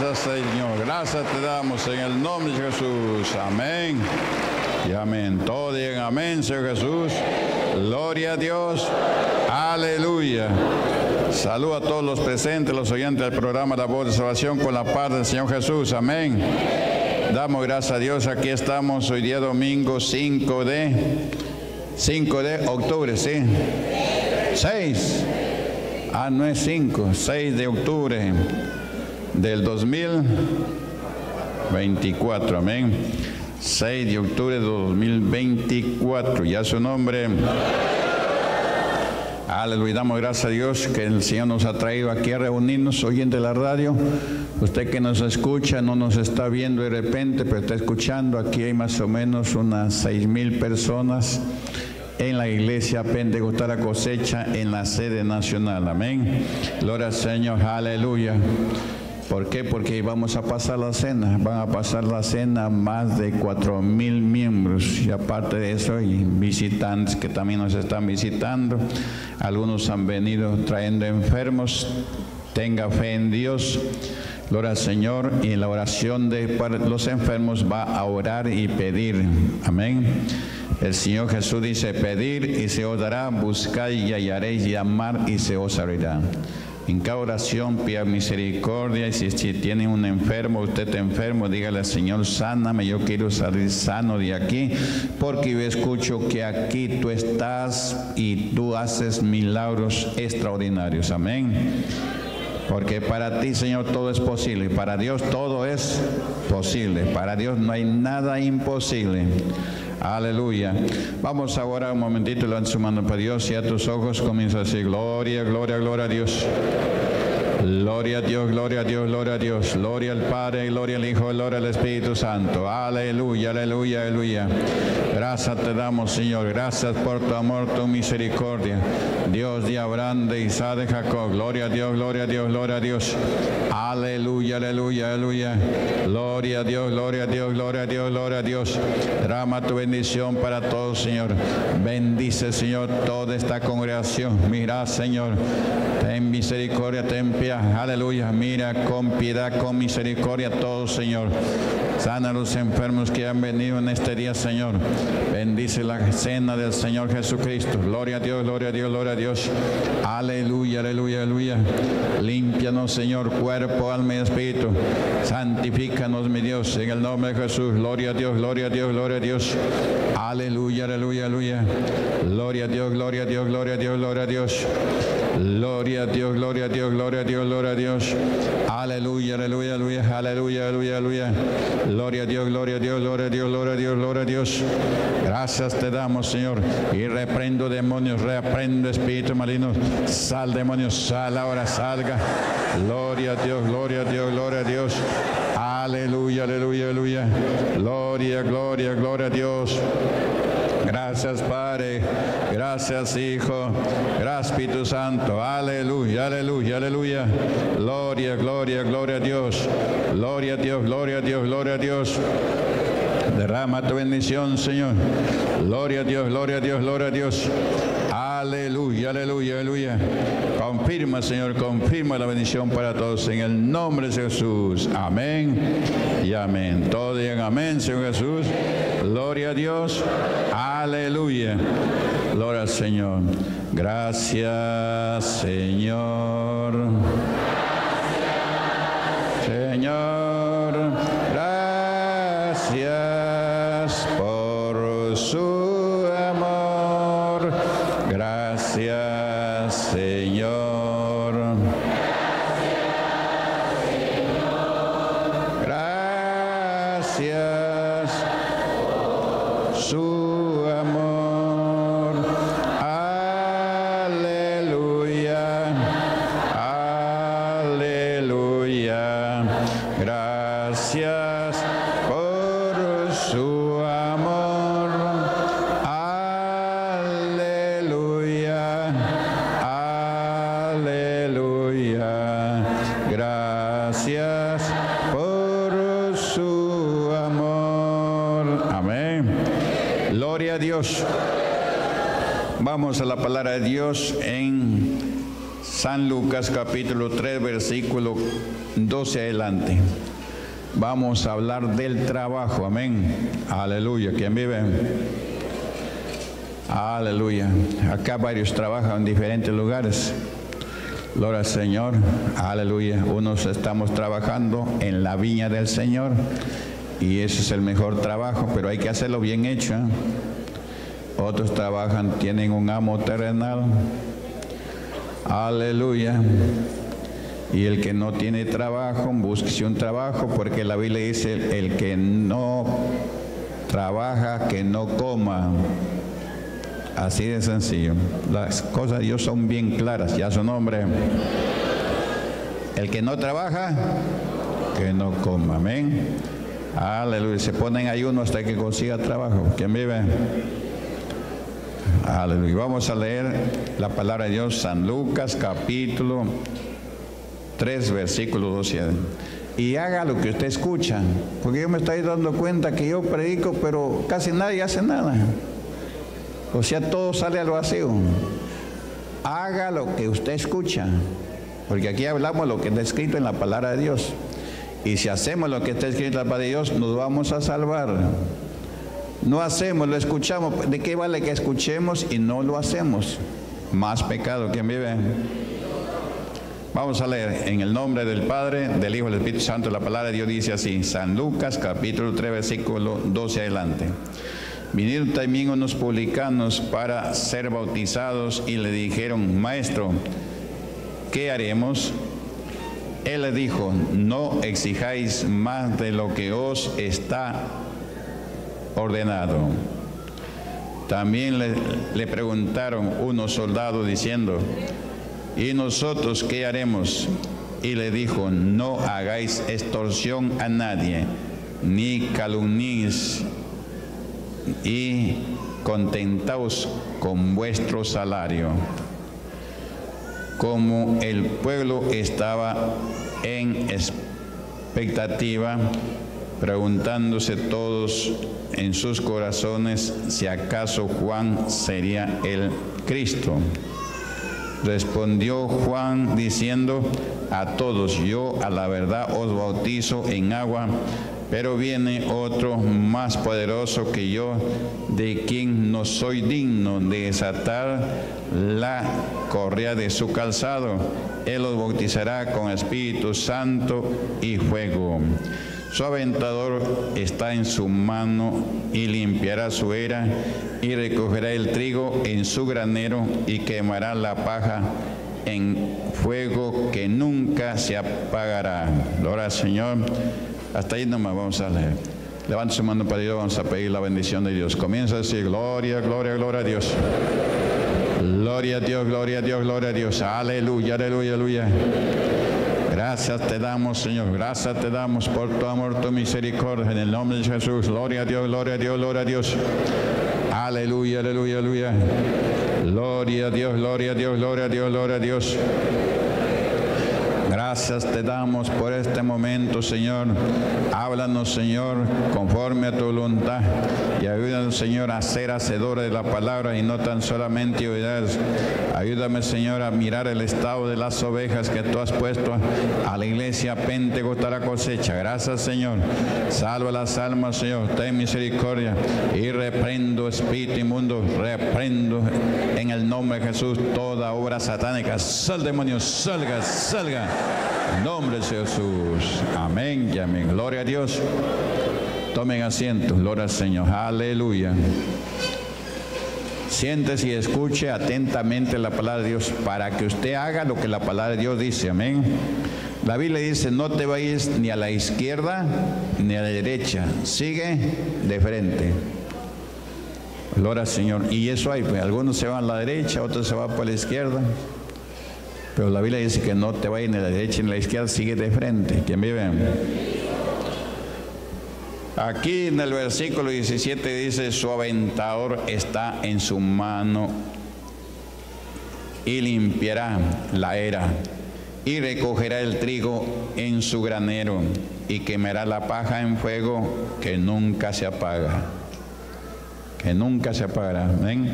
Gracias, Señor. Gracias te damos en el nombre de Jesús. Amén. Y amén. Todo digan amén, Señor Jesús. Gloria a Dios. Aleluya. Saludo a todos los presentes, los oyentes del programa La Voz de Salvación con la paz del Señor Jesús. Amén. Damos gracias a Dios. Aquí estamos hoy día domingo 5 de 5 de octubre, ¿sí? 6. Ah, no es 5, 6 de octubre del 2024. Amén. 6 de octubre de 2024. Ya su nombre. Aleluya, damos gracias a Dios que el Señor nos ha traído aquí a reunirnos, oyendo la radio. Usted que nos escucha, no nos está viendo de repente, pero está escuchando. Aquí hay más o menos unas seis mil personas en la iglesia Pentecostal la cosecha en la sede nacional. Amén. Gloria al Señor, aleluya. ¿Por qué? Porque vamos a pasar la cena, van a pasar la cena más de cuatro mil miembros. Y aparte de eso hay visitantes que también nos están visitando, algunos han venido trayendo enfermos, tenga fe en Dios, gloria al Señor. Y en la oración de los enfermos va a orar y pedir, amén. El Señor Jesús dice, pedir y se os dará, buscar y hallaréis, llamar y se os abrirá. En cada oración pida misericordia y si, tiene un enfermo, usted enfermo, dígale al Señor, sáname, yo quiero salir sano de aquí, porque yo escucho que aquí tú estás y tú haces milagros extraordinarios. Amén. Porque para ti, Señor, todo es posible. Para Dios todo es posible. Para Dios no hay nada imposible. Aleluya. Vamos ahora un momentito, levanta su mano para Dios y a tus ojos comienza a decir, gloria, gloria, gloria a Dios. Gloria a Dios, gloria a Dios, gloria a Dios. Gloria al Padre, gloria al Hijo, gloria al Espíritu Santo. Aleluya, aleluya, aleluya. Gracias te damos, Señor. Gracias por tu amor, tu misericordia. Dios de Abraham, de Isaac, de Jacob. Gloria a Dios, gloria a Dios, gloria a Dios. Aleluya, aleluya, aleluya. Gloria a Dios, gloria a Dios, gloria a Dios, gloria a Dios. Drama tu bendición para todos, Señor. Bendice, Señor, toda esta congregación. Mira, Señor. Ten misericordia, ten piedad Aleluya. Mira con piedad, con misericordia todos, Señor. Sana a los enfermos que han venido en este día, Señor. Bendice la cena del Señor Jesucristo. Gloria a Dios, gloria a Dios, gloria a Dios. Aleluya, aleluya, aleluya. Límpianos, Señor, cuerpo, alma y espíritu. Santifícanos, mi Dios, en el nombre de Jesús. Gloria a Dios, gloria a Dios, gloria a Dios. Aleluya, aleluya, aleluya. Gloria a Dios, gloria a Dios, gloria a Dios, gloria a Dios. Gloria a Dios, gloria a Dios, gloria a Dios, gloria a Dios. Aleluya, aleluya, aleluya, aleluya, aleluya, aleluya. Gloria a Dios, gloria a Dios, gloria a Dios, gloria a Dios, gloria a Dios. Gracias te damos, Señor. Y reprendo demonios, reprendo espíritu maligno. Sal demonios, sal ahora, salga. Gloria a Dios, gloria a Dios, gloria a Dios. Aleluya, aleluya, aleluya. Gloria, gloria, gloria a Dios. Gracias Padre, gracias Hijo, gracias Espíritu Santo. Aleluya, aleluya, aleluya. Gloria, gloria, gloria a Dios. Gloria a Dios, gloria a Dios, gloria a Dios. Derrama tu bendición, Señor. Gloria a Dios, gloria a Dios, gloria a Dios. Aleluya, aleluya, aleluya. Confirma, Señor, confirma la bendición para todos en el nombre de Jesús. Amén y amén. Todos digan amén, Señor Jesús. Gloria a Dios. Aleluya. Gloria al Señor. Gracias, Señor. Señor, gracias por su amor. Gracias, Señor. San Lucas capítulo 3, versículo 12 adelante. Vamos a hablar del trabajo, amén. Aleluya. ¿Quién vive? Aleluya. Acá varios trabajan en diferentes lugares. Gloria al Señor. Aleluya. Unos estamos trabajando en la viña del Señor y ese es el mejor trabajo, pero hay que hacerlo bien hecho. ¿eh? Otros trabajan, tienen un amo terrenal. Aleluya. Y el que no tiene trabajo, busque un trabajo, porque la Biblia dice, el que no trabaja, que no coma. Así de sencillo. Las cosas de Dios son bien claras, ya su nombre. El que no trabaja, que no coma. Amén. Aleluya. Se ponen ayuno hasta que consiga trabajo. ¿Quién vive? Aleluya. Vamos a leer la palabra de Dios, San Lucas, capítulo 3, versículo 12. Y haga lo que usted escucha, porque yo me estoy dando cuenta que yo predico, pero casi nadie hace nada. O sea, todo sale al vacío. Haga lo que usted escucha, porque aquí hablamos lo que está escrito en la palabra de Dios. Y si hacemos lo que está escrito en la palabra de Dios, nos vamos a salvar. No hacemos, lo escuchamos. ¿De qué vale que escuchemos y no lo hacemos? Más pecado. ¿Quién vive? Vamos a leer en el nombre del Padre, del Hijo y del Espíritu Santo. La palabra de Dios dice así, San Lucas capítulo 3 versículo 12 adelante. Vinieron también unos publicanos para ser bautizados y le dijeron, Maestro, ¿qué haremos? Él le dijo, no exijáis más de lo que os está ordenado. También le, preguntaron unos soldados diciendo, ¿y nosotros qué haremos? Y le dijo, no hagáis extorsión a nadie, ni calumnies, y contentaos con vuestro salario. Como el pueblo estaba en expectativa, preguntándose todos en sus corazones si acaso Juan sería el Cristo. Respondió Juan diciendo a todos, yo a la verdad os bautizo en agua, pero viene otro más poderoso que yo, de quien no soy digno de desatar la correa de su calzado. Él os bautizará con Espíritu Santo y fuego. Su aventador está en su mano y limpiará su era y recogerá el trigo en su granero y quemará la paja en fuego que nunca se apagará. Gloria Señor. Hasta ahí nomás vamos a leer. Levanta su mano para Dios, vamos a pedir la bendición de Dios. Comienza a decir, gloria, gloria, gloria a Dios. Gloria a Dios, gloria a Dios, gloria a Dios. Aleluya, aleluya, aleluya. Gracias te damos, Señor. Gracias te damos por tu amor, tu misericordia. En el nombre de Jesús. Gloria a Dios, gloria a Dios, gloria a Dios. Aleluya, aleluya, aleluya. Gloria a Dios, gloria a Dios, gloria a Dios, gloria a Dios. Gracias te damos por este momento, Señor. Háblanos, Señor, conforme a tu voluntad. Y ayúdanos, Señor, a ser hacedores de la palabra y no tan solamente oír. Ayúdame, Señor, a mirar el estado de las ovejas que tú has puesto a la iglesia Pentecostal la cosecha. Gracias, Señor. Salva las almas, Señor. Ten misericordia. Y reprendo espíritu inmundo. Reprendo en el nombre de Jesús toda obra satánica. Sal, demonio, salga, salga. Nombre de Jesús. Amén y amén. Gloria a Dios. Tomen asiento. Gloria al Señor. Aleluya. Siéntese y escuche atentamente la palabra de Dios para que usted haga lo que la palabra de Dios dice. Amén. La Biblia dice, no te vayas ni a la izquierda ni a la derecha. Sigue de frente. Gloria al Señor. Y eso hay, pues algunos se van a la derecha, otros se van por la izquierda. Pero la Biblia dice que no te vayas ni a la derecha ni a la izquierda, sigue de frente. ¿Quién vive? Aquí en el versículo 17 dice, su aventador está en su mano y limpiará la era y recogerá el trigo en su granero y quemará la paja en fuego que nunca se apaga. Que nunca se apagará. Ven,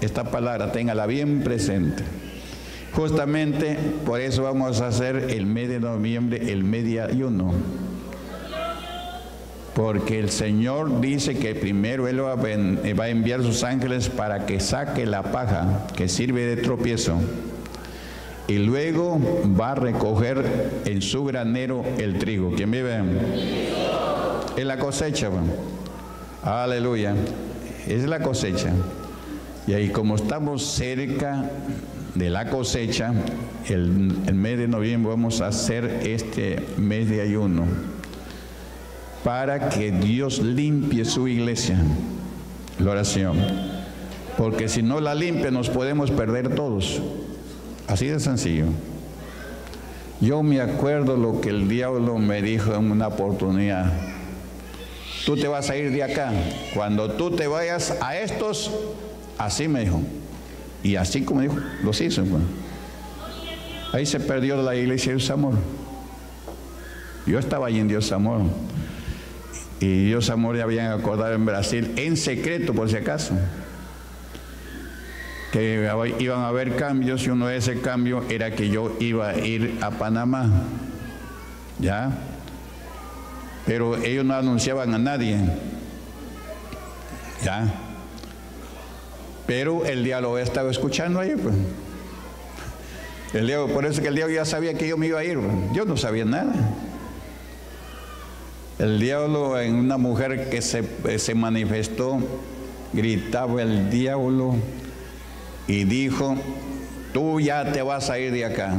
esta palabra, téngala bien presente. Justamente por eso vamos a hacer el mes de noviembre el media ayuno. Porque el Señor dice que primero Él va a enviar sus ángeles para que saque la paja que sirve de tropiezo. Y luego va a recoger en su granero el trigo. ¿Quién vive? Es la cosecha. Aleluya. Es la cosecha. Y ahí como estamos cerca de la cosecha, el, mes de noviembre vamos a hacer este mes de ayuno para que Dios limpie su iglesia. La oración. Porque si no la limpia nos podemos perder todos. Así de sencillo. Yo me acuerdo lo que el diablo me dijo en una oportunidad. Tú te vas a ir de acá. Cuando tú te vayas a estos, así me dijo. Y así como dijo, los hizo. Pues. Ahí se perdió la iglesia de Dios Amor. Yo estaba allí en Dios Amor. Y Dios Amor ya habían acordado en Brasil, en secreto por si acaso, que iban a haber cambios y uno de ese cambio era que yo iba a ir a Panamá. ¿Ya? Pero ellos no anunciaban a nadie. ¿Ya? Pero el diálogo estaba escuchando ahí. Pues. El diálogo, por eso que el diálogo ya sabía que yo me iba a ir. Pues. Yo no sabía nada. El diablo en una mujer que se, se manifestó, gritaba el diablo y dijo, tú ya te vas a ir de acá.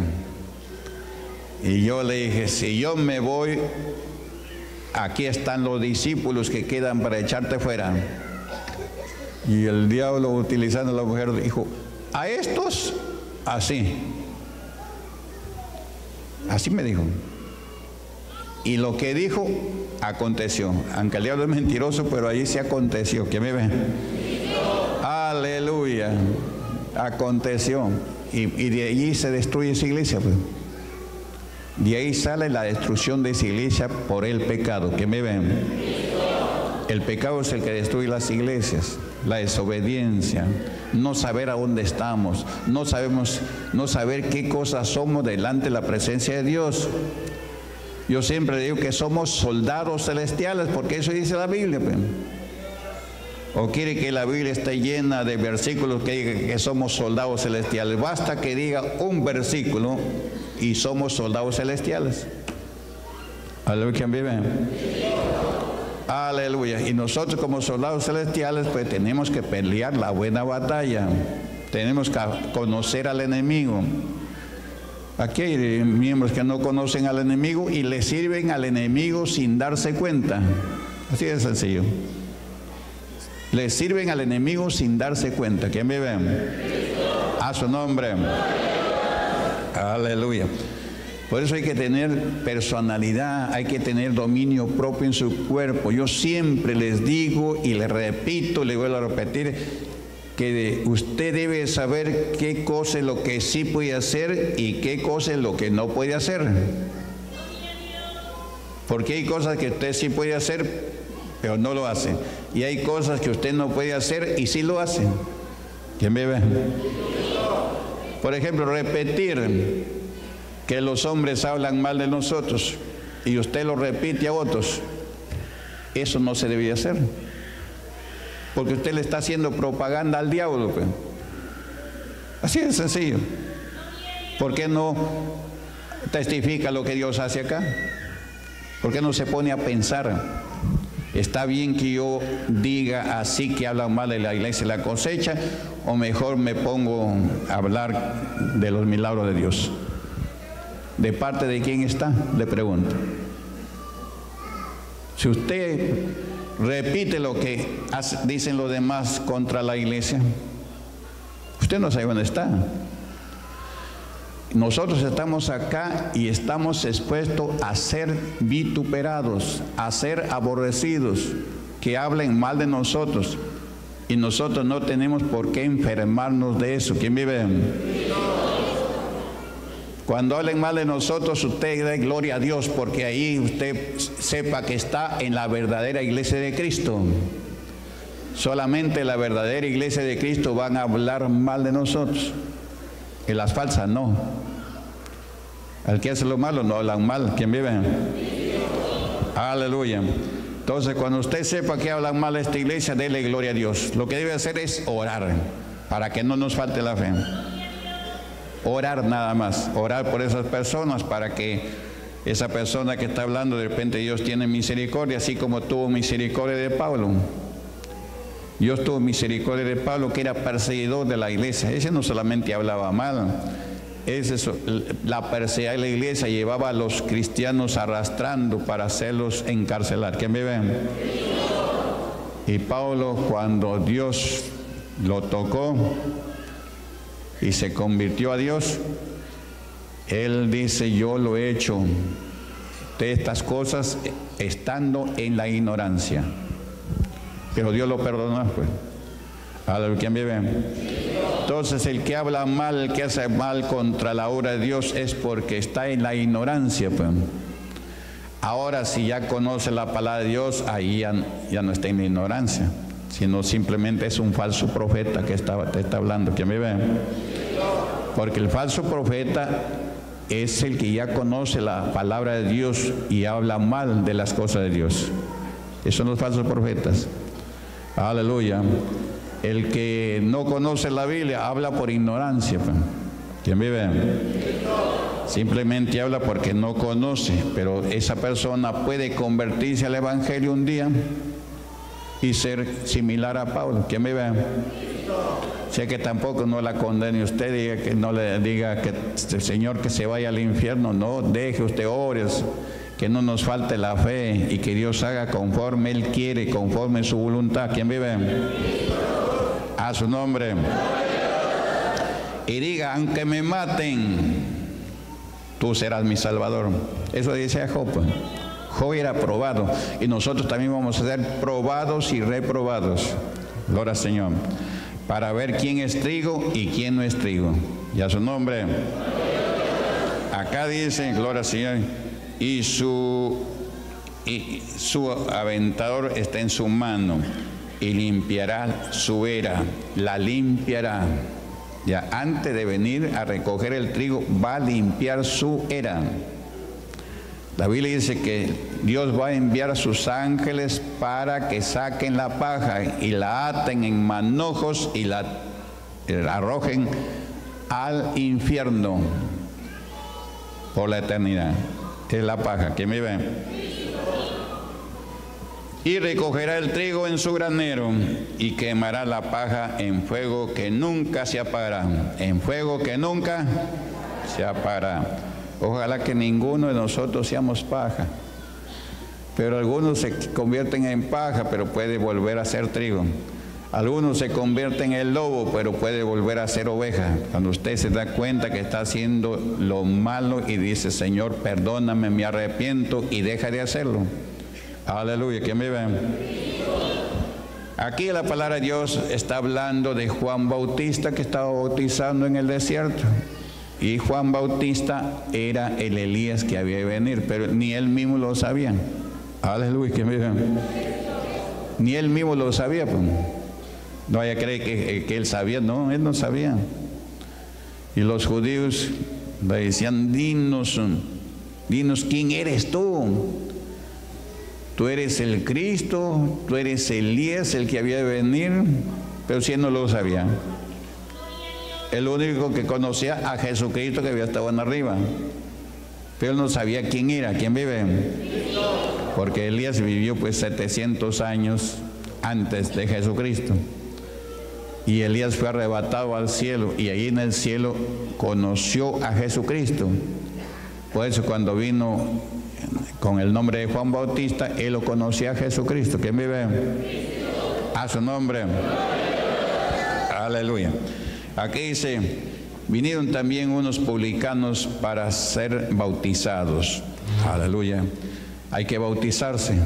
Y yo le dije, si yo me voy, aquí están los discípulos que quedan para echarte fuera. Y el diablo utilizando a la mujer dijo, a estos, así. Así me dijo. Y lo que dijo, aconteció. Aunque el diablo es mentiroso, pero allí se aconteció. ¿Quién me ve? Aleluya. Aconteció. Y, de allí se destruye esa iglesia. Pues. De ahí sale la destrucción de esa iglesia por el pecado. ¿Quién me ven? El pecado es el que destruye las iglesias, la desobediencia, no saber a dónde estamos, no sabemos, no saber qué cosas somos delante de la presencia de Dios. Yo siempre digo que somos soldados celestiales, porque eso dice la Biblia. Pues. ¿O quiere que la Biblia esté llena de versículos que digan que somos soldados celestiales? Basta que diga un versículo y somos soldados celestiales. Aleluya, vive. Aleluya. Y nosotros como soldados celestiales pues tenemos que pelear la buena batalla. Tenemos que conocer al enemigo. Aquí hay miembros que no conocen al enemigo y le sirven al enemigo sin darse cuenta. Así de sencillo. Le sirven al enemigo sin darse cuenta. ¿Quién ven? A su nombre. Aleluya. Por eso hay que tener personalidad, hay que tener dominio propio en su cuerpo. Yo siempre les digo y les repito, les vuelvo a repetir, que usted debe saber qué cosa es lo que sí puede hacer y qué cosa es lo que no puede hacer. Porque hay cosas que usted sí puede hacer, pero no lo hace. Y hay cosas que usted no puede hacer y sí lo hace. ¿Quién me ve? Por ejemplo, repetir que los hombres hablan mal de nosotros y usted lo repite a otros. Eso no se debía hacer. Porque usted le está haciendo propaganda al diablo. Pues. Así de sencillo. ¿Por qué no testifica lo que Dios hace acá? ¿Por qué no se pone a pensar? ¿Está bien que yo diga así que hablan mal de la iglesia y la cosecha? ¿O mejor me pongo a hablar de los milagros de Dios? ¿De parte de quién está? Le pregunto. Si usted repite lo que dicen los demás contra la iglesia. Usted no sabe dónde está. Nosotros estamos acá y estamos expuestos a ser vituperados, a ser aborrecidos, que hablen mal de nosotros. Y nosotros no tenemos por qué enfermarnos de eso. ¿Quién vive? Cuando hablen mal de nosotros, usted dé gloria a Dios porque ahí usted sepa que está en la verdadera iglesia de Cristo. Solamente la verdadera iglesia de Cristo van a hablar mal de nosotros. Y las falsas no. Al que hace lo malo no hablan mal. ¿Quién vive? Aleluya. Entonces, cuando usted sepa que hablan mal esta iglesia, déle gloria a Dios. Lo que debe hacer es orar para que no nos falte la fe. Orar nada más. Orar por esas personas para que esa persona que está hablando, de repente Dios tiene misericordia, así como tuvo misericordia de Pablo. Dios tuvo misericordia de Pablo, que era perseguidor de la iglesia. Ese no solamente hablaba mal, ese, la perseguía de la iglesia llevaba a los cristianos arrastrando para hacerlos encarcelar. ¿Quién me ven? Y Pablo, cuando Dios lo tocó y se convirtió a Dios, él dice, yo lo he hecho de estas cosas estando en la ignorancia. Pero Dios lo perdonó, pues. A lo que vive. Entonces el que habla mal, que hace mal contra la obra de Dios es porque está en la ignorancia, pues. Ahora si ya conoce la palabra de Dios, ahí ya, no está en la ignorancia, sino simplemente es un falso profeta que está, te está hablando. ¿Quién vive? Porque el falso profeta es el que ya conoce la palabra de Dios y habla mal de las cosas de Dios. Esos son los falsos profetas. Aleluya. El que no conoce la Biblia habla por ignorancia. Pues. ¿Quién vive? Simplemente habla porque no conoce, pero esa persona puede convertirse al Evangelio un día y ser similar a Pablo. ¿Quién vive? Sé que tampoco no la condene usted, diga que no le diga que el este Señor que se vaya al infierno, no, deje usted ores, que no nos falte la fe y que Dios haga conforme Él quiere, conforme su voluntad. ¿Quién vive? A su nombre. Y diga, aunque me maten, tú serás mi salvador. Eso dice a Job. Job era probado y nosotros también vamos a ser probados y reprobados. Gloria al Señor para ver quién es trigo y quién no es trigo. Y a su nombre. Acá dice, gloria al Señor, y su, y su aventador está en su mano y limpiará su era, la limpiará. Ya antes de venir a recoger el trigo, va a limpiar su era. La Biblia dice que Dios va a enviar a sus ángeles para que saquen la paja y la aten en manojos y la arrojen al infierno por la eternidad. Es la paja. ¿Quién me ve? Y recogerá el trigo en su granero y quemará la paja en fuego que nunca se apagará. En fuego que nunca se apagará. Ojalá que ninguno de nosotros seamos paja. Pero algunos se convierten en paja, pero puede volver a ser trigo. Algunos se convierten en lobo, pero puede volver a ser oveja. Cuando usted se da cuenta que está haciendo lo malo y dice, Señor, perdóname, me arrepiento y deja de hacerlo. Aleluya, ¿quién me ve? Aquí la palabra de Dios está hablando de Juan Bautista que estaba bautizando en el desierto. Y Juan Bautista era el Elías que había de venir, pero ni él mismo lo sabía. Aleluya, que me Ni él mismo lo sabía. Pues. No vaya a creer que, eh, que, él sabía, no, él no sabía. Y los judíos le decían, dinos, dinos quién eres tú. Tú eres el Cristo, tú eres Elías, el que había de venir, pero si él no lo sabía el único que conocía a Jesucristo que había estado en arriba. Pero él no sabía quién era, quién vive. Porque Elías vivió pues 700 años antes de Jesucristo. Y Elías fue arrebatado al cielo y ahí en el cielo conoció a Jesucristo. Por eso cuando vino con el nombre de Juan Bautista, él lo conocía a Jesucristo. ¿Quién vive? A su nombre. Aleluya. Aquí dice, vinieron también unos publicanos para ser bautizados. Aleluya. Hay que bautizarse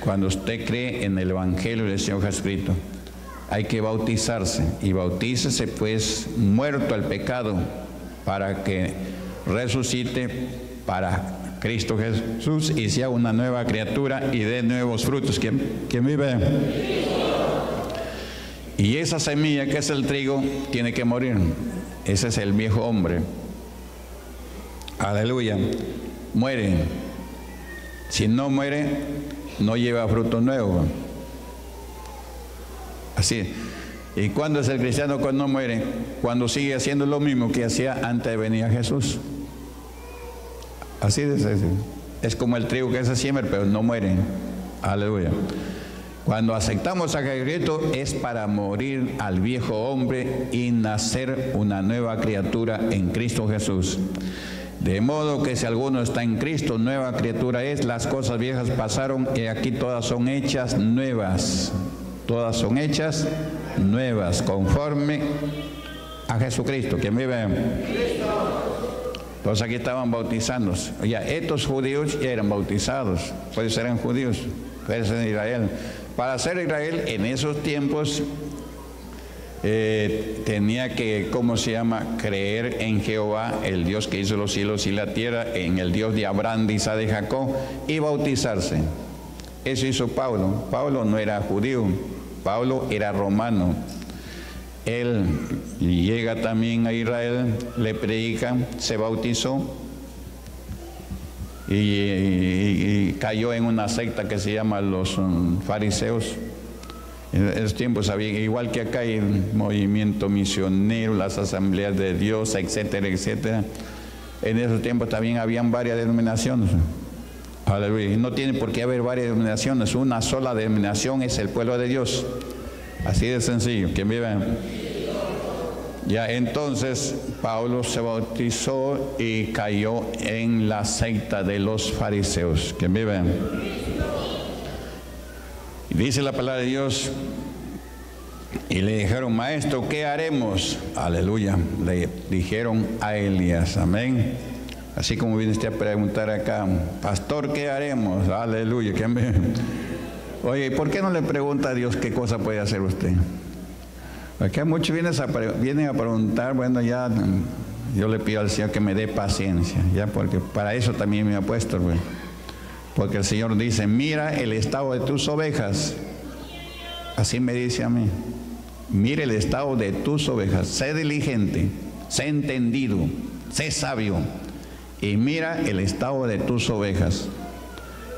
cuando usted cree en el Evangelio del Señor Jesucristo. Hay que bautizarse y bautícese pues muerto al pecado para que resucite para Cristo Jesús y sea una nueva criatura y dé nuevos frutos. ¿Quién, quién vive? Y esa semilla que es el trigo tiene que morir. Ese es el viejo hombre. Aleluya. Muere. Si no muere, no lleva fruto nuevo. Así. ¿Y cuándo es el cristiano cuando muere? Cuando sigue haciendo lo mismo que hacía antes de venir a Jesús. Así es. Es como el trigo que se siembra, pero no muere. Aleluya. Cuando aceptamos a Jesucristo es para morir al viejo hombre y nacer una nueva criatura en Cristo Jesús. De modo que si alguno está en Cristo, nueva criatura es, las cosas viejas pasaron y aquí todas son hechas nuevas. Todas son hechas nuevas, conforme a Jesucristo. Me vean. Entonces aquí estaban bautizándose. Ya, estos judíos ya eran bautizados, pues eran judíos, pues en Israel. Para ser Israel en esos tiempos eh, tenía que, ¿cómo se llama?, creer en Jehová, el Dios que hizo los cielos y la tierra, en el Dios de Abraham, de Isaac, de Jacob, y bautizarse. Eso hizo Pablo. Pablo no era judío, Pablo era romano. Él llega también a Israel, le predica, se bautizó y, cayó en una secta que se llama los um, fariseos. En esos tiempos había, igual que acá hay movimiento misionero, las asambleas de Dios, etcétera, etcétera. En esos tiempos también habían varias denominaciones. Aleluya. No tiene por qué haber varias denominaciones. Una sola denominación es el pueblo de Dios. Así de sencillo. ¿Quién vive? Ya entonces Pablo se bautizó y cayó en la secta de los fariseos. ¿Quién vive? Dice la palabra de Dios. Y le dijeron, maestro, ¿qué haremos? Aleluya. Le dijeron a Elías. Amén. Así como viene usted a preguntar acá, pastor, ¿qué haremos? Aleluya. Oye, ¿por qué no le pregunta a Dios qué cosa puede hacer usted? Porque muchos vienen a, preguntar, bueno, ya yo le pido al Señor que me dé paciencia, ya porque para eso también me ha puesto, Porque el Señor dice, mira el estado de tus ovejas. Así me dice a mí. Mira el estado de tus ovejas. Sé diligente, sé entendido, sé sabio y mira el estado de tus ovejas,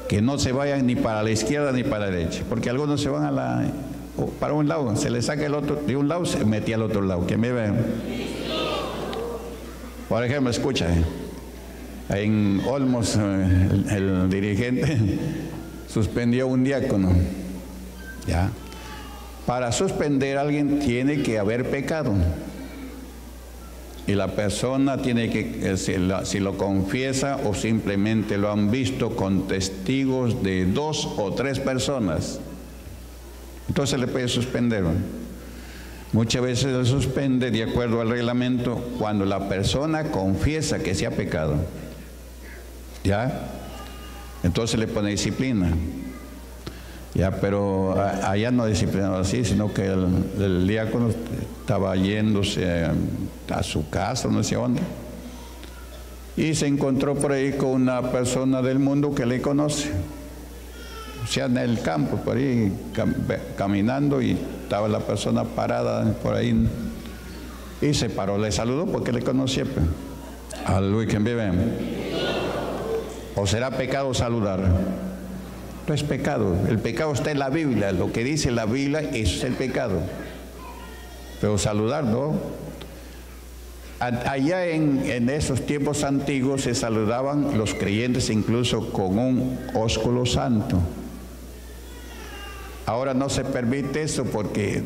que no se vayan ni para la izquierda ni para la derecha, porque algunos se van a la, para un lado, se le saca el otro, de un lado se metía al otro lado, que me vean. Por ejemplo, escucha, en Olmos eh, el, dirigente suspendió un diácono, ¿ya? Para suspender a alguien tiene que haber pecado. Y la persona tiene que, eh, si, lo confiesa o simplemente lo han visto con testigos de dos o tres personas, entonces le puede suspender. Muchas veces se suspende de acuerdo al reglamento cuando la persona confiesa que se ha pecado. ¿Ya? Entonces le pone disciplina. Ya, pero allá no disciplinaba así, sino que el, diácono estaba yéndose a, su casa, no sé dónde. Y se encontró por ahí con una persona del mundo que le conoce. Sea, en el campo, por ahí caminando y estaba la persona parada por ahí. Y se paró, le saludó porque le conocía. Pues. Luis que vive. ¿O será pecado saludar? No es pecado. El pecado está en la Biblia. Lo que dice la Biblia, eso es el pecado. Pero saludar, ¿no? Allá en, en, esos tiempos antiguos se saludaban los creyentes incluso con un ósculo santo. Ahora no se permite eso porque,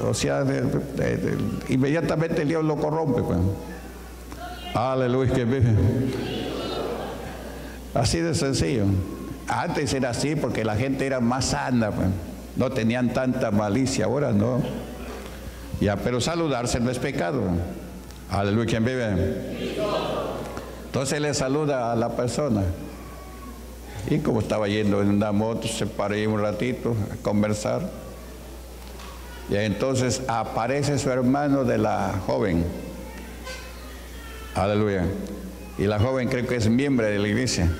o sea, inmediatamente Dios lo corrompe. Pues. Aleluya, que vive. Así de sencillo. Antes era así porque la gente era más sana, pues. no tenían tanta malicia, ahora no. Ya, pero saludarse no es pecado. Aleluya, ¿quién vive? Entonces le saluda a la persona. Y como estaba yendo en una moto, se paró un ratito a conversar. Y entonces aparece su hermano de la joven. Aleluya. Y la joven creo que es miembro de la iglesia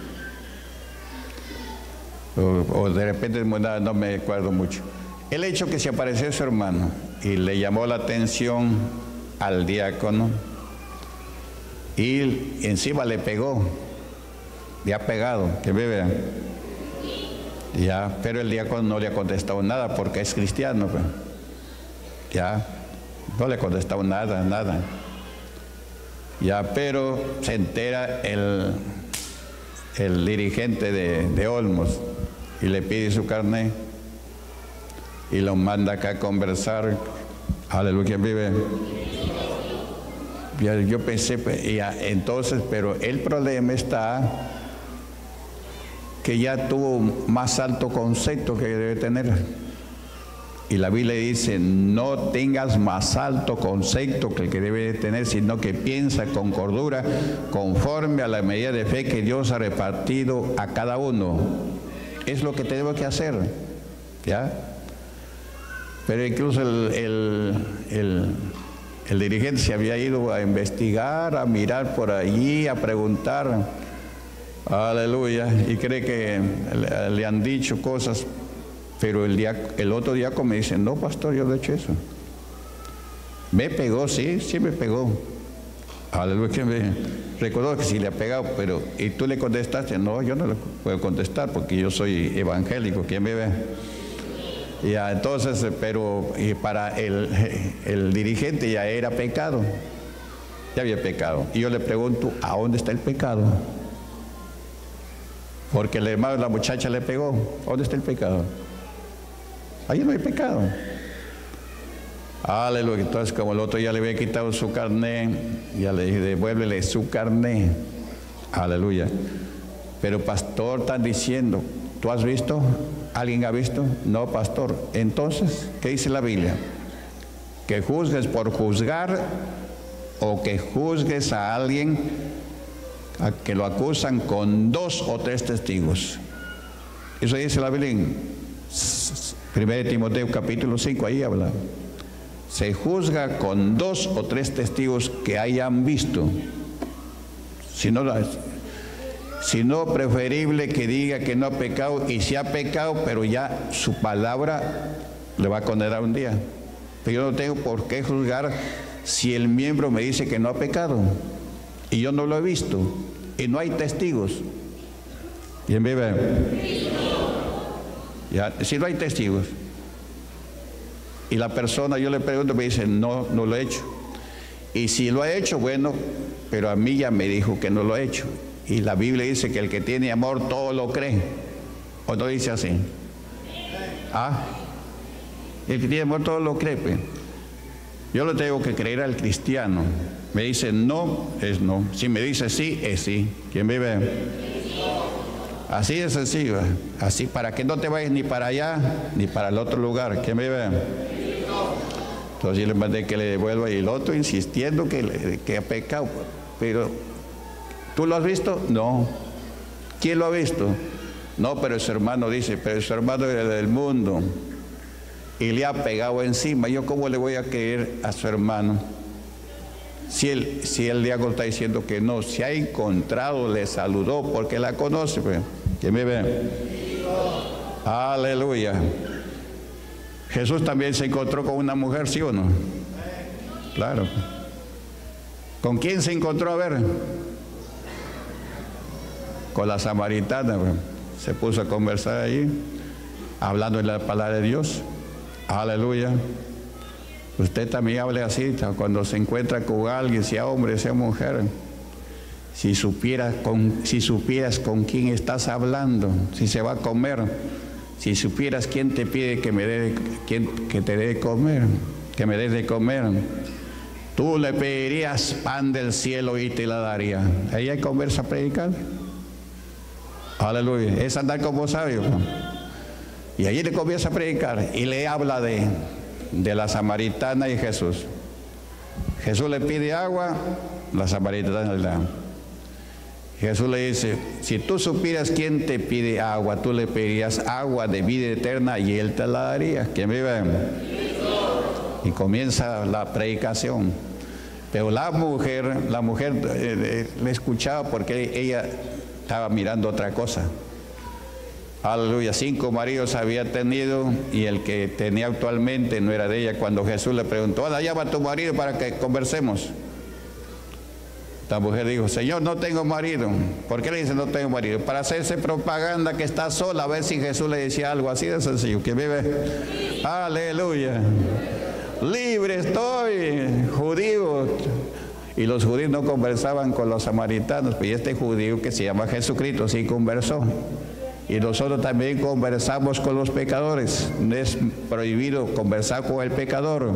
o, de repente no me acuerdo mucho. El hecho que se apareció su hermano y le llamó la atención al diácono y encima le pegó, ha pegado, que me vean. Ya, pero el diácono no le ha contestado nada porque es cristiano. Pues. Ya, no le ha contestado nada, nada. Ya, pero se entera el, el dirigente de, de Olmos y le pide su carnet y lo manda acá a conversar. Aleluya, vive. Yo pensé, pues, ya, entonces, pero el problema está que ya tuvo más alto concepto que debe tener. Y la Biblia dice, no tengas más alto concepto que el que debe tener, sino que piensa con cordura, conforme a la medida de fe que Dios ha repartido a cada uno. Es lo que tenemos que hacer. ¿Ya? Pero incluso el, el dirigente se había ido a investigar, a mirar por allí, a preguntar Aleluya. Y cree que le, han dicho cosas, pero el, día, el otro día me dice, no, pastor, yo no he hecho eso. Me pegó, sí, sí me pegó. Aleluya. Que me recordó que sí le ha pegado, pero ¿y tú le contestaste? No, yo no le puedo contestar porque yo soy evangélico. ¿Quién me ve? Ya, entonces, pero para el, el dirigente ya era pecado. Ya había pecado. Y yo le pregunto, ¿a dónde está el pecado? Porque el hermano de la muchacha le pegó. ¿Dónde está el pecado? Ahí no hay pecado. Aleluya. Entonces, como el otro ya le había quitado su carné, ya le dije, devuélvele su carné. Aleluya. Pero pastor, están diciendo, ¿tú has visto? ¿Alguien ha visto? No, pastor. Entonces, ¿qué dice la Biblia? Que juzgues por juzgar o que juzgues a alguien a que lo acusan con dos o tres testigos. Eso dice la Biblia en 1 Timoteo capítulo 5, ahí habla. Se juzga con dos o tres testigos que hayan visto. Si no, si no, preferible que diga que no ha pecado y si ha pecado, pero ya su palabra le va a condenar un día. Pero yo no tengo por qué juzgar si el miembro me dice que no ha pecado y yo no lo he visto y no hay testigos. ¿Quién vive? Ya, si no hay testigos. Y la persona, yo le pregunto, me dice, no, no lo he hecho. Y si lo ha hecho, bueno, pero a mí ya me dijo que no lo ha hecho. Y la Biblia dice que el que tiene amor todo lo cree. ¿O no dice así? ¿Ah? El que tiene amor todo lo cree. Pues. Yo lo tengo que creer al cristiano. Me dice no, es no. Si me dice sí, es sí. ¿Quién vive? Así de sencillo. Así para que no te vayas ni para allá ni para el otro lugar. ¿Quién vive? Entonces yo le mandé que le devuelva y el otro insistiendo que, que ha pecado. Pero, ¿tú lo has visto? No. ¿Quién lo ha visto? No, pero su hermano dice, pero su hermano es del mundo y le ha pegado encima. ¿Yo cómo le voy a creer a su hermano? Si el, si el diácono está diciendo que no, se ha encontrado, le saludó porque la conoce, pues, que me ve. Aleluya. Jesús también se encontró con una mujer, ¿sí o no? Claro. ¿Con quién se encontró? A ver. Con la samaritana. Pues. Se puso a conversar allí, hablando en la palabra de Dios. Aleluya. Usted también hable así cuando se encuentra con alguien, sea hombre, sea mujer. Si supieras con, si supieras con quién estás hablando, si se va a comer, si supieras quién te pide que me dé, quién, que te dé de comer, que me des de comer, tú le pedirías pan del cielo y te la daría. Ahí hay conversa predicar. Aleluya. Es andar como sabio. Y allí le comienza a predicar y le habla de de la samaritana y Jesús. Jesús le pide agua, la samaritana le da. Jesús le dice, si tú supieras quién te pide agua, tú le pedirías agua de vida eterna y él te la daría. ¿Quién vive? Y comienza la predicación. Pero la mujer, la mujer eh, eh, le escuchaba porque ella estaba mirando otra cosa. Aleluya, cinco maridos había tenido y el que tenía actualmente no era de ella. Cuando Jesús le preguntó, anda, llama a tu marido para que conversemos. La mujer dijo, Señor, no tengo marido. ¿Por qué le dice no tengo marido? Para hacerse propaganda que está sola, a ver si Jesús le decía algo así de sencillo, que vive. Aleluya. Libre estoy, judío. Y los judíos no conversaban con los samaritanos, y este judío que se llama Jesucristo sí conversó. Y nosotros también conversamos con los pecadores. No es prohibido conversar con el pecador.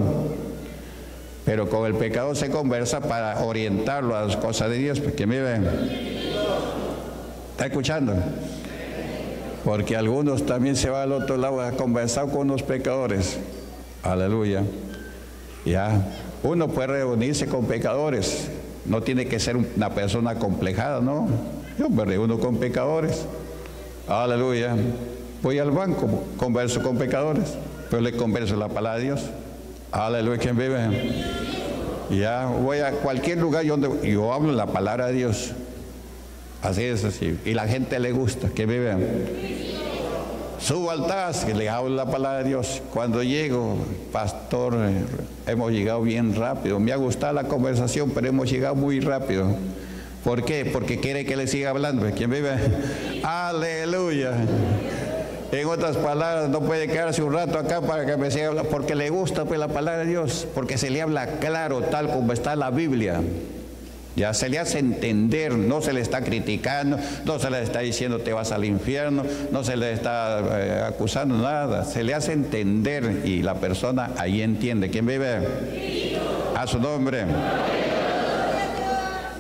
Pero con el pecador se conversa para orientarlo a las cosas de Dios. Porque miren, ¿está escuchando? Porque algunos también se van al otro lado a conversar con los pecadores. Aleluya. Ya. Uno puede reunirse con pecadores. No tiene que ser una persona complejada, ¿no? Yo me reúno con pecadores. Aleluya. Voy al banco, converso con pecadores, pero le converso la palabra de Dios. Aleluya, quien vive. Ya voy a cualquier lugar donde yo hablo la palabra de Dios. Así es así. Y la gente le gusta que vive. Subo al que le hablo la palabra de Dios. Cuando llego, pastor, hemos llegado bien rápido. Me ha gustado la conversación, pero hemos llegado muy rápido. ¿Por qué? Porque quiere que le siga hablando. ¿Quién vive? Aleluya. En otras palabras, no puede quedarse un rato acá para que me siga hablando, porque le gusta pues la palabra de Dios, porque se le habla claro, tal como está la Biblia. Ya se le hace entender, no se le está criticando, no se le está diciendo te vas al infierno, no se le está eh, acusando nada, se le hace entender y la persona ahí entiende. ¿Quién vive? A su nombre.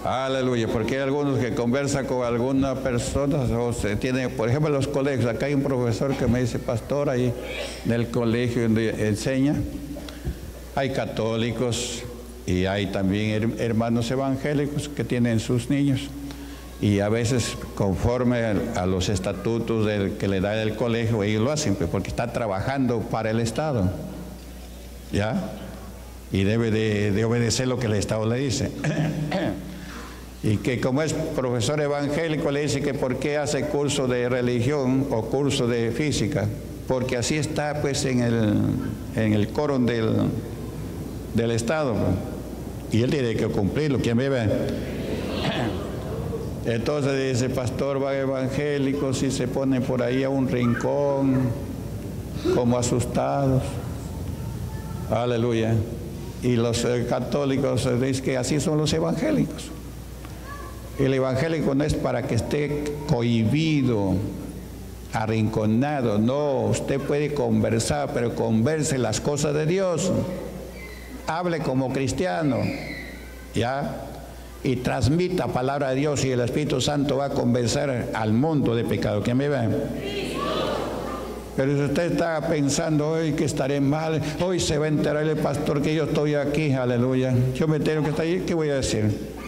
Aleluya, porque hay algunos que conversan con alguna persona o se tiene, por ejemplo, los colegios, acá hay un profesor que me dice, pastor, ahí en el colegio donde enseña, hay católicos y hay también hermanos evangélicos que tienen sus niños y a veces conforme a los estatutos del, que le da el colegio, ellos lo hacen, pues, porque está trabajando para el Estado, ¿ya? Y debe de, de obedecer lo que el Estado le dice. y que como es profesor evangélico le dice que por qué hace curso de religión o curso de física, porque así está pues en el, en el del, del Estado. Y él tiene que cumplirlo, ¿quién vive? Entonces dice, pastor va evangélico, si se pone por ahí a un rincón, como asustados. Aleluya. Y los eh, católicos dicen que así son los evangélicos. El evangélico no es para que esté cohibido, arrinconado. No, usted puede conversar, pero converse las cosas de Dios. Hable como cristiano, ¿ya? Y transmita palabra de Dios y el Espíritu Santo va a convencer al mundo de pecado. ¿Quién me ve? Pero si usted está pensando hoy que estaré mal, hoy se va a enterar el pastor que yo estoy aquí, aleluya. Yo me entero que está ahí, ¿qué voy a decir?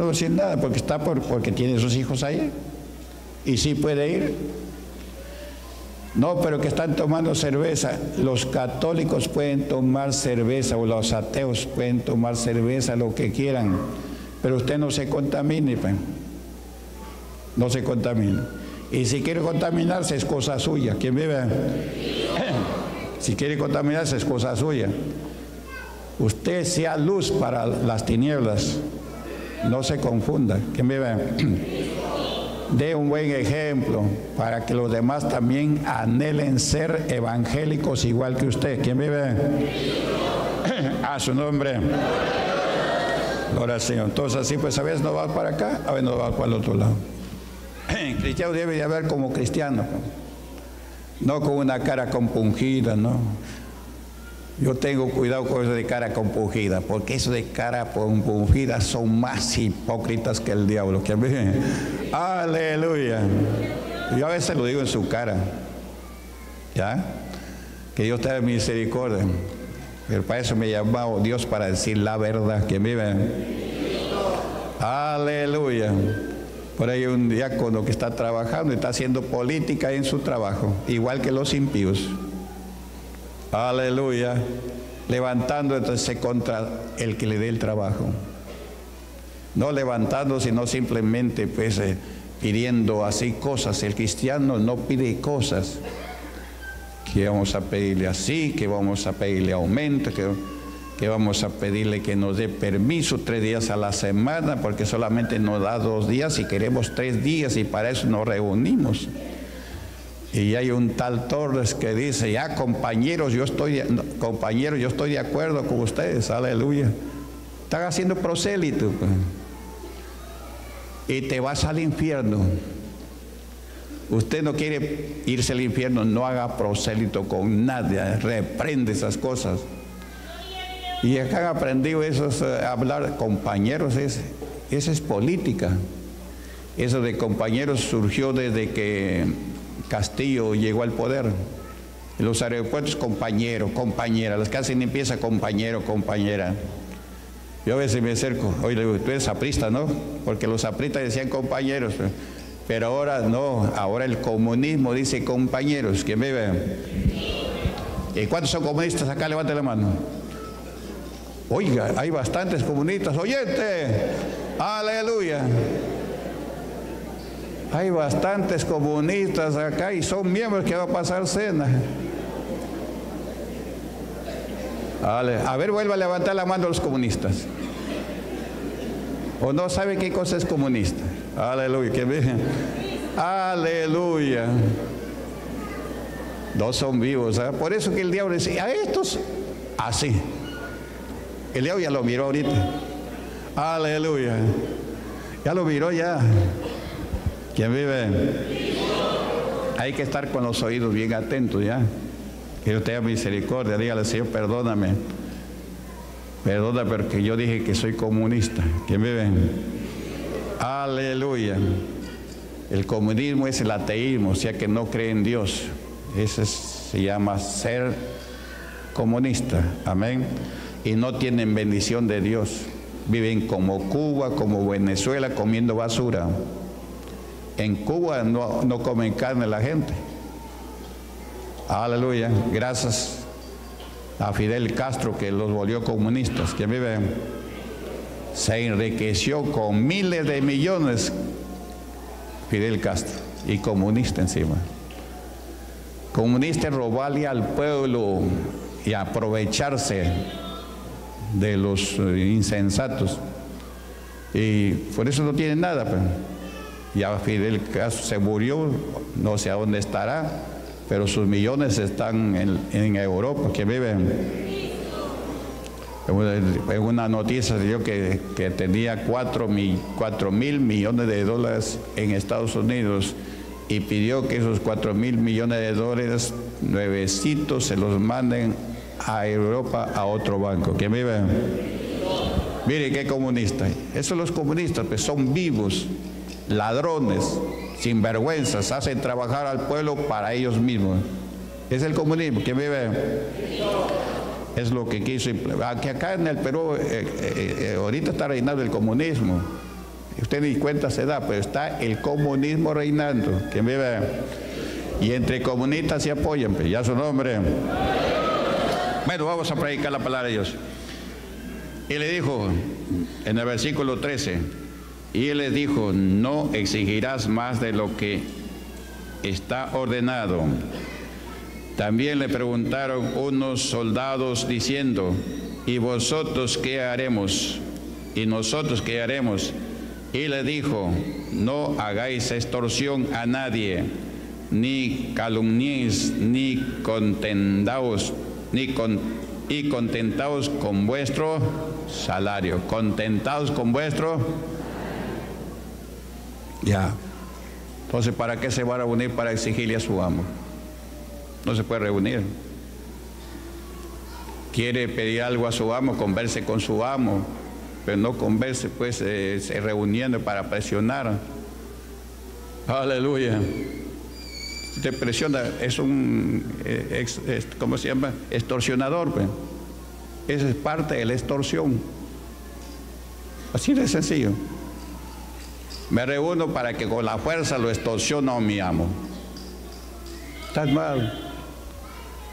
No va nada porque está por, porque tiene sus hijos ahí. Y sí puede ir. No, pero que están tomando cerveza. Los católicos pueden tomar cerveza o los ateos pueden tomar cerveza, lo que quieran. Pero usted no se contamine. Pues. No se contamine. Y si quiere contaminarse es cosa suya. ¿Quién vive? Si quiere contaminarse es cosa suya. Usted sea luz para las tinieblas. No se confunda. Que me dé un buen ejemplo para que los demás también anhelen ser evangélicos igual que usted. ¿Quién vive? A su nombre. Gloria Señor. Entonces así pues a veces no va para acá, a veces no va para el otro lado. cristiano debe de haber como cristiano, no con una cara compungida, ¿no? Yo tengo cuidado con eso de cara compungida, porque eso de cara compungida son más hipócritas que el diablo. Que Aleluya. Yo a veces lo digo en su cara. ¿Ya? Que Dios tenga misericordia. Pero para eso me llamado Dios para decir la verdad. Que vive. Aleluya. Por ahí hay un diácono que está trabajando y está haciendo política en su trabajo, igual que los impíos. Aleluya. Levantando entonces contra el que le dé el trabajo. No levantando, sino simplemente pues, eh, pidiendo así cosas. El cristiano no pide cosas. Que vamos a pedirle así, que vamos a pedirle aumento, que vamos a pedirle que nos dé permiso tres días a la semana, porque solamente nos da dos días y queremos tres días y para eso nos reunimos. Y hay un tal Torres que dice, ya compañeros, yo estoy, compañeros, yo estoy de acuerdo con ustedes, aleluya. Están haciendo prosélito. Pues. Y te vas al infierno. Usted no quiere irse al infierno, no haga prosélito con nadie, reprende esas cosas. Y acá han aprendido eso, eh, hablar compañeros, esa es política. Eso de compañeros surgió desde que Castillo llegó al poder. Los aeropuertos, compañero, compañera. Las casas ni empieza compañero, compañera. Yo a veces me acerco, oye, tú eres aprista, ¿no? Porque los apristas decían compañeros. Pero ahora no, ahora el comunismo dice compañeros. ¿Quién me ve? ¿Y cuántos son comunistas? Acá levante la mano. Oiga, hay bastantes comunistas. Oyente, aleluya. Hay bastantes comunistas acá y son miembros que va a pasar cena. A ver, vuelva a levantar la mano a los comunistas. ¿O no sabe qué cosa es comunista? Aleluya, que vean. Aleluya. No son vivos. ¿eh? Por eso que el diablo dice, a estos, así. El diablo ya lo miró ahorita. Aleluya. Ya lo miró ya. ¿Quién vive? Hay que estar con los oídos bien atentos ya. Que Dios tenga misericordia. Dígale, Señor, perdóname. Perdona porque yo dije que soy comunista. ¿Quién vive? Aleluya. El comunismo es el ateísmo, o sea que no cree en Dios. Ese se llama ser comunista. Amén. Y no tienen bendición de Dios. Viven como Cuba, como Venezuela, comiendo basura. En Cuba no, comen carne la gente. Aleluya. Gracias a Fidel Castro que los volvió comunistas, que viven. Se enriqueció con miles de millones Fidel Castro y comunista encima. Comunista robarle al pueblo y aprovecharse de los insensatos. Y por eso no tiene nada. Pues. Ya Fidel Castro se murió, no sé a dónde estará, pero sus millones están en, Europa, que viven. En una noticia dio que, que tenía 4 mil, mil millones de dólares en Estados Unidos y pidió que esos 4 mil millones de dólares nuevecitos se los manden a Europa a otro banco. ¿Quién vive? Mire qué comunista. Esos los comunistas pues son vivos ladrones, sinvergüenzas, hacen trabajar al pueblo para ellos mismos. Es el comunismo que vive. Es lo que quiso implementar. Que acá en el Perú, eh, eh, eh, ahorita está reinando el comunismo. Usted ni cuenta se da, pero está el comunismo reinando. Que vive. Y entre comunistas se apoyan, pues, ya su nombre. Bueno, vamos a predicar la palabra de Dios. Y le dijo en el versículo 13, y él les dijo, no exigirás más de lo que está ordenado. También le preguntaron unos soldados diciendo, ¿y vosotros qué haremos? ¿Y nosotros qué haremos? Y le dijo, no hagáis extorsión a nadie, ni calumniéis, ni contentaos, ni y contentaos con vuestro salario. Contentaos con vuestro ya. Entonces, ¿para qué se va a reunir para exigirle a su amo? No se puede reunir. Quiere pedir algo a su amo, converse con su amo, pero no converse pues eh, reuniendo para presionar. Aleluya. Usted presiona, es un, eh, ¿cómo se llama? Extorsionador. Pues. Esa es parte de la extorsión. Así de sencillo. Me reúno para que con la fuerza lo extorsione a mi amo. Está mal.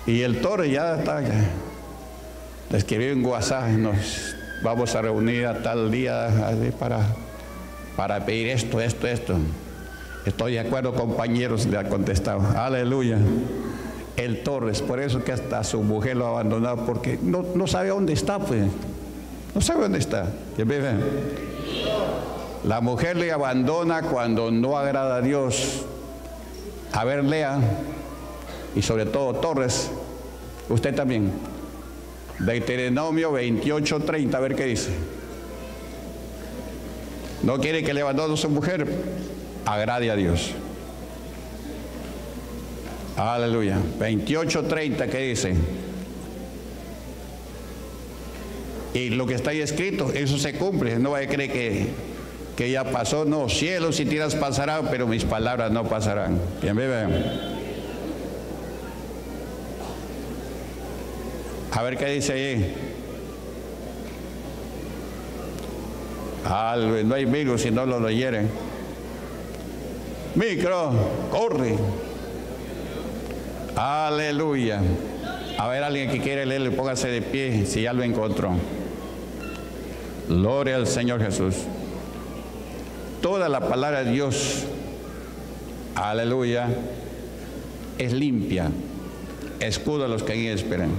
Y el toro ya está. Le escribí en WhatsApp, nos vamos a reunir a tal día para, para pedir esto, esto, esto. Estoy de acuerdo, compañeros, le ha contestado. Aleluya. El Torres, por eso que hasta su mujer lo ha abandonado, porque no, no sabe dónde está, pues. No sabe dónde está. La mujer le abandona cuando no agrada a Dios. A ver, lea. Y sobre todo Torres, usted también. Deuteronomio 28, 30, a ver qué dice. No quiere que le abandone a su mujer, agrade a Dios. Aleluya. 28, 30, ¿qué dice? Y lo que está ahí escrito, eso se cumple. No vaya a creer que, que ya pasó. No, cielos y tierras pasarán, pero mis palabras no pasarán. Bien, bebé. A ver qué dice ahí. no hay virus si no lo leyeren. Micro, corre. Aleluya. A ver, alguien que quiere leerle, póngase de pie si ya lo encontró. Gloria al Señor Jesús. Toda la palabra de Dios, aleluya, es limpia. Escudo a los que ahí esperan.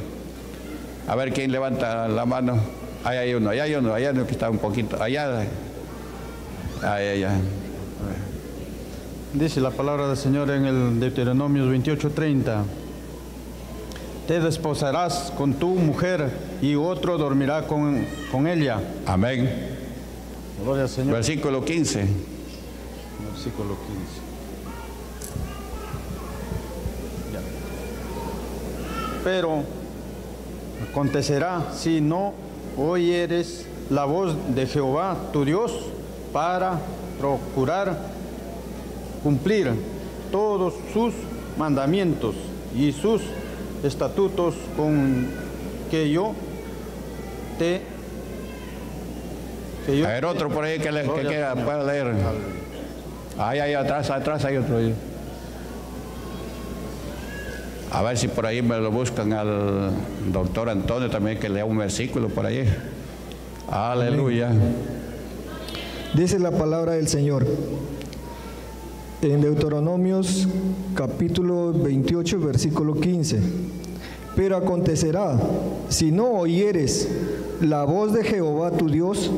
A ver quién levanta la mano. Ahí hay uno, allá hay uno, allá que está un poquito, allá. Allá, allá. Dice la palabra del Señor en el Deuteronomio 28:30. Te desposarás con tu mujer y otro dormirá con, con ella. Amén. Gloria al Señor. Versículo 15. Versículo 15. Pero acontecerá si no oyeres la voz de Jehová tu Dios para procurar cumplir todos sus mandamientos y sus estatutos con que yo te que yo. A ver otro por ahí que, le, que quiera pueda leer. Ahí ahí atrás atrás hay otro ahí. a ver si por ahí me lo buscan al doctor Antonio también que lea un versículo por ahí. Aleluya. Dice la palabra del Señor. En Deuteronomios capítulo 28, versículo 15. Pero acontecerá, si no oyeres la voz de Jehová tu Dios,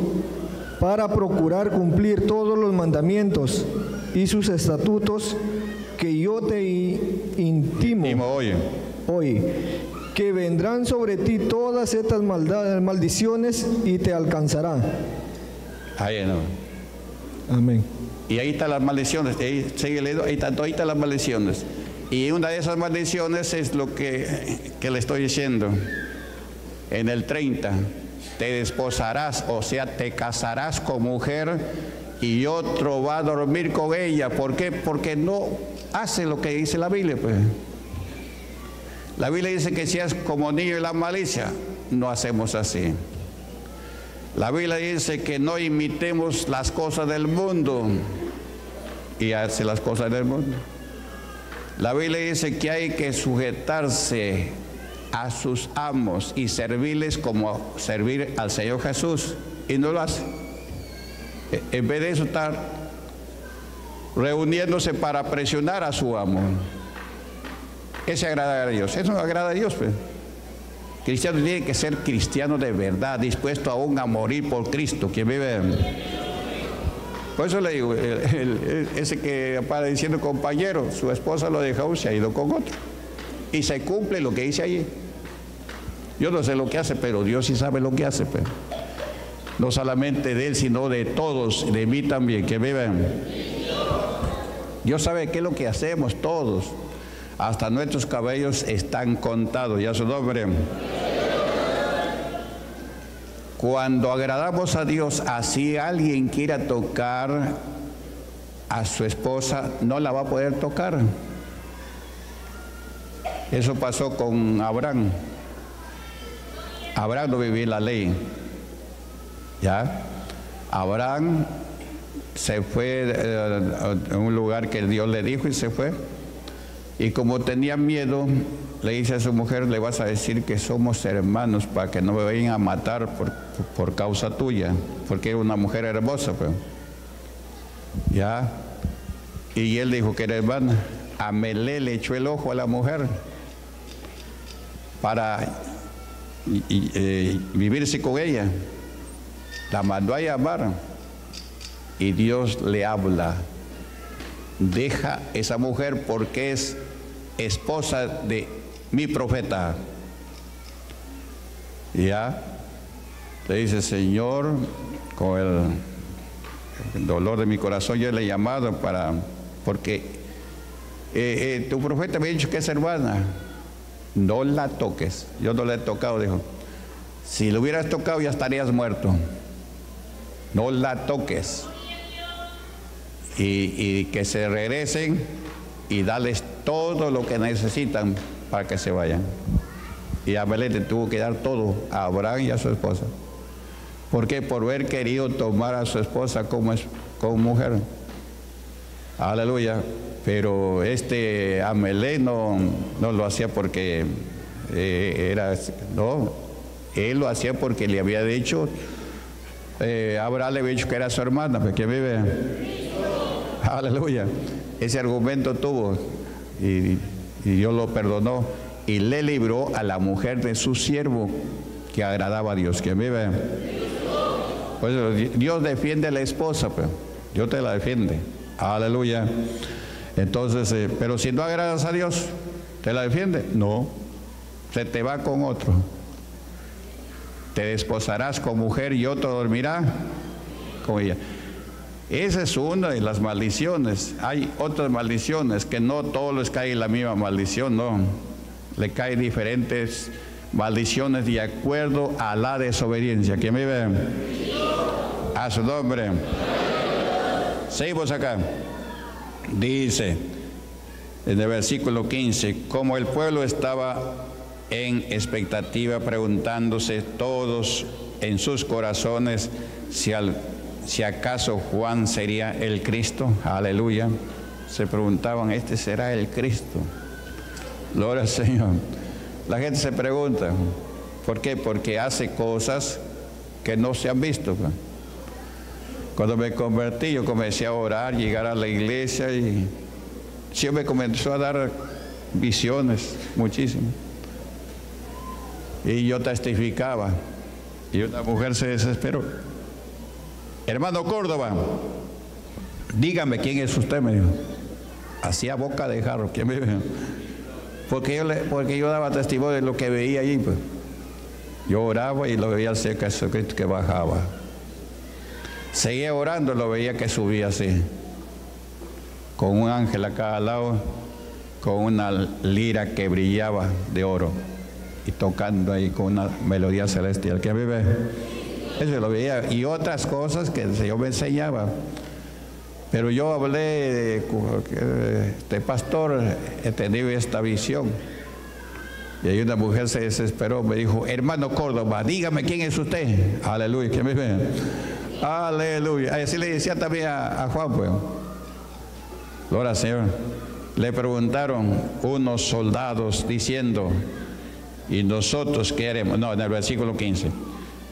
para procurar cumplir todos los mandamientos y sus estatutos que yo te intimo hoy, hoy que vendrán sobre ti todas estas maldades, maldiciones y te alcanzarán. Ahí no. Amén. Y ahí están las maldiciones, ahí, sigue leyendo, ahí, están, ahí están las maldiciones. Y una de esas maldiciones es lo que, que le estoy diciendo. En el 30, te desposarás, o sea, te casarás con mujer y otro va a dormir con ella. ¿Por qué? Porque no hace lo que dice la Biblia. Pues. La Biblia dice que si es como niño y la malicia, no hacemos así. La Biblia dice que no imitemos las cosas del mundo y hace las cosas del mundo. La Biblia dice que hay que sujetarse a sus amos y servirles como servir al Señor Jesús y no lo hace. E, en vez de eso estar reuniéndose para presionar a su amo. Ese agrada a Dios. Eso no agrada a Dios. Pues. Cristiano tiene que ser cristiano de verdad, dispuesto aún a morir por Cristo, que vive. Por eso le digo, ese que para diciendo compañero, su esposa lo dejó, se ha ido con otro. Y se cumple lo que dice allí. Yo no sé lo que hace, pero Dios sí sabe lo que hace. No solamente de él, sino de todos, de mí también, que viven. Dios sabe qué es lo que hacemos todos hasta nuestros cabellos están contados, ya su nombre. Cuando agradamos a Dios, así alguien quiera tocar a su esposa, no la va a poder tocar. Eso pasó con Abraham. Abraham no vivía la ley. ¿Ya? Abraham se fue eh, a un lugar que Dios le dijo y se fue. Y como tenía miedo, le dice a su mujer, le vas a decir que somos hermanos para que no me vayan a matar por, causa tuya, porque era una mujer hermosa. Pues. Ya. Y él dijo que era hermana. Amelé le echó el ojo a la mujer para eh, vivirse con ella. La mandó a llamar y Dios le habla. Deja esa mujer porque es esposa de mi profeta. Ya le dice, Señor, con el, dolor de mi corazón yo le he llamado para, porque eh, eh, tu profeta me ha dicho que es hermana, no la toques. Yo no la he tocado, dijo. Si lo hubieras tocado ya estarías muerto. No la toques. Y, que se regresen y darles todo lo que necesitan para que se vayan. Y Abelete tuvo que dar todo a Abraham y a su esposa. ¿Por qué? Por haber querido tomar a su esposa como, como mujer. Aleluya. Pero este Amelé no, no lo hacía porque eh, era, no, él lo hacía porque le había dicho, eh, Abraham le había dicho que era su hermana, porque vive. Aleluya. Ese argumento tuvo y, y Dios lo perdonó y le libró a la mujer de su siervo que agradaba a Dios. que vive? Pues Dios defiende a la esposa, pero pues. Dios te la defiende. Aleluya. Entonces, eh, pero si no agradas a Dios, ¿te la defiende? No. Se te va con otro. Te desposarás con mujer y otro dormirá con ella. Esa es una de las maldiciones. Hay otras maldiciones que no todos les cae la misma maldición, no. Le caen diferentes maldiciones de acuerdo a la desobediencia. ¿Quién vive? A su nombre. Seguimos acá. Dice en el versículo 15, como el pueblo estaba en expectativa preguntándose todos en sus corazones si, si acaso Juan sería el Cristo, aleluya, se preguntaban, ¿este será el Cristo? Gloria al Señor. La gente se pregunta, ¿por qué? Porque hace cosas que no se han visto. Cuando me convertí, yo comencé a orar, llegar a la iglesia y Dios me comenzó a dar visiones, muchísimo. Y yo testificaba. Y una mujer se desesperó. Hermano Córdoba, dígame quién es usted, me dijo. Hacía boca de jarro, ¿quién me Porque yo, porque yo daba testimonio de lo que veía allí. Pues. Yo oraba y lo veía cerca de Jesucristo que bajaba. Seguía orando, lo veía que subía así, con un ángel acá al lado, con una lira que brillaba de oro y tocando ahí con una melodía celestial. que vive? Eso lo veía. Y otras cosas que el Señor me enseñaba. Pero yo hablé de este pastor, he tenido esta visión. Y ahí una mujer se desesperó, me dijo, hermano Córdoba, dígame quién es usted. Aleluya, que me ve. Aleluya. Así le decía también a, Juan, pues. Gloria Señor. Le preguntaron unos soldados diciendo, ¿y nosotros queremos? No, en el versículo 15.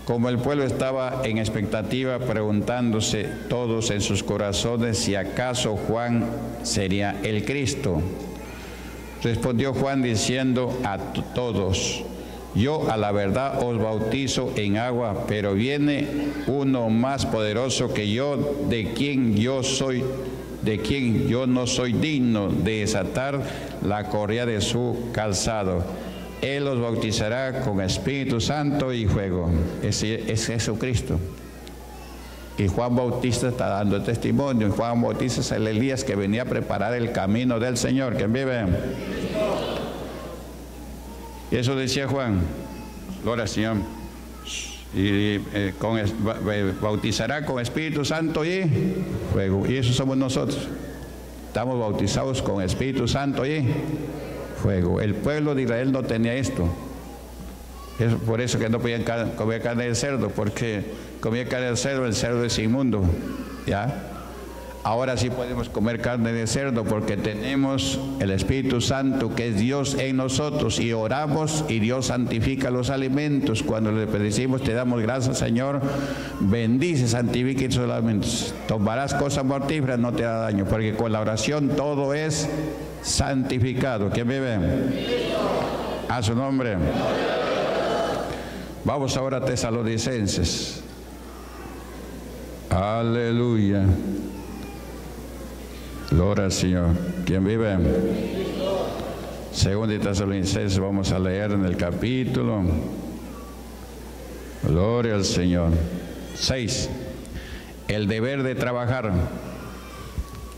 Como el pueblo estaba en expectativa, preguntándose todos en sus corazones si acaso Juan sería el Cristo. Respondió Juan diciendo a todos, yo a la verdad os bautizo en agua, pero viene uno más poderoso que yo, de quien yo soy, de quien yo no soy digno de desatar la correa de su calzado. Él os bautizará con Espíritu Santo y fuego. Ese es Jesucristo. Y Juan Bautista está dando testimonio. Juan Bautista es el Elías que venía a preparar el camino del Señor. ¿Quién vive? Eso decía Juan, al Señor. Y eh, con, bautizará con Espíritu Santo y fuego. Y eso somos nosotros. Estamos bautizados con Espíritu Santo y fuego. El pueblo de Israel no tenía esto. Es por eso que no podían comer carne de cerdo, porque comía carne de cerdo, el cerdo es inmundo. ¿Ya? Ahora sí podemos comer carne de cerdo porque tenemos el Espíritu Santo que es Dios en nosotros y oramos y Dios santifica los alimentos. Cuando le pedimos, te damos gracias Señor, bendice, santifica esos alimentos. Tomarás cosas mortíferas, no te da daño, porque con la oración todo es santificado. ¿Quién vive? A su nombre. Vamos ahora a Tesalonicenses. Aleluya. Gloria al Señor. ¿Quién vive? Segundo de Tesalonicenses vamos a leer en el capítulo. Gloria al Señor. 6. El deber de trabajar.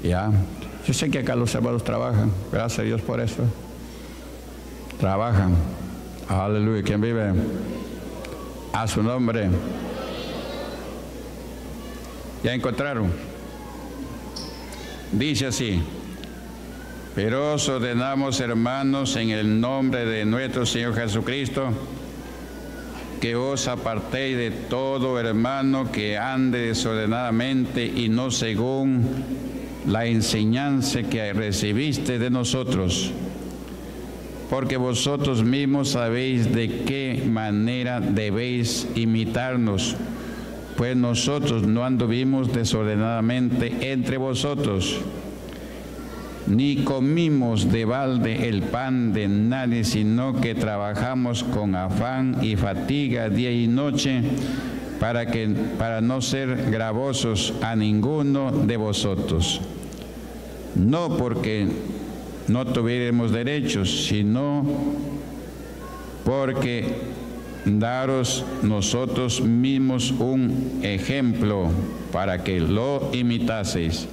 Ya. Yo sé que acá los hermanos trabajan. Gracias a Dios por eso. Trabajan. Aleluya. ¿Quién vive? A su nombre. ¿Ya encontraron? Dice así. Pero os ordenamos, hermanos, en el nombre de nuestro Señor Jesucristo, que os apartéis de todo hermano que ande desordenadamente y no según la enseñanza que recibiste de nosotros, porque vosotros mismos sabéis de qué manera debéis imitarnos, pues nosotros no anduvimos desordenadamente entre vosotros, ni comimos de balde el pan de nadie, sino que trabajamos con afán y fatiga día y noche para, que, para no ser gravosos a ninguno de vosotros. No porque no tuviéramos derechos, sino porque daros nosotros mismos un ejemplo para que lo imitaseis.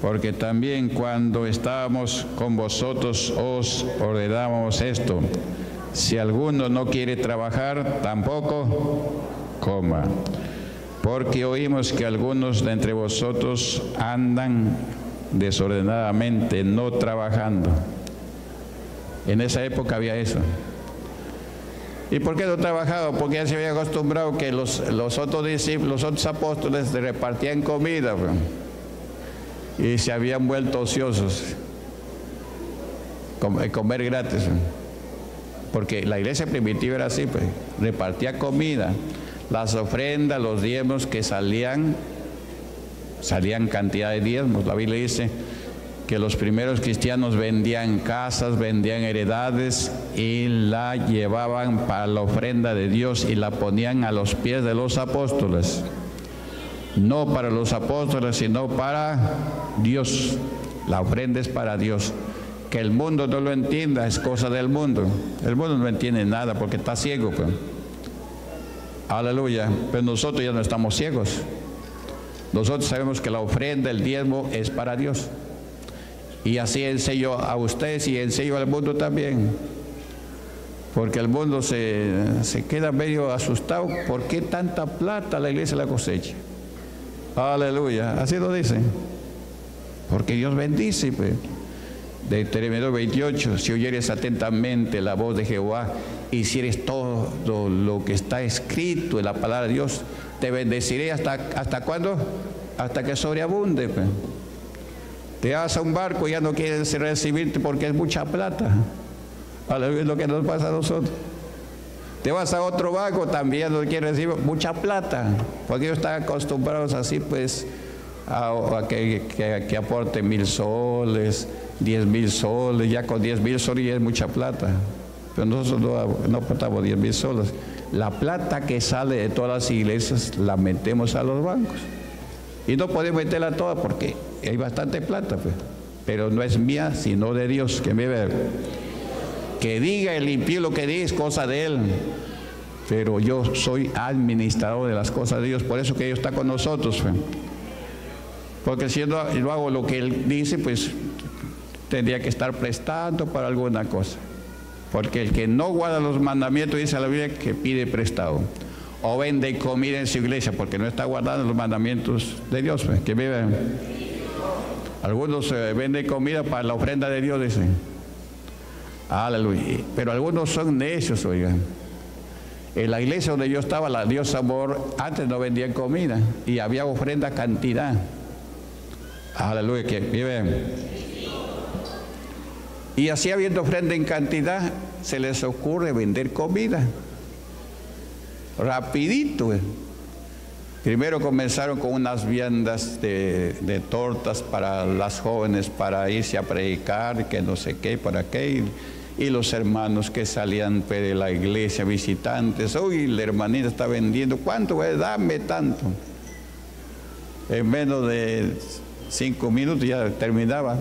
Porque también cuando estábamos con vosotros os ordenábamos esto. Si alguno no quiere trabajar, tampoco coma. Porque oímos que algunos de entre vosotros andan desordenadamente, no trabajando. En esa época había eso. ¿Y por qué no trabajaba? Porque ya se había acostumbrado que los, los otros discípulos, los otros apóstoles repartían comida y se habían vuelto ociosos. Eh, comer gratis. Porque la iglesia primitiva era así, pues, repartía comida, las ofrendas, los diezmos que salían, salían cantidad de diezmos. La Biblia dice, que los primeros cristianos vendían casas, vendían heredades y la llevaban para la ofrenda de Dios y la ponían a los pies de los apóstoles. No para los apóstoles, sino para Dios. La ofrenda es para Dios. Que el mundo no lo entienda es cosa del mundo. El mundo no entiende nada porque está ciego. Pues. Aleluya. Pero nosotros ya no estamos ciegos. Nosotros sabemos que la ofrenda, el diezmo es para Dios. Y así enseño a ustedes y enseño al mundo también. Porque el mundo se, queda medio asustado. ¿Por qué tanta plata la iglesia la cosecha? Aleluya. Así lo dicen. Porque Dios bendice. Pues. De Deuteronomio 28, si oyeres atentamente la voz de Jehová, hicieres todo lo que está escrito en la palabra de Dios, te bendeciré hasta, hasta cuándo? Hasta que sobreabunde. Pues. Te vas a un barco y ya no quieres recibirte porque es mucha plata. Es lo que nos pasa a nosotros. Te vas a otro barco también no quieres recibir mucha plata. Porque ellos están acostumbrados así pues a, que, que, aporte mil soles, diez mil soles. Ya con diez mil soles ya es mucha plata. Pero nosotros no, no aportamos diez mil soles. La plata que sale de todas las iglesias la metemos a los bancos. Y no podemos meterla toda porque hay bastante plata, pues. pero no es mía, sino de Dios que me ve. Que diga el impío lo que diga es cosa de él. Pero yo soy administrador de las cosas de Dios, por eso que Dios está con nosotros. Porque si yo no hago lo que Él dice, pues tendría que estar prestando para alguna cosa. Porque el que no guarda los mandamientos, dice la Biblia, que pide prestado o vende comida en su iglesia porque no está guardando los mandamientos de Dios, que viven. Algunos eh, venden comida para la ofrenda de Dios, dicen. Aleluya. Pero algunos son necios, oigan. En la iglesia donde yo estaba, la Dios Amor, antes no vendían comida y había ofrenda cantidad. Aleluya, que vive. Y así habiendo ofrenda en cantidad, se les ocurre vender comida. Rapidito. eh. Primero comenzaron con unas viandas de, tortas para las jóvenes para irse a predicar, que no sé qué, para qué. Y, los hermanos que salían pues, de la iglesia, visitantes, uy, la hermanita está vendiendo, ¿cuánto? güey? Dame tanto. En menos de cinco minutos ya terminaban.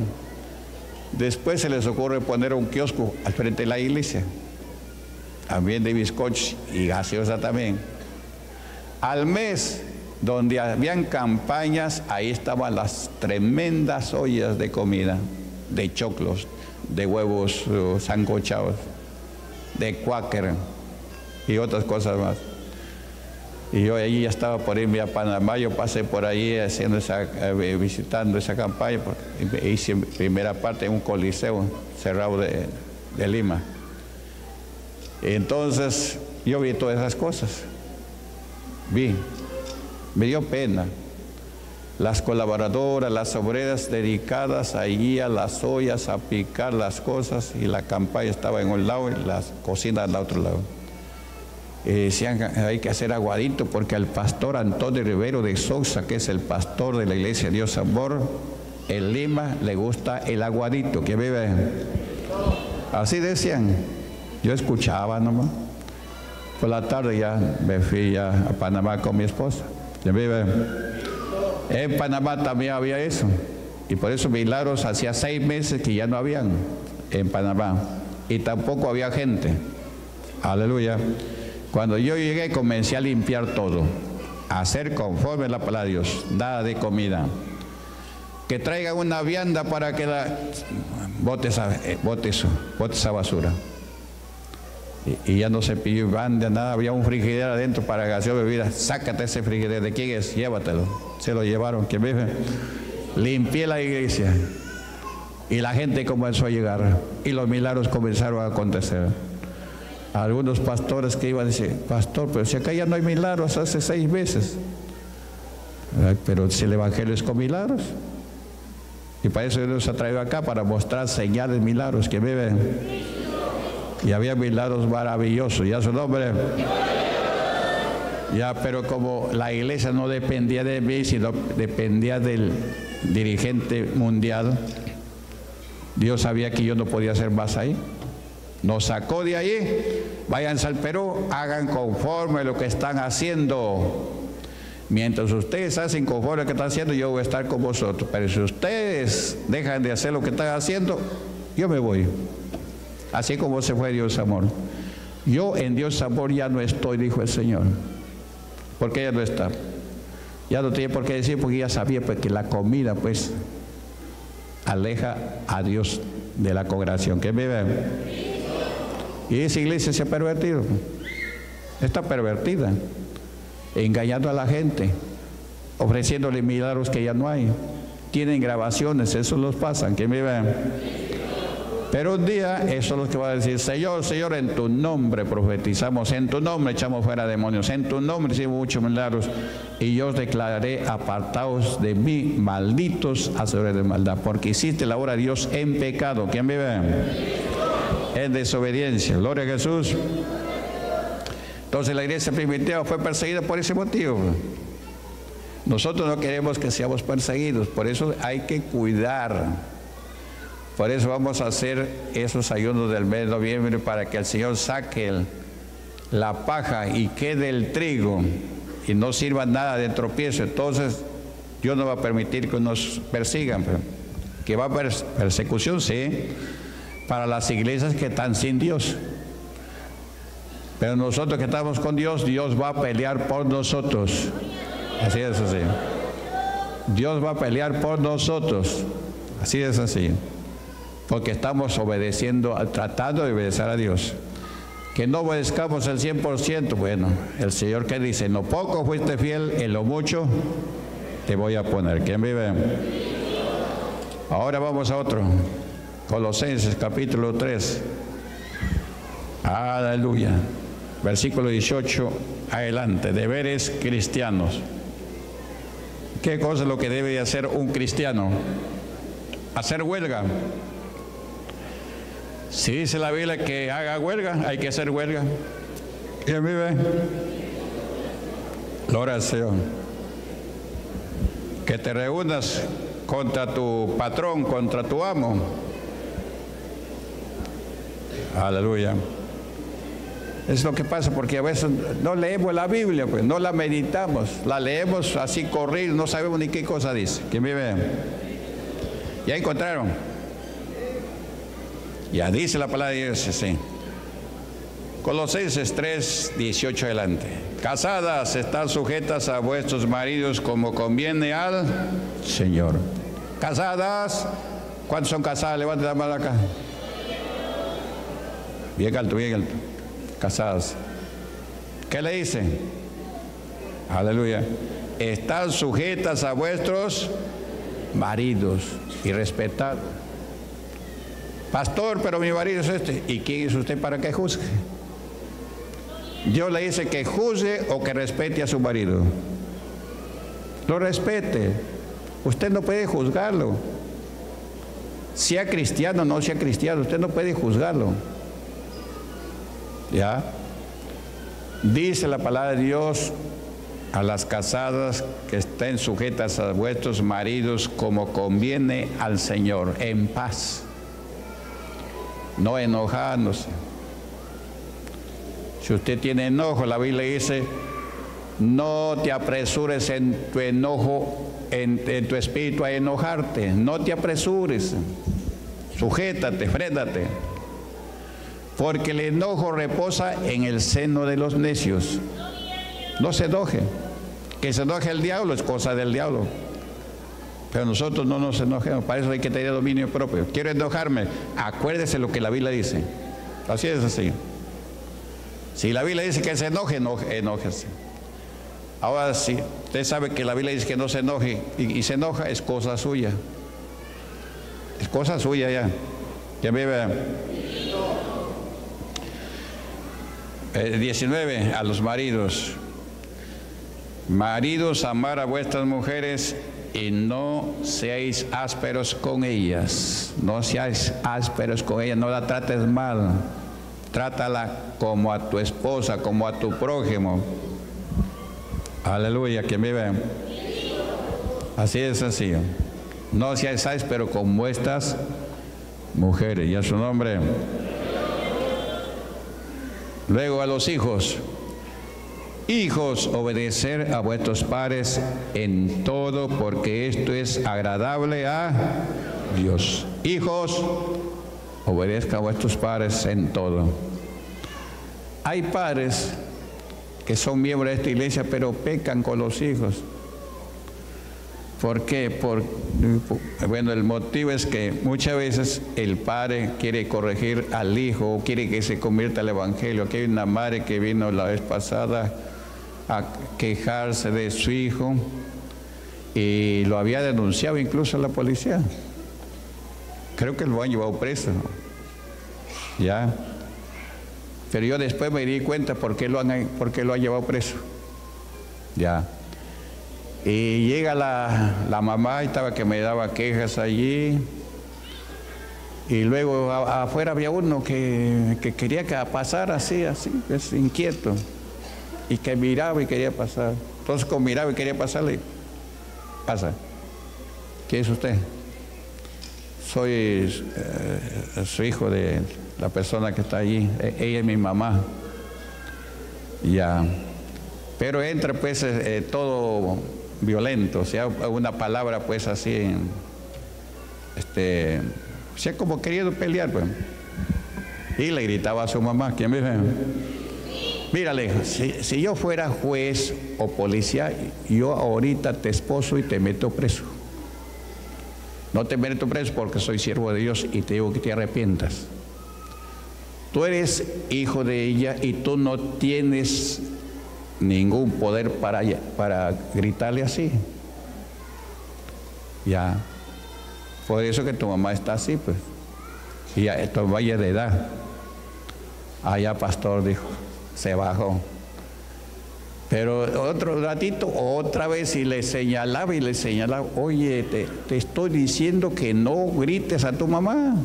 Después se les ocurre poner un kiosco al frente de la iglesia, también de bizcochos y gaseosa también. Al mes, donde habían campañas, ahí estaban las tremendas ollas de comida, de choclos, de huevos uh, sancochados, de cuáquer y otras cosas más. Y yo ahí ya estaba por irme a Panamá, yo pasé por ahí haciendo esa, eh, visitando esa campaña, porque hice primera parte en un coliseo cerrado de, de Lima. Entonces yo vi todas esas cosas, vi, me dio pena. Las colaboradoras, las obreras dedicadas allí a las ollas, a picar las cosas, y la campaña estaba en un lado y la cocina al otro lado. Y decían hay que hacer aguadito porque al pastor Antonio Rivero de Sousa, que es el pastor de la iglesia Dios Amor, en Lima le gusta el aguadito, que vive. Así decían. Yo escuchaba nomás. Por la tarde ya me fui ya a Panamá con mi esposa. En Panamá también había eso. Y por eso Milagros hacía seis meses que ya no habían en Panamá. Y tampoco había gente. Aleluya. Cuando yo llegué comencé a limpiar todo. A hacer conforme la palabra de Dios. Nada de comida. Que traigan una vianda para que la... Bote esa, eh, bote eso, bote esa basura. Y, ya no se pidió banda, nada, había un frigidero adentro para gasear bebidas. Sácate ese frigidero, ¿de quién es? Llévatelo. Se lo llevaron, que vive. Limpié la iglesia. Y la gente comenzó a llegar. Y los milagros comenzaron a acontecer. Algunos pastores que iban a decir, pastor, pero si acá ya no hay milagros hace seis meses. Pero si el evangelio es con milagros. Y para eso Dios nos ha traído acá, para mostrar señales, milagros que viven. Y había milagros maravillosos, ya su nombre. Ya, pero como la iglesia no dependía de mí, sino dependía del dirigente mundial, Dios sabía que yo no podía hacer más ahí. Nos sacó de allí, váyanse al Perú, hagan conforme lo que están haciendo. Mientras ustedes hacen conforme lo que están haciendo, yo voy a estar con vosotros. Pero si ustedes dejan de hacer lo que están haciendo, yo me voy. Así como se fue Dios amor. Yo en Dios amor ya no estoy, dijo el Señor. Porque ya no está. Ya no tiene por qué decir, porque ya sabía pues, que la comida, pues, aleja a Dios de la congregación. ¿Qué me ve? Y esa iglesia se ha pervertido. Está pervertida. Engañando a la gente. Ofreciéndole milagros que ya no hay. Tienen grabaciones, eso los pasan. ¿Qué me ven? Pero un día, eso es lo que va a decir, Señor, Señor, en tu nombre profetizamos, en tu nombre echamos fuera demonios, en tu nombre hicimos muchos milagros, y yo os declararé apartados de mí, malditos hacedores de maldad, porque hiciste la obra de Dios en pecado. ¿Quién vive? En desobediencia. Gloria a Jesús. Entonces la iglesia primitiva fue perseguida por ese motivo. Nosotros no queremos que seamos perseguidos, por eso hay que cuidar. Por eso vamos a hacer esos ayunos del mes de noviembre para que el Señor saque la paja y quede el trigo y no sirva nada de tropiezo. Entonces Dios no va a permitir que nos persigan. Que va a haber persecución, sí, para las iglesias que están sin Dios. Pero nosotros que estamos con Dios, Dios va a pelear por nosotros. Así es así. Dios va a pelear por nosotros. Así es así porque estamos obedeciendo, tratando de obedecer a Dios. Que no obedezcamos el 100%, bueno, el Señor que dice, en lo poco fuiste fiel, en lo mucho te voy a poner. ¿Quién vive? Ahora vamos a otro. Colosenses capítulo 3. Aleluya. Versículo 18 adelante. Deberes cristianos. ¿Qué cosa es lo que debe hacer un cristiano? Hacer huelga. Si dice la Biblia que haga huelga, hay que hacer huelga. ¿Quién vive? La oración. Que te reúnas contra tu patrón, contra tu amo. Aleluya. Es lo que pasa porque a veces no leemos la Biblia, pues no la meditamos, la leemos así corrido, no sabemos ni qué cosa dice. ¿Quién vive? ¿Ya encontraron? Ya dice la palabra de Dios, sí. Colosenses 3, 18 adelante. Casadas están sujetas a vuestros maridos como conviene al Señor. Casadas, ¿cuántos son casadas? Levanten la mano acá. Bien alto, bien alto casadas. ¿Qué le dice? Aleluya. Están sujetas a vuestros maridos y respetados. Pastor, pero mi marido es este. ¿Y quién es usted para que juzgue? Yo le dice que juzgue o que respete a su marido. Lo respete. Usted no puede juzgarlo. Sea cristiano o no sea cristiano, usted no puede juzgarlo. ¿Ya? Dice la palabra de Dios a las casadas que estén sujetas a vuestros maridos como conviene al Señor, en paz, no enojándose. Si usted tiene enojo, la Biblia dice, no te apresures en tu enojo, en, tu espíritu a enojarte, no te apresures, sujétate, frédate porque el enojo reposa en el seno de los necios. No se enoje. Que se enoje el diablo es cosa del diablo. Pero nosotros no nos enojemos, para eso hay que tener dominio propio. Quiero enojarme, acuérdese lo que la Biblia dice. Así es así. Si la Biblia dice que se enoje, enójese. Ahora, si usted sabe que la Biblia dice que no se enoje y, se enoja, es cosa suya. Es cosa suya ya. Que vive 19 eh, a los maridos. Maridos, amar a vuestras mujeres y no seáis ásperos con ellas. No seáis ásperos con ellas, no la trates mal. Trátala como a tu esposa, como a tu prójimo. Aleluya, que vean. Así es así. No seáis ásperos con vuestras mujeres. Y a su nombre. Luego a los hijos. Hijos, obedecer a vuestros padres en todo, porque esto es agradable a Dios. Hijos, obedezcan a vuestros padres en todo. Hay padres que son miembros de esta iglesia, pero pecan con los hijos. ¿Por qué? Por, bueno, el motivo es que muchas veces el padre quiere corregir al hijo o quiere que se convierta al evangelio. Aquí hay una madre que vino la vez pasada a quejarse de su hijo y lo había denunciado incluso a la policía. Creo que lo han llevado preso. Ya. Pero yo después me di cuenta por qué lo han, por qué lo llevado preso. Ya. Y llega la, mamá y estaba que me daba quejas allí. Y luego afuera había uno que, quería que pasara así, así, es inquieto. Y que miraba y quería pasar. Entonces con miraba y quería pasarle, pasa. ¿Quién es usted? Soy eh, su hijo de la persona que está allí. E, ella es mi mamá. Ya. Pero entra pues eh, eh, todo violento, o sea, una palabra pues así, este, o sea, como queriendo pelear, pues. Y le gritaba a su mamá, ¿quién me Mírale, si, yo fuera juez o policía, yo ahorita te esposo y te meto preso. No te meto preso porque soy siervo de Dios y te digo que te arrepientas. Tú eres hijo de ella y tú no tienes ningún poder para, para gritarle así. Ya. Por eso que tu mamá está así, pues. Y ya, esto vaya de edad. Allá pastor dijo, se bajó. Pero otro ratito, otra vez, y le señalaba y le señalaba, oye, te, te estoy diciendo que no grites a tu mamá.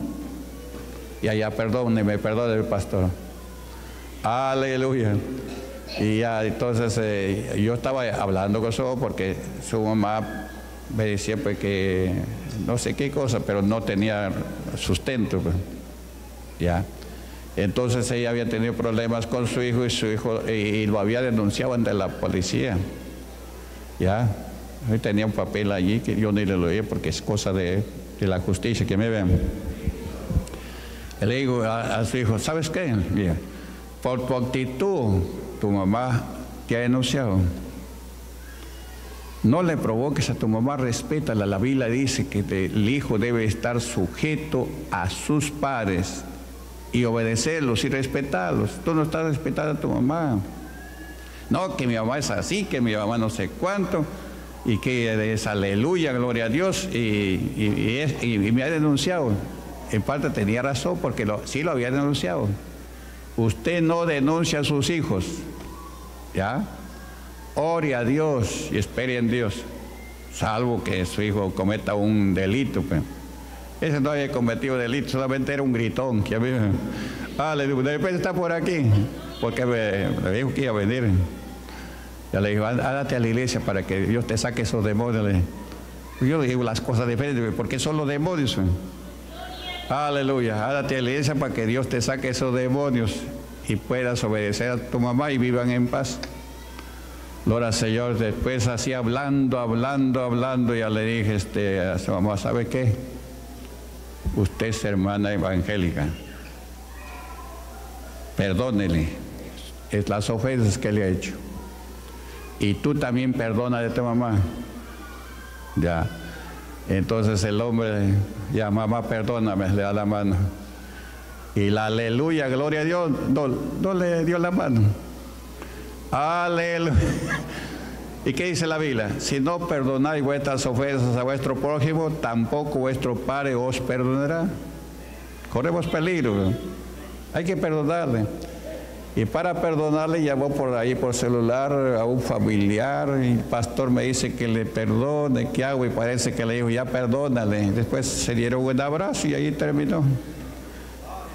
Y allá, perdóneme, perdóneme, pastor. Aleluya. Y ya, entonces eh, yo estaba hablando con su porque su mamá me decía pues que no sé qué cosa, pero no tenía sustento. Pues. Ya. Entonces ella había tenido problemas con su hijo y su hijo y, lo había denunciado ante la policía. Ya, hoy tenía un papel allí que yo ni le lo porque es cosa de, la justicia que me ven. Le digo a, su hijo, ¿sabes qué? por tu actitud, tu mamá te ha denunciado. No le provoques a tu mamá, respétala. La Biblia dice que el hijo debe estar sujeto a sus padres y obedecerlos y respetarlos. Tú no estás respetando a tu mamá. No, que mi mamá es así, que mi mamá no sé cuánto, y que es aleluya, gloria a Dios, y, me ha denunciado. En parte tenía razón porque sí lo había denunciado. Usted no denuncia a sus hijos, ¿ya? Ore a Dios y espere en Dios, salvo que su hijo cometa un delito. Pues. Ese no había cometido delito, solamente era un gritón. Que había, ah, le digo, de repente está por aquí, porque me, dijo que iba a venir. Ya le dijo, ándate a la iglesia para que Dios te saque esos demonios. Yo le digo las cosas diferentes, porque son los demonios. Aleluya, ándate a la iglesia para que Dios te saque esos demonios y puedas obedecer a tu mamá y vivan en paz. Gloria al Señor, después así hablando, hablando, hablando, ya le dije este, a su mamá, ¿sabe qué? Usted es hermana evangélica, perdónele es las ofensas que le ha hecho. Y tú también perdona de tu mamá. Ya. Entonces el hombre, ya mamá, perdóname, le da la mano. Y la aleluya, gloria a Dios, no, no le dio la mano. Aleluya. ¿Y qué dice la Biblia? Si no perdonáis vuestras ofensas a vuestro prójimo, tampoco vuestro Padre os perdonará. Corremos peligro. Hay que perdonarle. Y para perdonarle llamó por ahí por celular a un familiar el pastor me dice que le perdone, ¿qué hago? Y parece que le dijo, ya perdónale. Después se dieron un abrazo y ahí terminó.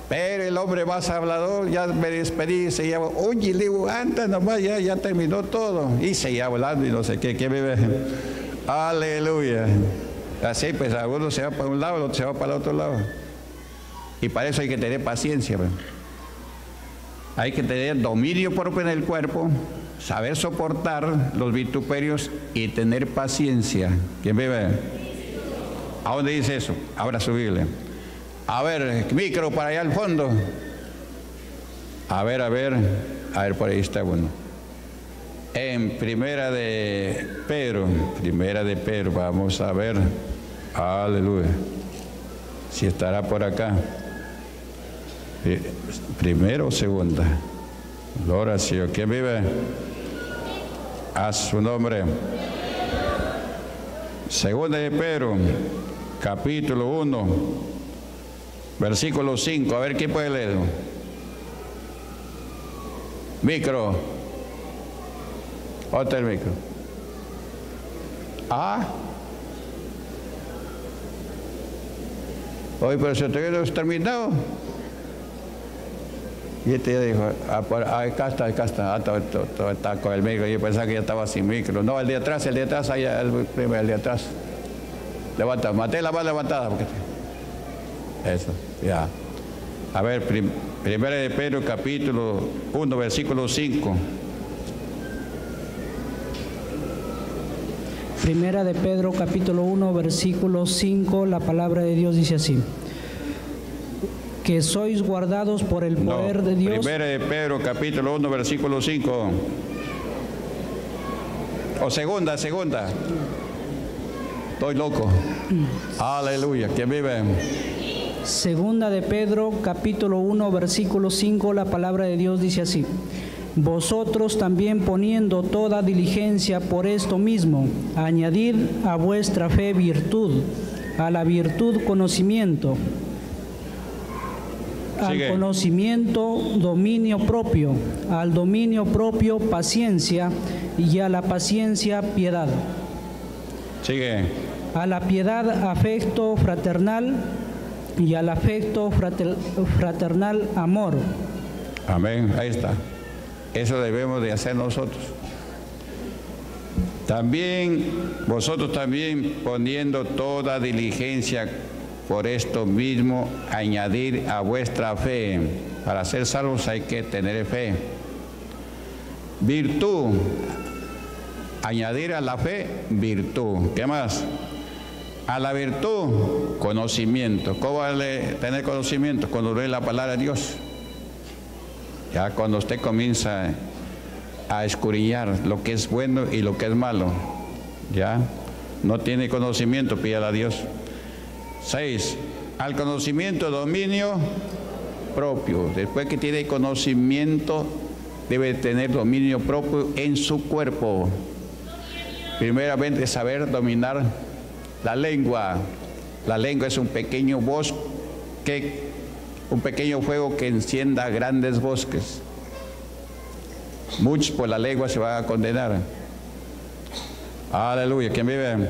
Pero el hombre más hablador, ya me despedí y seguía, oye, le digo, anda nomás, ya, ya terminó todo. Y seguía hablando y no sé qué, ¿qué vive? Aleluya. Así pues, alguno se va para un lado, otro se va para el otro lado. Y para eso hay que tener paciencia. Pues. Hay que tener dominio propio en el cuerpo, saber soportar los vituperios y tener paciencia. ¿Quién vive? ¿A dónde dice eso? Ahora subirle. A ver, micro para allá al fondo. A ver, a ver, a ver, por ahí está bueno. En primera de Pedro, primera de Pedro, vamos a ver. Aleluya. Si estará por acá. Primero o segunda. Gloria al Señor. ¿Quién vive? A su nombre. Segunda de Pedro, capítulo 1 Versículo 5, a ver quién puede leer. Micro. Otro micro. Ah. Hoy, pero si todavía no terminado. Y este ya dijo, ah, ah, acá está, acá está, ah, todo, está con el micro. Yo pensaba que ya estaba sin micro. No, el de atrás, el de atrás, ahí, el, el de atrás. Levanta, maté la mano levantada. Porque... Eso, ya. A ver, primera de Pedro capítulo 1, versículo 5. Primera de Pedro capítulo 1, versículo 5, la palabra de Dios dice así. Que sois guardados por el poder de Dios. Primera de Pedro capítulo 1, versículo 5. O segunda, segunda. Estoy loco. Mm. Aleluya. ¿Quién vive? Segunda de Pedro, capítulo 1, versículo 5, la palabra de Dios dice así. Vosotros también poniendo toda diligencia por esto mismo, añadid a vuestra fe virtud, a la virtud conocimiento, al Sigue. conocimiento dominio propio, al dominio propio paciencia y a la paciencia piedad, Sigue. a la piedad afecto fraternal y al afecto frater- fraternal amor. Amén. Ahí está. Eso debemos de hacer nosotros. También, vosotros también poniendo toda diligencia por esto mismo, añadir a vuestra fe. Para ser salvos hay que tener fe. Virtud. Añadir a la fe virtud. ¿Qué más? A la virtud, conocimiento. ¿Cómo vale tener conocimiento? Cuando lee la palabra de Dios. Ya cuando usted comienza a escudriñar lo que es bueno y lo que es malo, ya no tiene conocimiento, pídale a Dios. Seis, al conocimiento, dominio propio. Después que tiene conocimiento, debe tener dominio propio en su cuerpo. Primeramente, saber dominar la lengua. La lengua es un pequeño bosque, un pequeño fuego que encienda grandes bosques. Muchos por la lengua se van a condenar. Aleluya, ¿quién vive?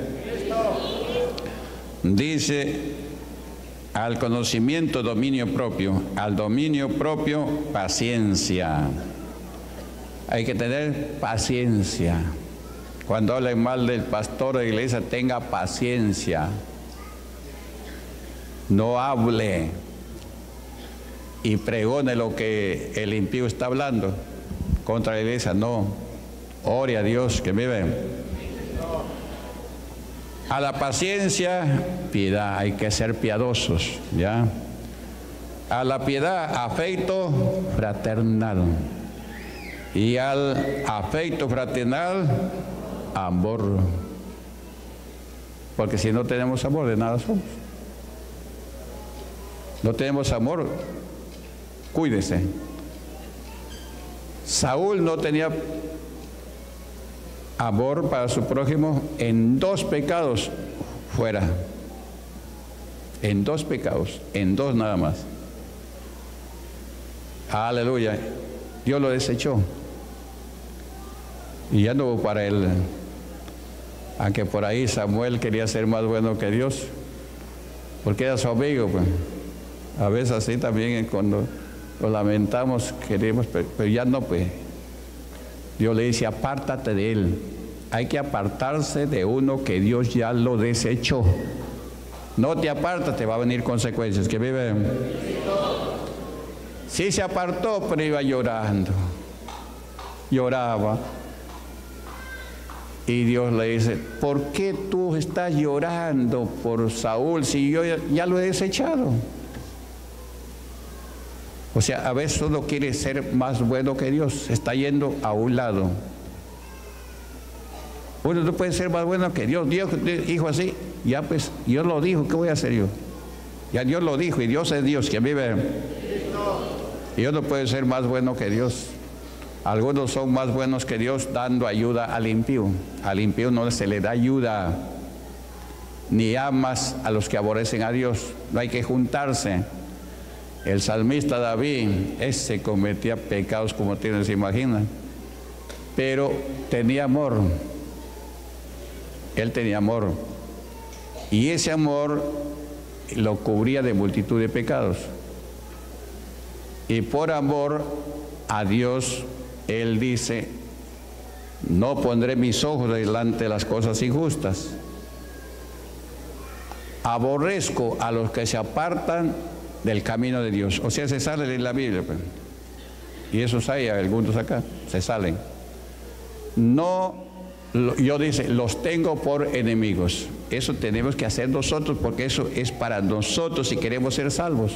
Dice, al conocimiento dominio propio, al dominio propio paciencia. Hay que tener paciencia. Cuando hablen mal del pastor de la iglesia, tenga paciencia. No hable y pregone lo que el impío está hablando contra la iglesia. No. Ore a Dios que vive. A la paciencia, piedad. Hay que ser piadosos, ¿ya? A la piedad, afecto fraternal. Y al afecto fraternal, amor. Porque si no tenemos amor, de nada somos. No tenemos amor, cuídese. Saúl no tenía amor para su prójimo en dos pecados fuera. En dos pecados, en dos nada más. Aleluya. Dios lo desechó. Y ya no hubo para él. Aunque por ahí Samuel quería ser más bueno que Dios. Porque era su amigo. Pues. A veces así también cuando lo lamentamos, queremos, pero, ya no, pues. Dios le dice, apártate de él. Hay que apartarse de uno que Dios ya lo desechó. No te apartas, te va a venir consecuencias. Que vive. Sí se apartó, pero iba llorando. Lloraba. Y Dios le dice, ¿por qué tú estás llorando por Saúl si yo ya, lo he desechado? O sea, a veces uno quiere ser más bueno que Dios, está yendo a un lado. Uno no puede ser más bueno que Dios. Dios dijo así, ya pues, Dios lo dijo, ¿qué voy a hacer yo? Ya Dios lo dijo y Dios es Dios, quien vive. Y yo no puedo ser más bueno que Dios. Algunos son más buenos que Dios dando ayuda al impío. Al impío no se le da ayuda, ni amas a los que aborrecen a Dios. No hay que juntarse. El salmista David, ese cometía pecados como tienen, se imaginan. Pero tenía amor. Él tenía amor. Y ese amor lo cubría de multitud de pecados. Y por amor a Dios, Él dice, no pondré mis ojos delante de las cosas injustas. Aborrezco a los que se apartan del camino de Dios. O sea, se salen de la Biblia. Pues. Y esos hay algunos acá, se salen. No, yo dice, los tengo por enemigos. Eso tenemos que hacer nosotros porque eso es para nosotros si queremos ser salvos.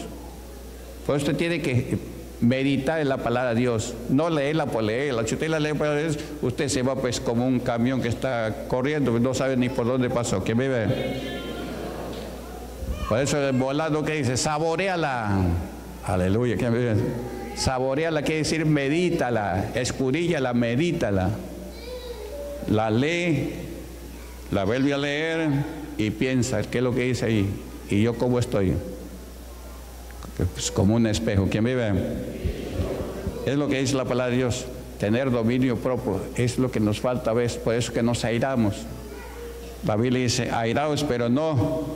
Por eso usted tiene que meditar en la palabra de Dios, no leerla por leerla. Si usted la lee por leer, usted se va pues como un camión que está corriendo, no sabe ni por dónde pasó. ¿Quién me ve? Por eso el volado que dice, saboreala. Aleluya, ¿quién me ve? Saboreala quiere decir medítala, escudíllala, medítala. La lee, la vuelve a leer y piensa, ¿qué es lo que dice ahí? ¿Y yo cómo estoy? Pues, como un espejo. ¿Quién vive? Es lo que dice la palabra de Dios. Tener dominio propio es lo que nos falta a veces, por eso que nos airamos. La Biblia dice, airaos, pero no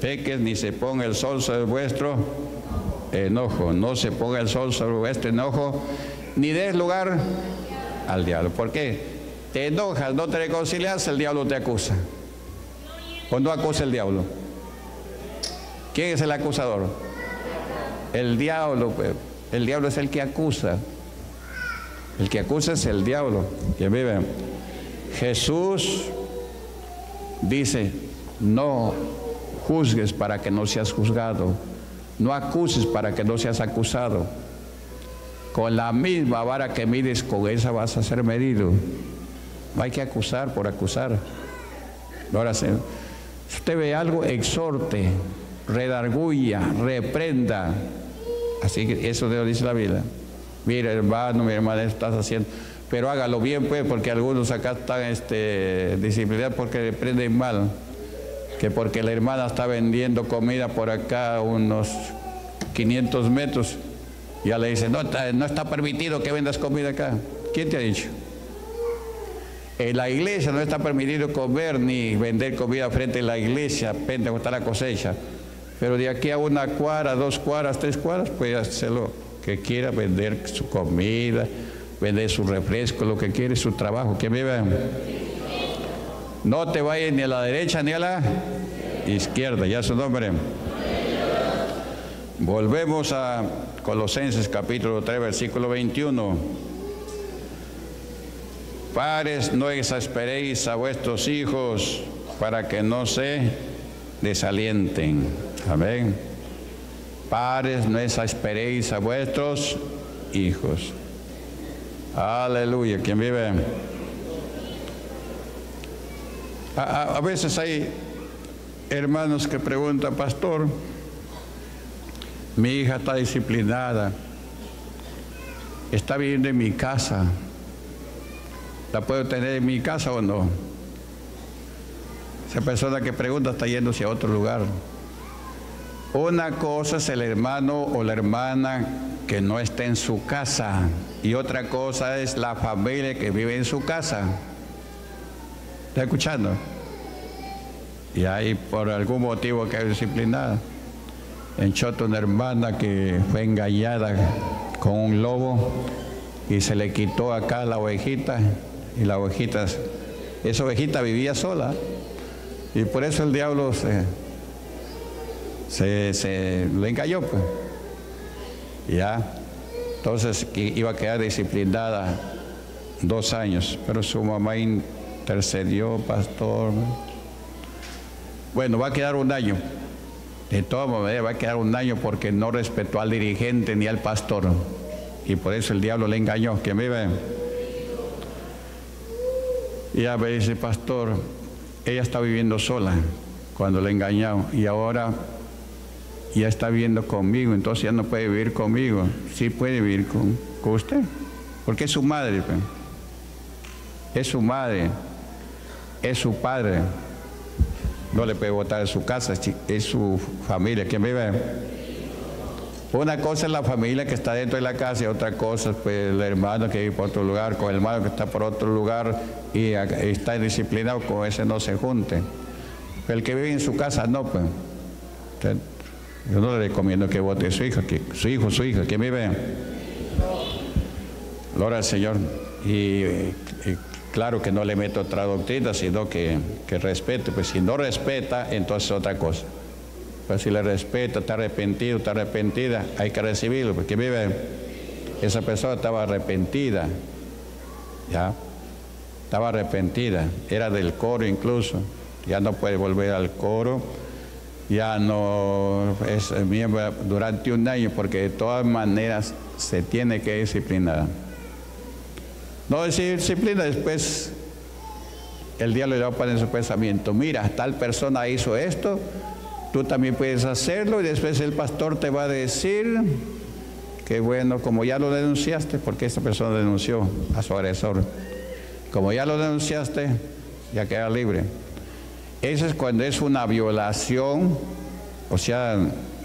peques ni se ponga el sol sobre vuestro enojo. No se ponga el sol sobre vuestro enojo, ni des lugar al diablo. ¿Por qué? Te enojas, no te reconcilias, el diablo te acusa. ¿O no acusa el diablo? ¿Quién es el acusador? El diablo. Pues. El diablo es el que acusa. El que acusa es el diablo. Que vive. Jesús dice, no juzgues para que no seas juzgado. No acuses para que no seas acusado. Con la misma vara que mides, con esa vas a ser medido. No hay que acusar por acusar. Ahora, si usted ve algo, exhorte, redarguya, reprenda. Así que eso dice la Biblia. Mira, hermano, mi hermana, estás haciendo. Pero hágalo bien, pues, porque algunos acá están este, disciplinados porque reprenden mal. Que porque la hermana está vendiendo comida por acá unos 500 metros, ya le dice, no, no está permitido que vendas comida acá. ¿Quién te ha dicho? En la iglesia no está permitido comer ni vender comida frente a la iglesia, está la cosecha. Pero de aquí a una cuadra, dos cuadras, tres cuadras, puede hacerlo que quiera vender su comida, vender su refresco, lo que quiere, su trabajo. Que viva. No te vayas ni a la derecha ni a la izquierda, ya su nombre. Volvemos a Colosenses capítulo 3, versículo 21. Pares, no exasperéis a vuestros hijos para que no se desalienten. Amén. Padres, no exasperéis a vuestros hijos. Aleluya. ¿Quién vive? A, a, veces hay hermanos que preguntan, pastor, mi hija está disciplinada, está viviendo en mi casa, ¿la puedo tener en mi casa o no? Esa persona que pregunta está yéndose a otro lugar. Una cosa es el hermano o la hermana que no está en su casa y otra cosa es la familia que vive en su casa. ¿Está escuchando? Y hay por algún motivo que hay disciplinada. En Choto una hermana que fue engañada con un lobo y se le quitó acá la ovejita y la ovejita, esa ovejita vivía sola y por eso el diablo se, se, le encalló, pues. Ya. Entonces iba a quedar disciplinada dos años, pero su mamá intercedió, pastor. Bueno, va a quedar un año. De todas maneras, va a quedar un año porque no respetó al dirigente ni al pastor. Y por eso el diablo le engañó. ¿Quién vive? Y ya me dice, pastor, ella está viviendo sola cuando le engañó y ahora ya está viviendo conmigo, entonces ya no puede vivir conmigo. Sí puede vivir con, usted, porque es su madre, pues. es su madre, es su padre. No le puede votar en su casa, es su familia. ¿Quién vive? Una cosa es la familia que está dentro de la casa y otra cosa es pues, el hermano que vive por otro lugar, con el hermano que está por otro lugar y está disciplinado, con ese no se junte. El que vive en su casa no, pues. Yo no le recomiendo que vote su hija, que su hijo, su hija, que vea. Gloria al Señor. Y, claro que no le meto otra doctrina, sino que, que respete. Pues si no respeta, entonces otra cosa. Pues si le respeta, está arrepentido, está arrepentida, hay que recibirlo, porque vive. Esa persona estaba arrepentida. ¿Ya? Estaba arrepentida. Era del coro incluso. Ya no puede volver al coro ya no es miembro durante un año porque de todas maneras se tiene que disciplinar. No decir disciplina, después el diablo le va a poner su pensamiento, mira, tal persona hizo esto, tú también puedes hacerlo y después el pastor te va a decir que bueno, como ya lo denunciaste, porque esta persona denunció a su agresor, como ya lo denunciaste, ya queda libre. Eso es cuando es una violación, o sea,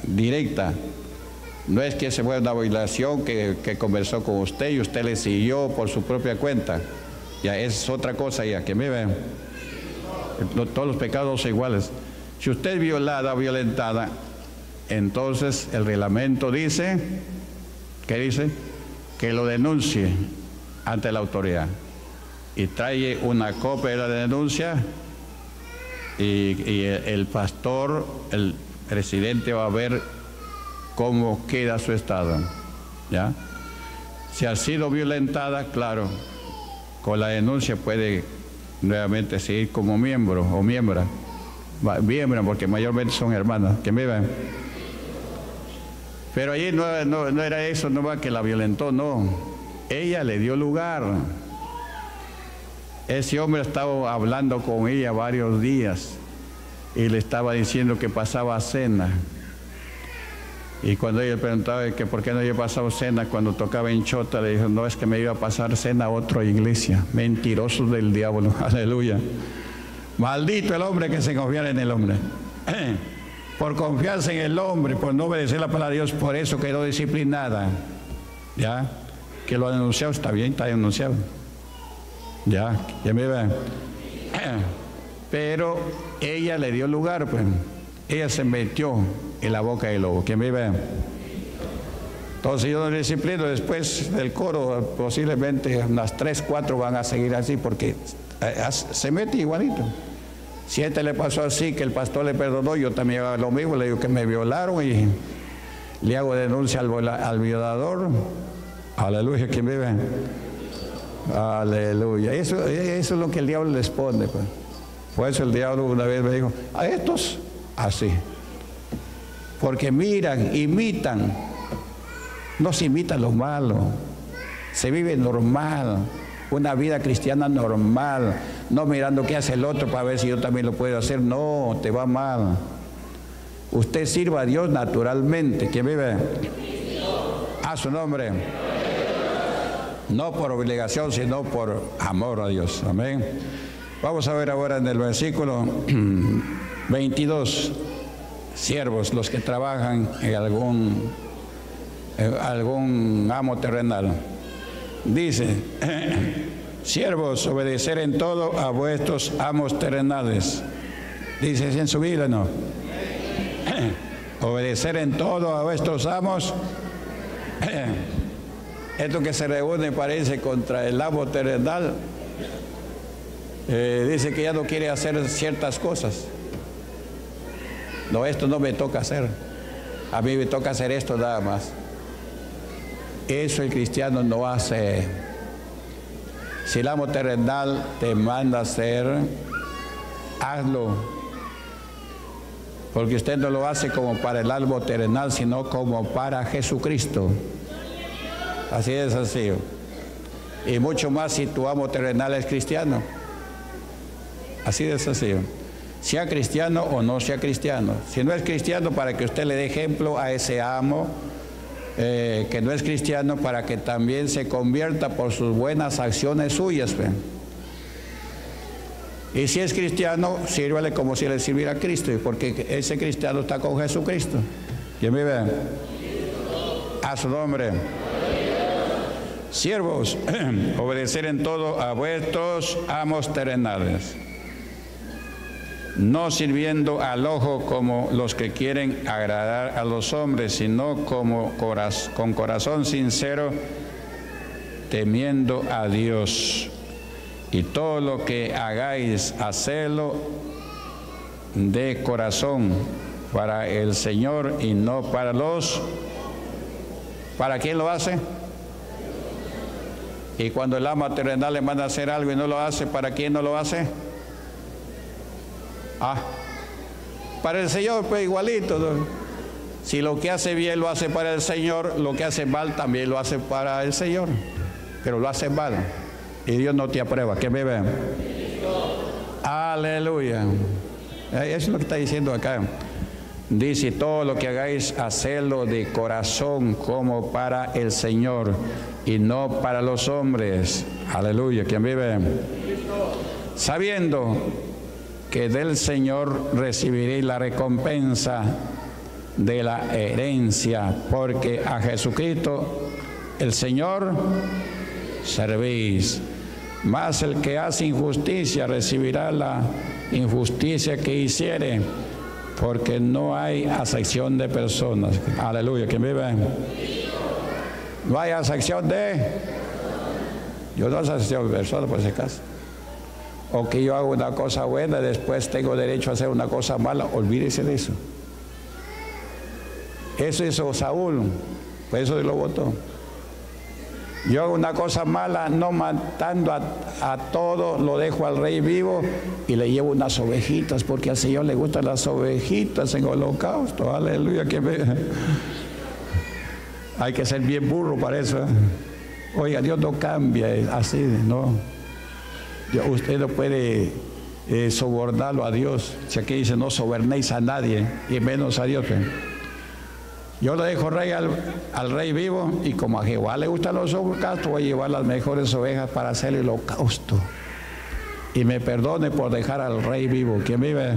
directa, No es que se fue una violación que, conversó con usted y usted le siguió por su propia cuenta. Ya es otra cosa ya, que me vean. Todos los pecados son iguales. Si usted es violada, violentada, entonces el reglamento dice, ¿qué dice? Que lo denuncie ante la autoridad y trae una copia de la denuncia y, el pastor, el presidente va a ver cómo queda su estado. ¿Ya? Si ha sido violentada, claro, con la denuncia puede nuevamente seguir como miembro o miembro miembro, porque mayormente son hermanas, que me ven. Pero allí no, no, era eso, no va que la violentó, no. Ella le dio lugar. Ese hombre estaba hablando con ella varios días y le estaba diciendo que pasaba cena. Y cuando ella preguntaba que por qué no había pasado cena cuando tocaba en Chota, le dijo, no, es que me iba a pasar cena a otra iglesia. Mentirosos del diablo, aleluya. Maldito el hombre que se confía en el hombre. por confiarse en el hombre, por no obedecer la palabra de Dios, por eso quedó disciplinada. ¿Ya? Que lo ha denunciado, está bien, está denunciado. ¿Ya? Ya me ve. Pero ella le dio lugar, pues. Ella se metió en la boca del lobo. ¿Quién vive? Entonces yo no disciplino después del coro, posiblemente unas tres, cuatro van a seguir así porque eh, se mete igualito. Si a este le pasó así, que el pastor le perdonó, yo también hago lo mismo, le digo que me violaron y le hago denuncia al, al violador. Aleluya, ¿quién vive? Aleluya. Eso, es lo que el diablo les pone. Pues. Por eso el diablo una vez me dijo, a estos así. Porque miran, imitan. No se imita lo malo. Se vive normal. Una vida cristiana normal. No mirando qué hace el otro para ver si yo también lo puedo hacer. No, te va mal. Usted sirva a Dios naturalmente. ¿Quién vive? A su nombre. No por obligación, sino por amor a Dios. Amén. Vamos a ver ahora en el versículo 22, siervos, los que trabajan en algún, algún amo terrenal. Dice, siervos, obedecer en todo a vuestros amos terrenales. Dice en su Biblia, ¿no? obedecer en todo a vuestros amos. Esto que se reúne parece contra el amo terrenal eh, dice que ya no quiere hacer ciertas cosas. No, esto no me toca hacer. A mí me toca hacer esto nada más. Eso el cristiano no hace. Si el amo terrenal te manda hacer, hazlo. Porque usted no lo hace como para el amo terrenal, sino como para Jesucristo. Así es así. Y mucho más si tu amo terrenal es cristiano. Así de sencillo. Sea cristiano o no sea cristiano. Si no es cristiano, para que usted le dé ejemplo a ese amo eh, que no es cristiano, para que también se convierta por sus buenas acciones suyas. Y si es cristiano, sírvale como si le sirviera a Cristo, porque ese cristiano está con Jesucristo. ¿Quién vive? A su nombre. Siervos, obedecer en todo a vuestros amos terrenales no sirviendo al ojo como los que quieren agradar a los hombres, sino como con corazón sincero, temiendo a Dios. Y todo lo que hagáis, hacedlo de corazón para el Señor y no para los... ¿Para quién lo hace? Y cuando el ama terrenal le manda a hacer algo y no lo hace, ¿para quién no lo hace? Ah, para el Señor, pues igualito. Si lo que hace bien lo hace para el Señor, lo que hace mal también lo hace para el Señor. Pero lo hace mal. Y Dios no te aprueba. ¿Qué me ven? Aleluya. Eh, eso es lo que está diciendo acá. Dice, todo lo que hagáis, hacerlo de corazón como para el Señor y no para los hombres. Aleluya. ¿Quién vive? Sabiendo que del Señor recibiréis la recompensa de la herencia, porque a Jesucristo el Señor servís. Más el que hace injusticia recibirá la injusticia que hiciere, porque no hay acepción de personas. Aleluya, ¿quién vive? No hay acepción de... Yo no acepción de personas por ese caso. O que yo hago una cosa buena después tengo derecho a hacer una cosa mala. Olvídese de eso. Eso hizo Saúl, por eso lo votó. Yo hago una cosa mala, no matando a, a todo, lo dejo al rey vivo y le llevo unas ovejitas, porque al Señor le gustan las ovejitas en holocausto. Aleluya, que me... Hay que ser bien burro para eso. ¿eh? Oiga, Dios no cambia así, ¿no? usted no puede eh, sobornarlo a Dios. Si aquí dice no sobernéis a nadie, y menos a Dios. ¿eh? Yo le dejo rey al, rey vivo y como a Jehová le gustan los holocaustos, voy a llevar las mejores ovejas para hacer el holocausto. Y me perdone por dejar al rey vivo. ¿Quién vive?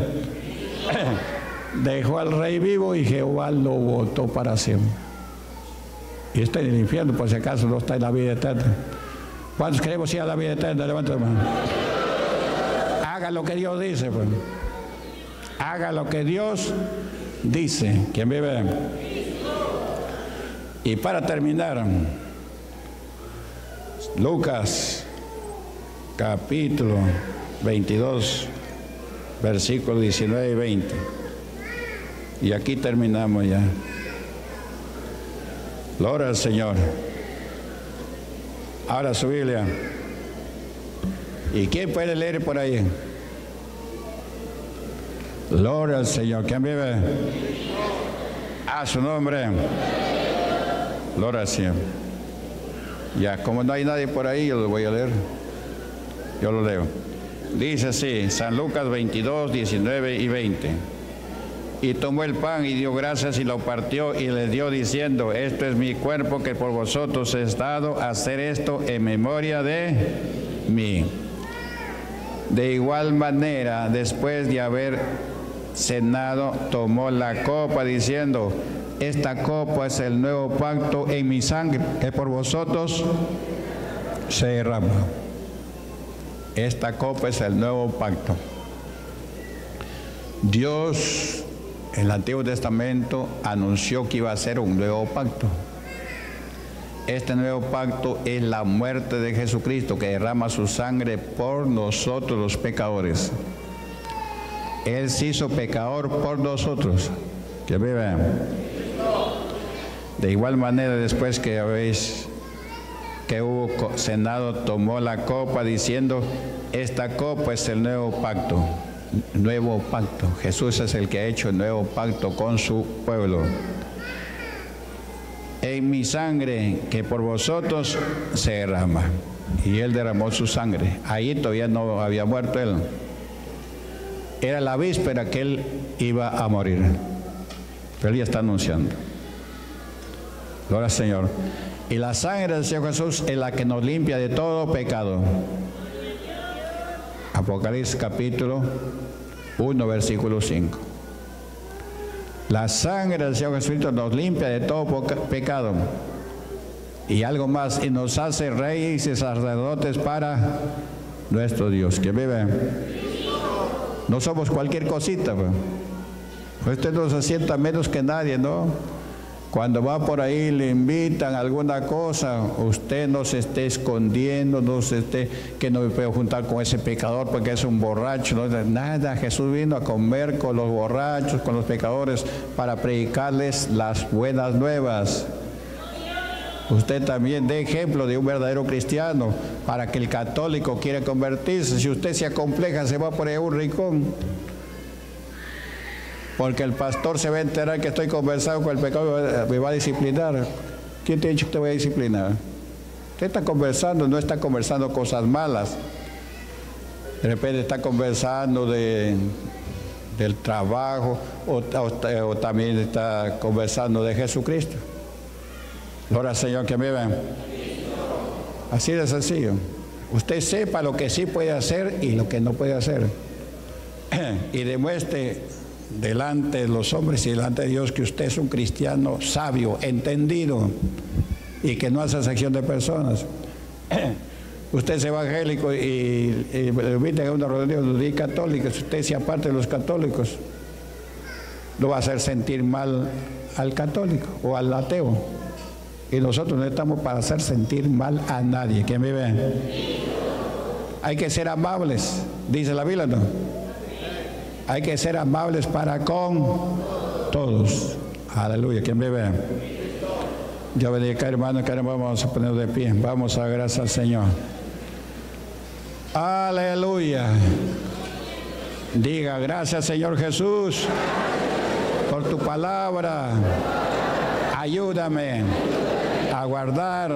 Dejó al rey vivo y Jehová lo votó para siempre. Y está en el infierno, por si acaso no está en la vida eterna. ¿Cuántos queremos ir a la vida eterna? Levanta mano. Haga lo que Dios dice, pues. Haga lo que Dios dice. ¿Quién vive? Y para terminar, Lucas capítulo 22, versículos 19 y 20. Y aquí terminamos ya. Gloria al Señor. Ahora su Biblia. ¿Y quién puede leer por ahí? Gloria al Señor. ¿Quién vive? A su nombre. Gloria siempre. Ya, como no hay nadie por ahí, yo lo voy a leer. Yo lo leo. Dice así, San Lucas 22, 19 y 20. Y tomó el pan y dio gracias y lo partió y le dio diciendo, esto es mi cuerpo que por vosotros he dado, hacer esto en memoria de mí. De igual manera, después de haber cenado, tomó la copa diciendo, esta copa es el nuevo pacto en mi sangre que por vosotros se derrama. Esta copa es el nuevo pacto. Dios en el Antiguo Testamento anunció que iba a ser un nuevo pacto. Este nuevo pacto es la muerte de Jesucristo que derrama su sangre por nosotros los pecadores. Él se hizo pecador por nosotros. Que vivan. De igual manera, después que habéis que hubo cenado, tomó la copa diciendo, esta copa es el nuevo pacto, nuevo pacto. Jesús es el que ha hecho el nuevo pacto con su pueblo. En mi sangre que por vosotros se derrama. Y él derramó su sangre. Ahí todavía no había muerto él. Era la víspera que él iba a morir. Pero él ya está anunciando. Gloria al Señor. Y la sangre del Señor Jesús es la que nos limpia de todo pecado. Apocalipsis capítulo 1, versículo 5. La sangre del Señor Jesucristo nos limpia de todo pecado. Y algo más, y nos hace reyes y sacerdotes para nuestro Dios. Que vive. No somos cualquier cosita. Pues. Usted no se sienta menos que nadie, ¿no? Cuando va por ahí le invitan alguna cosa, usted no se esté escondiendo, no se esté, que no me puedo juntar con ese pecador porque es un borracho. Nada, Jesús vino a comer con los borrachos, con los pecadores, para predicarles las buenas nuevas. Usted también dé ejemplo de un verdadero cristiano para que el católico quiera convertirse. Si usted se acompleja, se va por ahí a un rincón porque el pastor se va a enterar que estoy conversando con el pecado y me va a disciplinar. ¿Quién te ha dicho que te voy a disciplinar? Usted está conversando, no está conversando cosas malas. De repente está conversando de, del trabajo o, también está conversando de Jesucristo. Gloria Señor que me ven. Así de sencillo. Usted sepa lo que sí puede hacer y lo que no puede hacer. y demuestre delante de los hombres y delante de Dios que usted es un cristiano sabio, entendido y que no hace sección de personas. usted es evangélico y, y, a una reunión de católicos, usted se aparte de los católicos, lo va a hacer sentir mal al católico o al ateo. Y nosotros no estamos para hacer sentir mal a nadie. ¿Quién vive? Hay que ser amables, dice la Biblia, ¿no? Hay que ser amables para con todos. Aleluya. ¿Quién vive? Yo bendiga, hermano, que vamos a poner de pie. Vamos a gracias al Señor. Aleluya. Diga, gracias Señor Jesús por tu palabra. Ayúdame a guardar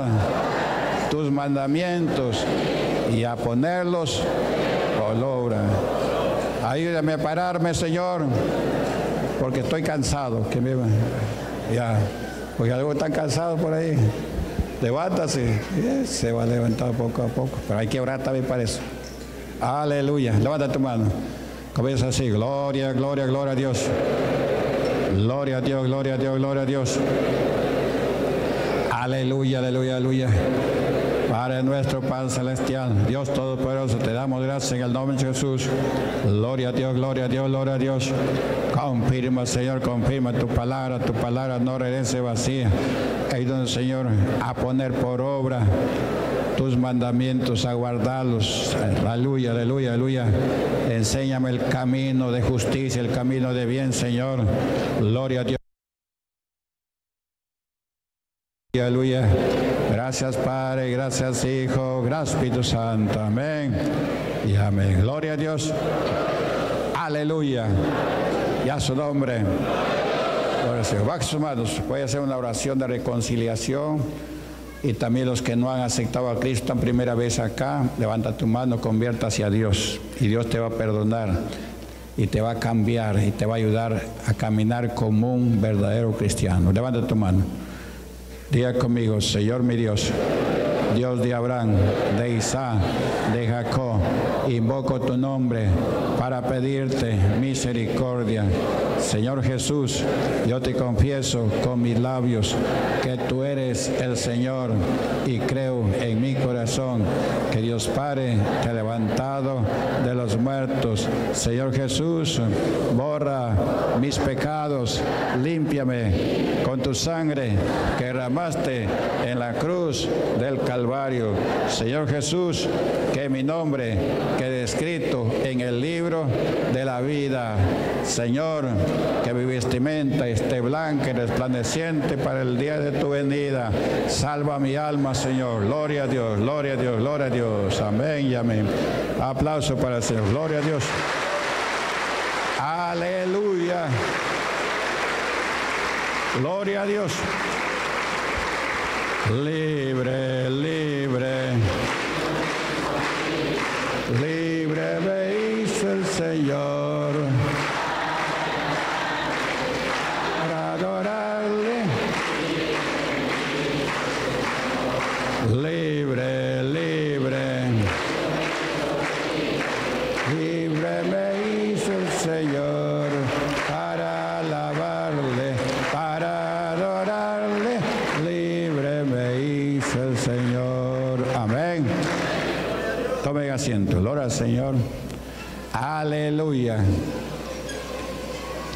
tus mandamientos y a ponerlos por obra. Ayúdame a pararme, Señor, porque estoy cansado. Que me, ya, porque algo están cansados por ahí. Levántase. Se va a levantar poco a poco. Pero hay que orar también para eso. Aleluya. Levanta tu mano. Comienza así. Gloria, gloria, gloria a Dios. Gloria a Dios, gloria a Dios, gloria a Dios. Aleluya, aleluya, aleluya. Padre nuestro, Padre celestial, Dios todopoderoso, te damos gracias en el nombre de Jesús. Gloria a Dios, gloria a Dios, gloria a Dios. Confirma, Señor, confirma tu palabra, tu palabra no regrese vacía. Ayúdanos, Señor, a poner por obra tus mandamientos, a guardarlos. Aleluya, aleluya, aleluya. Enséñame el camino de justicia, el camino de bien, Señor. Gloria a Dios. Aleluya. Gracias Padre, gracias Hijo, gracias Espíritu Santo. Amén. Y amén. Gloria a Dios. Aleluya. Y a su nombre. Va sus manos. Voy a hacer una oración de reconciliación. Y también los que no han aceptado a Cristo en primera vez acá, levanta tu mano, convierta hacia Dios. Y Dios te va a perdonar y te va a cambiar y te va a ayudar a caminar como un verdadero cristiano. Levanta tu mano. Diga conmigo, Señor mi Dios, Dios de Abraham, de Isaac, de Jacob, invoco tu nombre para pedirte misericordia. Señor Jesús, yo te confieso con mis labios que tú eres el Señor y creo en mi corazón que Dios Padre te ha levantado de los muertos. Señor Jesús, borra mis pecados, límpiame con tu sangre que derramaste en la cruz del Calvario. Señor Jesús, que mi nombre quede escrito en el libro de la vida. Señor, que mi vestimenta esté blanca y resplandeciente para el día de tu venida. Salva mi alma, Señor. Gloria a Dios, gloria a Dios, gloria a Dios. Amén y amén. Aplauso para el Señor. Gloria a Dios. Aleluya. Gloria a Dios. Libre.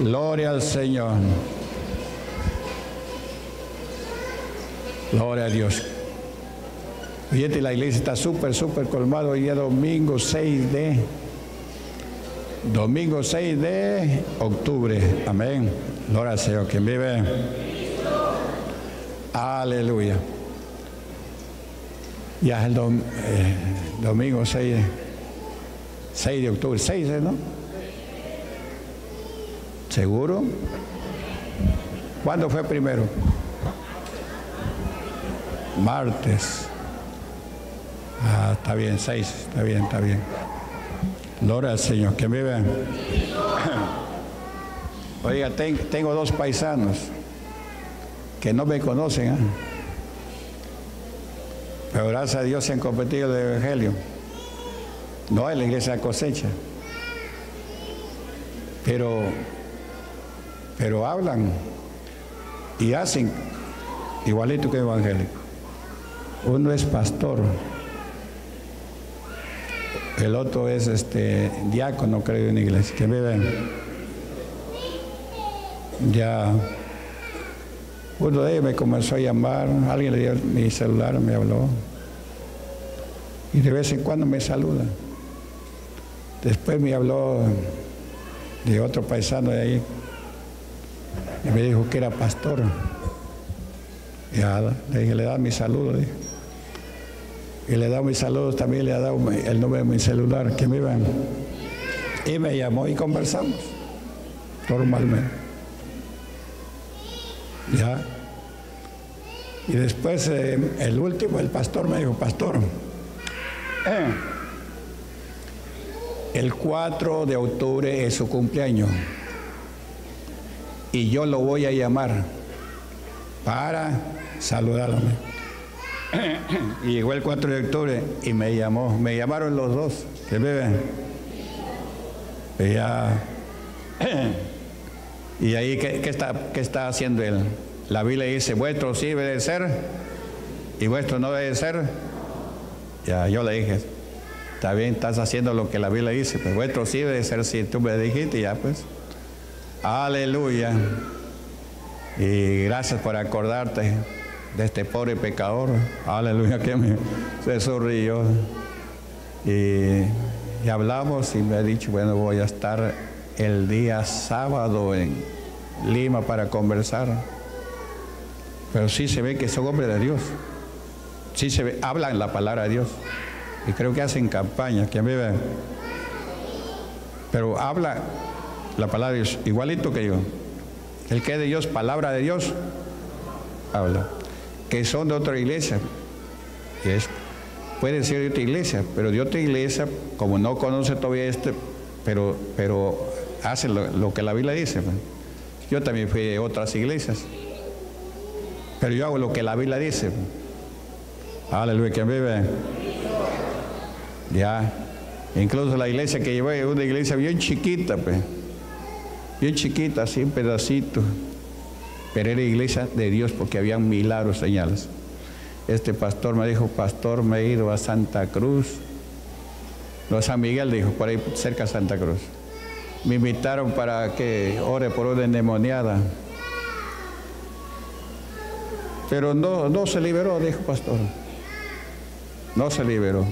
Gloria al Señor. Gloria a Dios. Fíjate, la iglesia está súper, súper colmado. Hoy día domingo 6 de... Domingo 6 de octubre. Amén. Gloria al Señor. ¿Quién vive? Aleluya. Ya es el dom- eh, domingo 6 de, 6 de octubre. 6, ¿eh, ¿no? ¿Seguro? ¿Cuándo fue primero? Martes. Ah, está bien, 6. Está bien, está bien. Gloria al Señor. ¿Quién vive? Oiga, ten- tengo dos paisanos que no me conocen. ¿ah? Pero gracias a Dios se han competido de evangelio. No en la iglesia cosecha. Pero pero hablan y hacen igualito que evangélico. Uno es pastor, el otro es este diácono, creo, en iglesia, que viven. Ya uno de ellos me comenzó a llamar, alguien le dio mi celular, me habló. Y de vez en cuando me saluda. Después me habló de otro paisano de ahí. Y me dijo que era pastor. Ya le dije, le da mi saludo. Y le da mis saludos, también le ha dado el número de mi celular, que me iban. Y me llamó y conversamos, normalmente. Ya. Y después eh, el último, el pastor me dijo, pastor, eh, el 4 de octubre es su cumpleaños y yo lo voy a llamar para saludarlo. Y llegó el 4 de octubre y me llamó, me llamaron los dos, que beben. Y ya, y ahí, ¿qué, está, ¿qué está haciendo él? La Biblia dice, vuestro sí debe de ser y vuestro no debe de ser. Ya, yo le dije, está bien, estás haciendo lo que la Biblia dice, pero vuestro sí debe de ser si tú me dijiste, ya pues. Aleluya. Y gracias por acordarte de este pobre pecador. Aleluya, que me, se sonrió. Y, y hablamos y me ha dicho, bueno, voy a estar el día sábado en Lima para conversar. Pero sí se ve que son hombres de Dios. Sí se ve, hablan la palabra de Dios. Y creo que hacen campaña, que me ve. Pero habla la palabra de Dios, igualito que yo. El que es de Dios, palabra de Dios, habla que son de otra iglesia. Es, puede ser de otra iglesia, pero de otra iglesia, como no conoce todavía este, pero, pero hace lo, que la Biblia dice. Pues. Yo también fui de otras iglesias, pero yo hago lo que la Biblia dice. Pues. Aleluya, que vive. Ya, incluso la iglesia que llevé una iglesia bien chiquita, pues. Bien chiquita, así un pedacito pero era iglesia de Dios porque habían milagros, señales. Este pastor me dijo, pastor, me he ido a Santa Cruz. No, San Miguel dijo, por ahí cerca de Santa Cruz. Me invitaron para que ore por una endemoniada. Pero no, no se liberó, dijo pastor. No se liberó.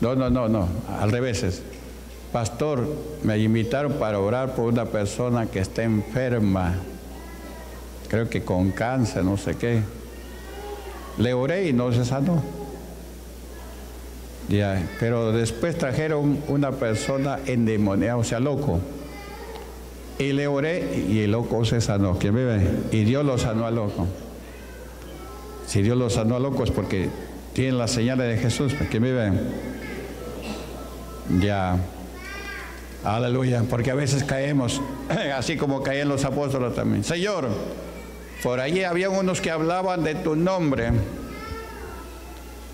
No, no, no, no, al revés. Pastor, me invitaron para orar por una persona que está enferma, creo que con cáncer, no sé qué. Le oré y no se sanó. Ya, pero después trajeron una persona endemoniada, o sea, loco. Y le oré y el loco se sanó. ¿Quién vive? Y Dios lo sanó al loco. Si Dios lo sanó al loco es porque tiene las señales de Jesús. ¿Quién vive? Ya. Aleluya, porque a veces caemos, así como caían los apóstoles también. Señor, por allí había unos que hablaban de tu nombre,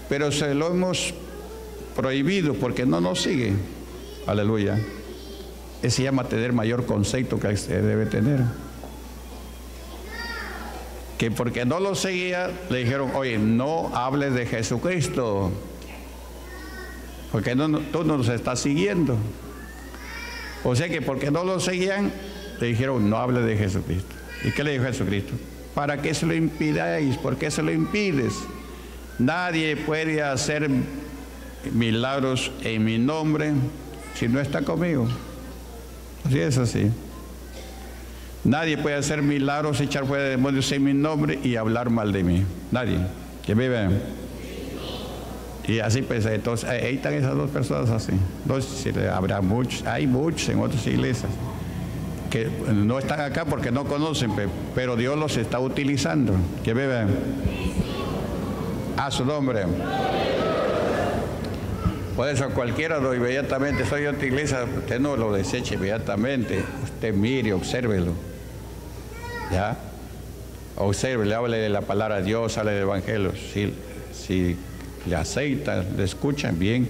pero se lo hemos prohibido porque no nos sigue. Aleluya. Ese llama tener mayor concepto que se debe tener. Que porque no lo seguía, le dijeron, oye, no hables de Jesucristo, porque tú no nos estás siguiendo. O sea que porque no lo seguían, le dijeron, no hable de Jesucristo. ¿Y qué le dijo Jesucristo? ¿Para qué se lo impidáis? ¿Por qué se lo impides? Nadie puede hacer milagros en mi nombre si no está conmigo. Así es así. Nadie puede hacer milagros, echar fuera de demonios en mi nombre y hablar mal de mí. Nadie. Que vive. Y así pues, entonces ahí están esas dos personas así. Entonces habrá muchos, hay muchos en otras iglesias que no están acá porque no conocen, pero Dios los está utilizando. Que beben a su nombre. Por eso cualquiera lo inmediatamente, soy otra iglesia, usted no lo deseche inmediatamente, usted mire, obsérvelo. ¿Ya? Observe, hable de la palabra de Dios, hable del Evangelio. Si, si le aceitan, le escuchan bien.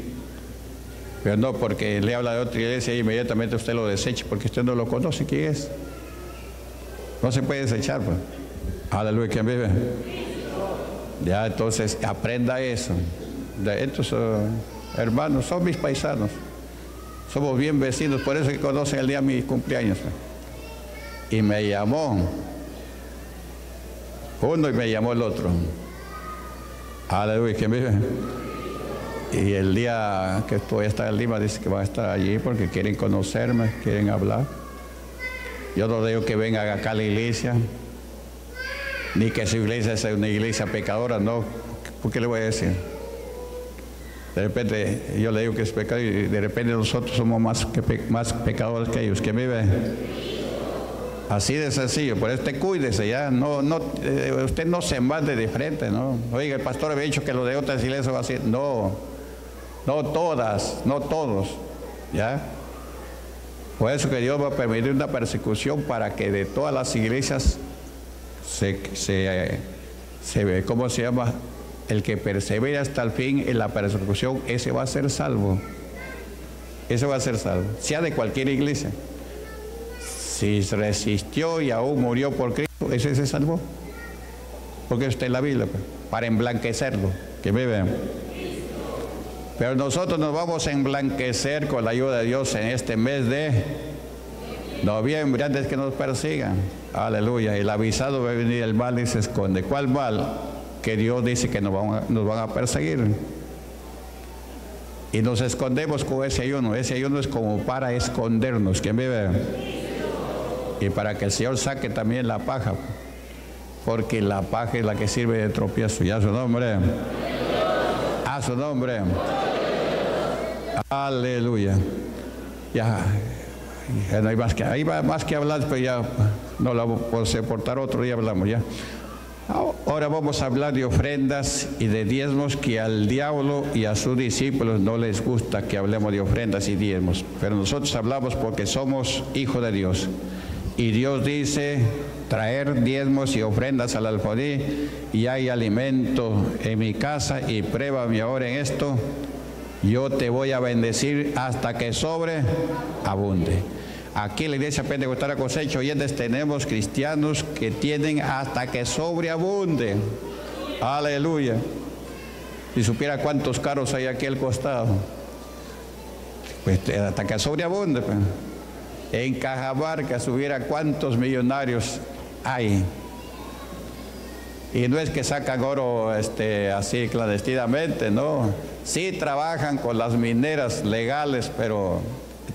Pero no porque le habla de otra iglesia y inmediatamente usted lo deseche porque usted no lo conoce quién es. No se puede desechar, pues. Aleluya, ¿quién vive? Ya, entonces aprenda eso. Estos uh, hermanos son mis paisanos. Somos bien vecinos, por eso que conocen el día de mi cumpleaños. pues. Y me llamó uno y me llamó el otro. Aleluya, ¿quién vive? Y el día que voy a estar en Lima dice que va a estar allí porque quieren conocerme, quieren hablar. Yo no digo que vengan acá a la iglesia, ni que su iglesia sea una iglesia pecadora, no. ¿Por qué le voy a decir? De repente yo le digo que es pecado y de repente nosotros somos más, más pecadores que ellos. ¿Quién vive? Así de sencillo, por eso usted cuídese ya, no, no, eh, usted no se mande de frente, ¿no? Oiga, el pastor había dicho que lo de otras iglesias va a ser, no, no todas, no todos, ¿ya? Por eso que Dios va a permitir una persecución para que de todas las iglesias se, se, se ve, ¿cómo se llama? El que persevera hasta el fin en la persecución, ese va a ser salvo. Ese va a ser salvo, sea de cualquier iglesia. Si resistió y aún murió por Cristo, ese se salvó. Porque está en la Biblia, pues, para emblanquecerlo, que vean. Pero nosotros nos vamos a emblanquecer con la ayuda de Dios en este mes de noviembre, antes que nos persigan. Aleluya. El avisado va a venir el mal y se esconde. ¿Cuál mal? Que Dios dice que nos van a, nos van a perseguir. Y nos escondemos con ese ayuno. Ese ayuno es como para escondernos. ¿Quién vive? Y para que el Señor saque también la paja. Porque la paja es la que sirve de tropiezo. Ya su nombre. A su nombre. Aleluya. Ya. ya no hay más que, hay más que hablar, pero ya no la puedo soportar. Otro día hablamos ya. Ahora vamos a hablar de ofrendas y de diezmos que al diablo y a sus discípulos no les gusta que hablemos de ofrendas y diezmos. Pero nosotros hablamos porque somos hijos de Dios. Y Dios dice traer diezmos y ofrendas al alfolí y hay alimento en mi casa y pruébame ahora en esto. Yo te voy a bendecir hasta que sobre abunde. Aquí en la iglesia Pentecostal Cosecha Oyentes tenemos cristianos que tienen hasta que sobreabunde. Aleluya. Si supiera cuántos carros hay aquí al costado. Pues hasta que sobreabunde. Pues. En Cajamarca supiera cuántos millonarios hay. Y no es que sacan oro este, así clandestinamente, no. Sí trabajan con las mineras legales, pero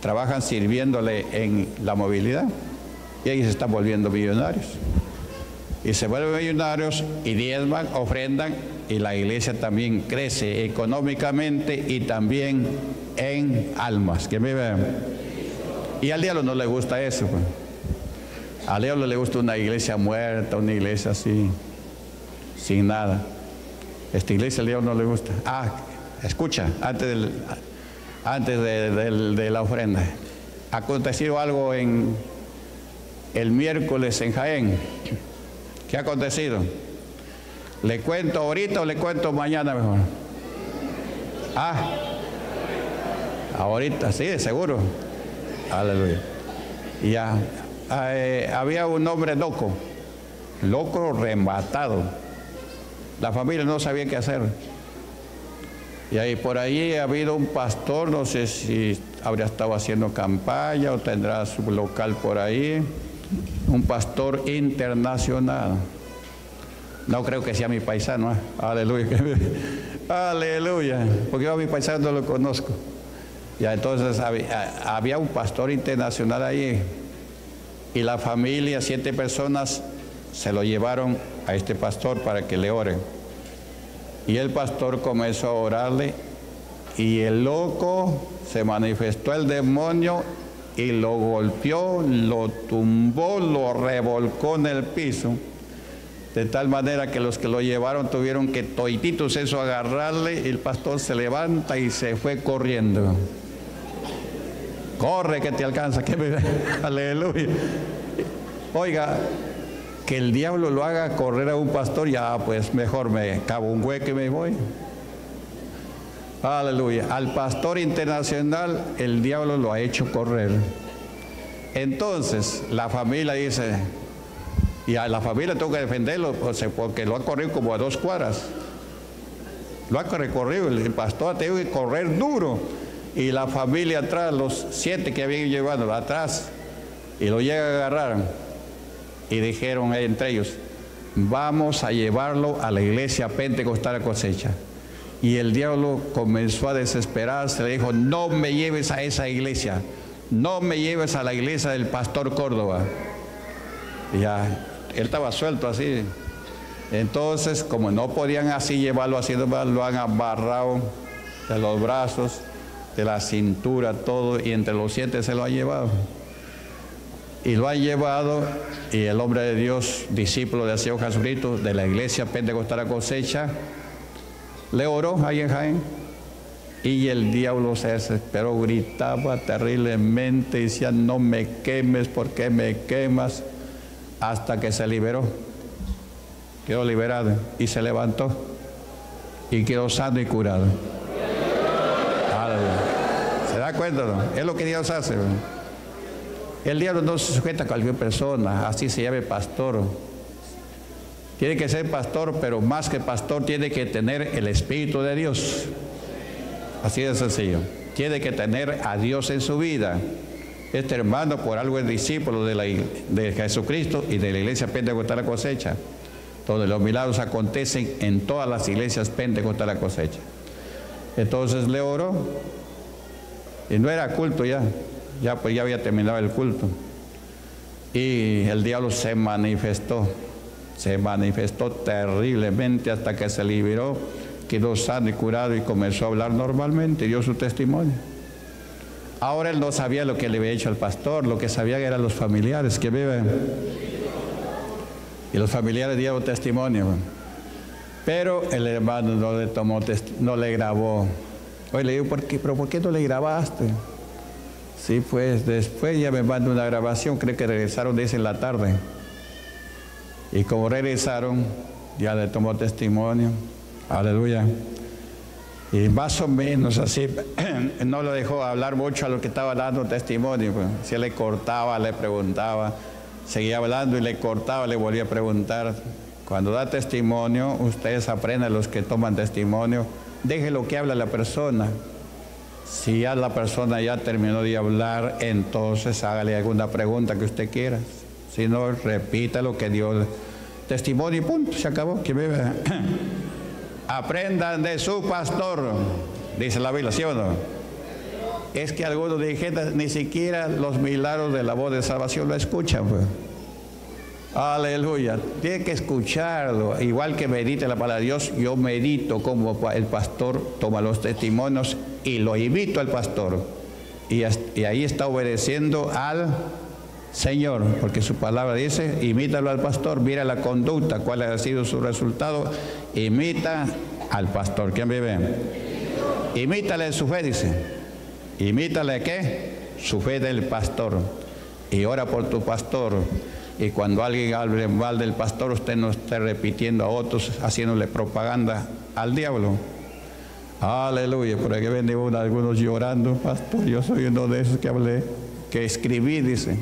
trabajan sirviéndole en la movilidad y ahí se están volviendo millonarios. Y se vuelven millonarios y diezman, ofrendan y la iglesia también crece económicamente y también en almas. ¿Que me vean? Y al diablo no le gusta eso. Pues. Al diablo le gusta una iglesia muerta, una iglesia así, sin nada. Esta iglesia al diablo no le gusta. Ah, escucha, antes del, antes de, la ofrenda. Aconteció algo en el miércoles en Jaén. ¿Qué ha acontecido? ¿Le cuento ahorita o le cuento mañana mejor? Ah, ahorita, sí, seguro. Aleluya. Ya, eh, había un hombre loco, loco rematado. La familia no sabía qué hacer. Y ahí por ahí ha habido un pastor, no sé si habría estado haciendo campaña o tendrá su local por ahí, un pastor internacional. No creo que sea mi paisano, ¿eh? aleluya. aleluya, porque yo a mi paisano no lo conozco. Ya entonces había, había un pastor internacional ahí y la familia, siete personas, se lo llevaron a este pastor para que le oren. Y el pastor comenzó a orarle y el loco se manifestó el demonio y lo golpeó, lo tumbó, lo revolcó en el piso. De tal manera que los que lo llevaron tuvieron que toititos eso agarrarle y el pastor se levanta y se fue corriendo. Corre que te alcanza, que me... aleluya. Oiga, que el diablo lo haga correr a un pastor, ya pues mejor me cabo un hueco y me voy. Aleluya. Al pastor internacional el diablo lo ha hecho correr. Entonces la familia dice, Y a la familia tengo que defenderlo porque lo ha corrido como a dos cuadras. Lo ha recorrido, el pastor ha tenido que correr duro. Y la familia atrás, los siete que habían llevado atrás, y lo llega a agarrar. Y dijeron entre ellos, vamos a llevarlo a la iglesia pentecostal a cosecha. Y el diablo comenzó a desesperarse, le dijo, no me lleves a esa iglesia, no me lleves a la iglesia del pastor Córdoba. Ya, él estaba suelto así. Entonces, como no podían así llevarlo así, lo han abarrado de los brazos, de la cintura, todo, y entre los siete se lo ha llevado. Y lo ha llevado, y el hombre de Dios, discípulo de Señor Jesucristo, de la iglesia Pentecostal Cosecha, le oró ahí en Jaén. Y el diablo se desesperó, gritaba terriblemente, decía, no me quemes, ¿por qué me quemas? Hasta que se liberó. Quedó liberado y se levantó. Y quedó sano y curado. ¿Se da cuenta? Es lo que Dios hace. El diablo no se sujeta a cualquier persona, así se llame pastor. Tiene que ser pastor, pero más que pastor tiene que tener el Espíritu de Dios. Así de sencillo. Tiene que tener a Dios en su vida. Este hermano por algo es discípulo de, de Jesucristo y de la iglesia pentecostal la cosecha, donde los milagros acontecen en todas las iglesias pentecostal la cosecha. Entonces le oró y no era culto ya, ya pues ya había terminado el culto. Y el diablo se manifestó se manifestó terriblemente hasta que se liberó, quedó sano y curado y comenzó a hablar normalmente, dio su testimonio. Ahora él no sabía lo que le había hecho al pastor, lo que sabía eran los familiares que viven. Y los familiares dieron testimonio. Pero el hermano no le tomó, no le grabó. Hoy le digo. ¿pero por qué no le grabaste? Sí, pues después ya me mandó una grabación, creo que regresaron de ese en la tarde. Y como regresaron, ya le tomó testimonio. Aleluya. Y más o menos así, no lo dejó hablar mucho a lo que estaba dando testimonio. Pues. Si le cortaba, le preguntaba, seguía hablando y le cortaba, le volvía a preguntar. Cuando da testimonio, ustedes aprenden los que toman testimonio, deje lo que habla la persona. Si ya la persona ya terminó de hablar, entonces hágale alguna pregunta que usted quiera. Si no, repita lo que Dios testimonio y punto, se acabó. Que Aprendan de su pastor, dice la Biblia, ¿sí o no? Es que algunos dirigentes ni siquiera los milagros de la voz de salvación lo escuchan. Pues. Aleluya. Tiene que escucharlo. Igual que medite la palabra de Dios, yo medito como el pastor toma los testimonios y lo invito al pastor. Y, y ahí está obedeciendo al Señor, porque su palabra dice, imítalo al pastor, mira la conducta, cuál ha sido su resultado, imita al pastor. ¿Quién vive? Imítale su fe, dice. Imítale qué? Su fe del pastor. Y ora por tu pastor. Y cuando alguien hable mal del pastor, usted no esté repitiendo a otros, haciéndole propaganda al diablo. Aleluya, por aquí ven algunos llorando, pastor, yo soy uno de esos que hablé, que escribí, dice.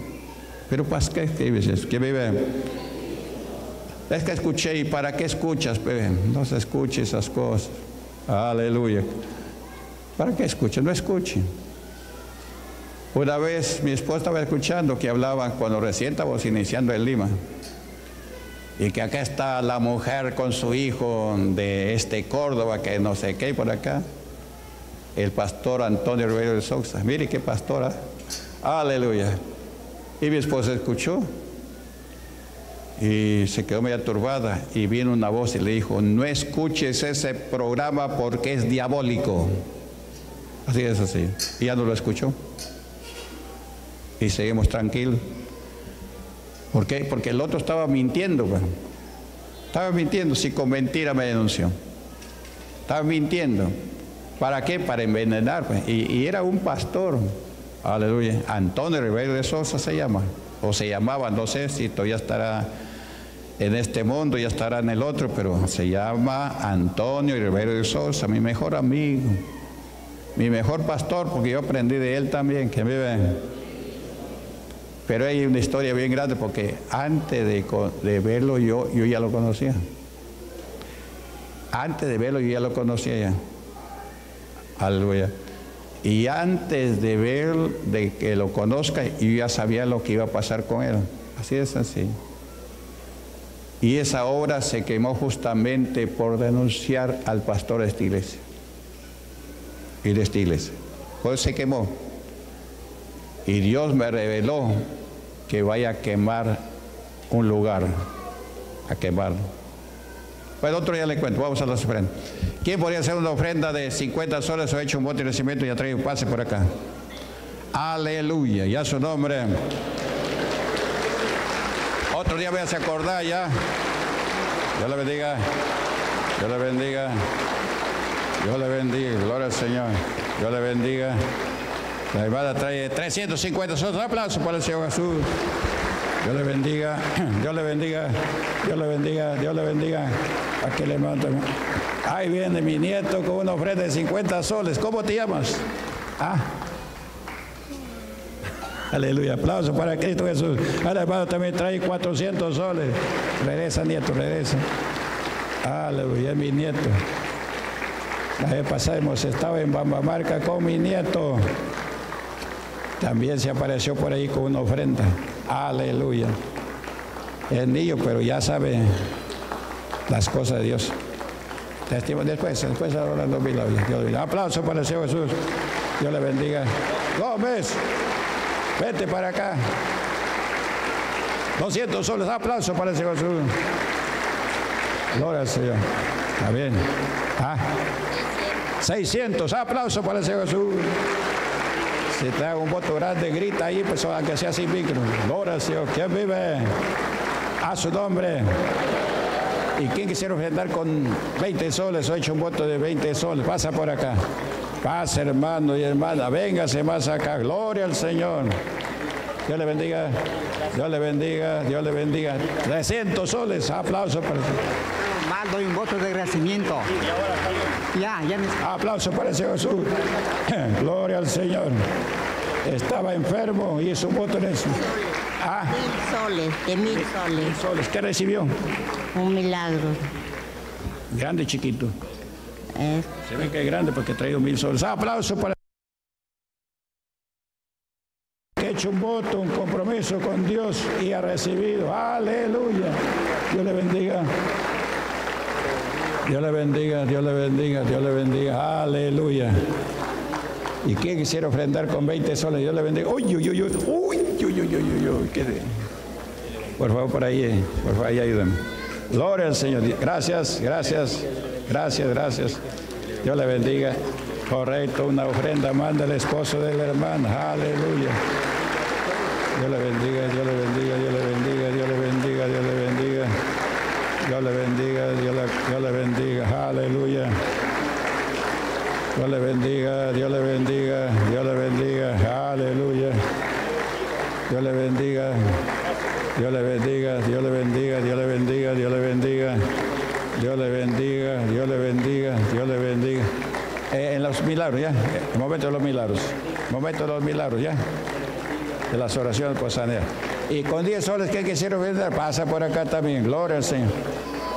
Pero ¿para qué escribes Que vive. Es que escuché y para qué escuchas, No se escuche esas cosas. Aleluya. ¿Para qué escuchas? No escuche. Una vez mi esposa estaba escuchando que hablaban cuando recién estábamos iniciando en Lima. Y que acá está la mujer con su hijo de este Córdoba, que no sé qué, por acá. El pastor Antonio Rivero de Soxa. Mire qué pastora. Aleluya. Y mi esposa escuchó y se quedó media turbada y vino una voz y le dijo, no escuches ese programa porque es diabólico. Así es así. Y ya no lo escuchó. Y seguimos tranquilos. ¿Por qué? Porque el otro estaba mintiendo. Estaba mintiendo, si con mentira me denunció. Estaba mintiendo. ¿Para qué? Para envenenar. Y, y era un pastor. Aleluya. Antonio Rivero de Sosa se llama, o se llamaba, no sé si todavía estará en este mundo, ya estará en el otro, pero se llama Antonio Rivero de Sosa, mi mejor amigo, mi mejor pastor, porque yo aprendí de él también, que vive. Pero hay una historia bien grande porque antes de, verlo yo, yo ya lo conocía. Antes de verlo yo ya lo conocía ya. Aleluya. Y antes de ver, de que lo conozca, yo ya sabía lo que iba a pasar con él. Así es así. Y esa obra se quemó justamente por denunciar al pastor de esta iglesia. Y de esta iglesia. Pues se quemó. Y Dios me reveló que vaya a quemar un lugar, a quemarlo. Pues otro día le cuento, vamos a las ofrendas. ¿Quién podría hacer una ofrenda de 50 soles o hecho un bote de nacimiento y ha traído pase por acá? Aleluya, ya su nombre. Otro día voy a acordar ya. Dios le bendiga. Dios le bendiga. Dios le bendiga. Gloria al Señor. Dios le bendiga. La hermana trae 350 soles. Un aplauso para el Señor Jesús. Dios le bendiga. Dios le bendiga. Dios le bendiga. Dios le bendiga. Aquí le mando. Ahí viene mi nieto con una ofrenda de 50 soles. ¿Cómo te llamas? Ah. Aleluya. Aplauso para Cristo Jesús. Ahora hermano también trae 400 soles. Regresa, nieto, regresa. Aleluya, mi nieto. La vez pasada estado en Bambamarca con mi nieto. También se apareció por ahí con una ofrenda. Aleluya. Es niño, pero ya sabe las cosas de Dios. Después, después ahora lo vi Aplauso para el Señor Jesús. Dios le bendiga. Gómez, vete para acá. 200 soles. Aplauso para el Señor Jesús. Gloria al Señor. Está bien. Ah. 600. Aplauso para el Señor Jesús. Si hago un voto grande, grita ahí, pues aunque sea sin micro. Gloria al Señor. ¿Quién vive? A su nombre. ¿Y quién quisiera ofrendar con 20 soles o hecho un voto de 20 soles? Pasa por acá. Pasa, hermano y hermana. Véngase más acá. Gloria al Señor. Dios le bendiga. Dios le bendiga. Dios le bendiga. 300 soles. Aplauso para Mal, doy un voto de agradecimiento. Ya, ya me... Aplauso para el Señor Jesús. Gloria al Señor. Estaba enfermo y hizo un voto en eso. Ah. Mil soles, de mil soles. Mil soles. ¿Qué recibió? Un milagro. Grande, chiquito. Se ve que es grande porque ha traído mil soles. Aplauso para hecho un voto, un compromiso con Dios y ha recibido. Aleluya. Dios le bendiga. Dios le bendiga, Dios le bendiga, Dios le bendiga. Aleluya. ¿Y quién quisiera ofrendar con 20 soles? Dios le bendiga. Uy, uy, uy, uy, uy, uy, uy, uy, uy. Por favor, por ahí, por favor, ahí ayúdenme. Gloria al Señor. Gracias, gracias, gracias, gracias. Dios le bendiga. Correcto, una ofrenda manda el esposo de la hermana. Aleluya. Dios le bendiga, Dios le bendiga, Dios le bendiga, Dios le bendiga, Dios le bendiga. Dios le bendiga, Dios le, Dios le bendiga. Aleluya. Dios le bendiga, Dios le bendiga, Dios le bendiga, aleluya. Dios le bendiga, Dios le bendiga, Dios le bendiga, Dios le bendiga, Dios le bendiga, Dios le bendiga, Dios le bendiga, Dios le bendiga. Eh, en los milagros, ya, el momento de los milagros, momento de los milagros, ya, de las oraciones por sanear. Y con 10 soles que quisiera vender, pasa por acá también, gloria al Señor.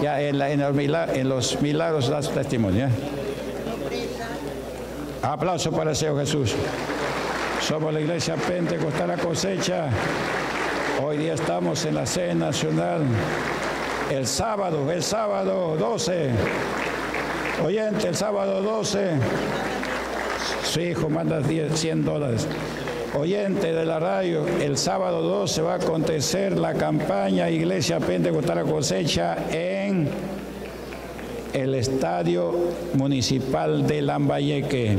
Ya en, la, en, los, milagros, en los milagros das testimonio. Aplauso para el Señor Jesús. Somos la iglesia Pentecostal La Cosecha. Hoy día estamos en la cena nacional. El sábado, el sábado 12. Oyente, el sábado 12. Hijo manda 100 dólares. Oyente de la radio, el sábado 12 va a acontecer la campaña Iglesia Pentecostal La Cosecha en el Estadio Municipal de Lambayeque.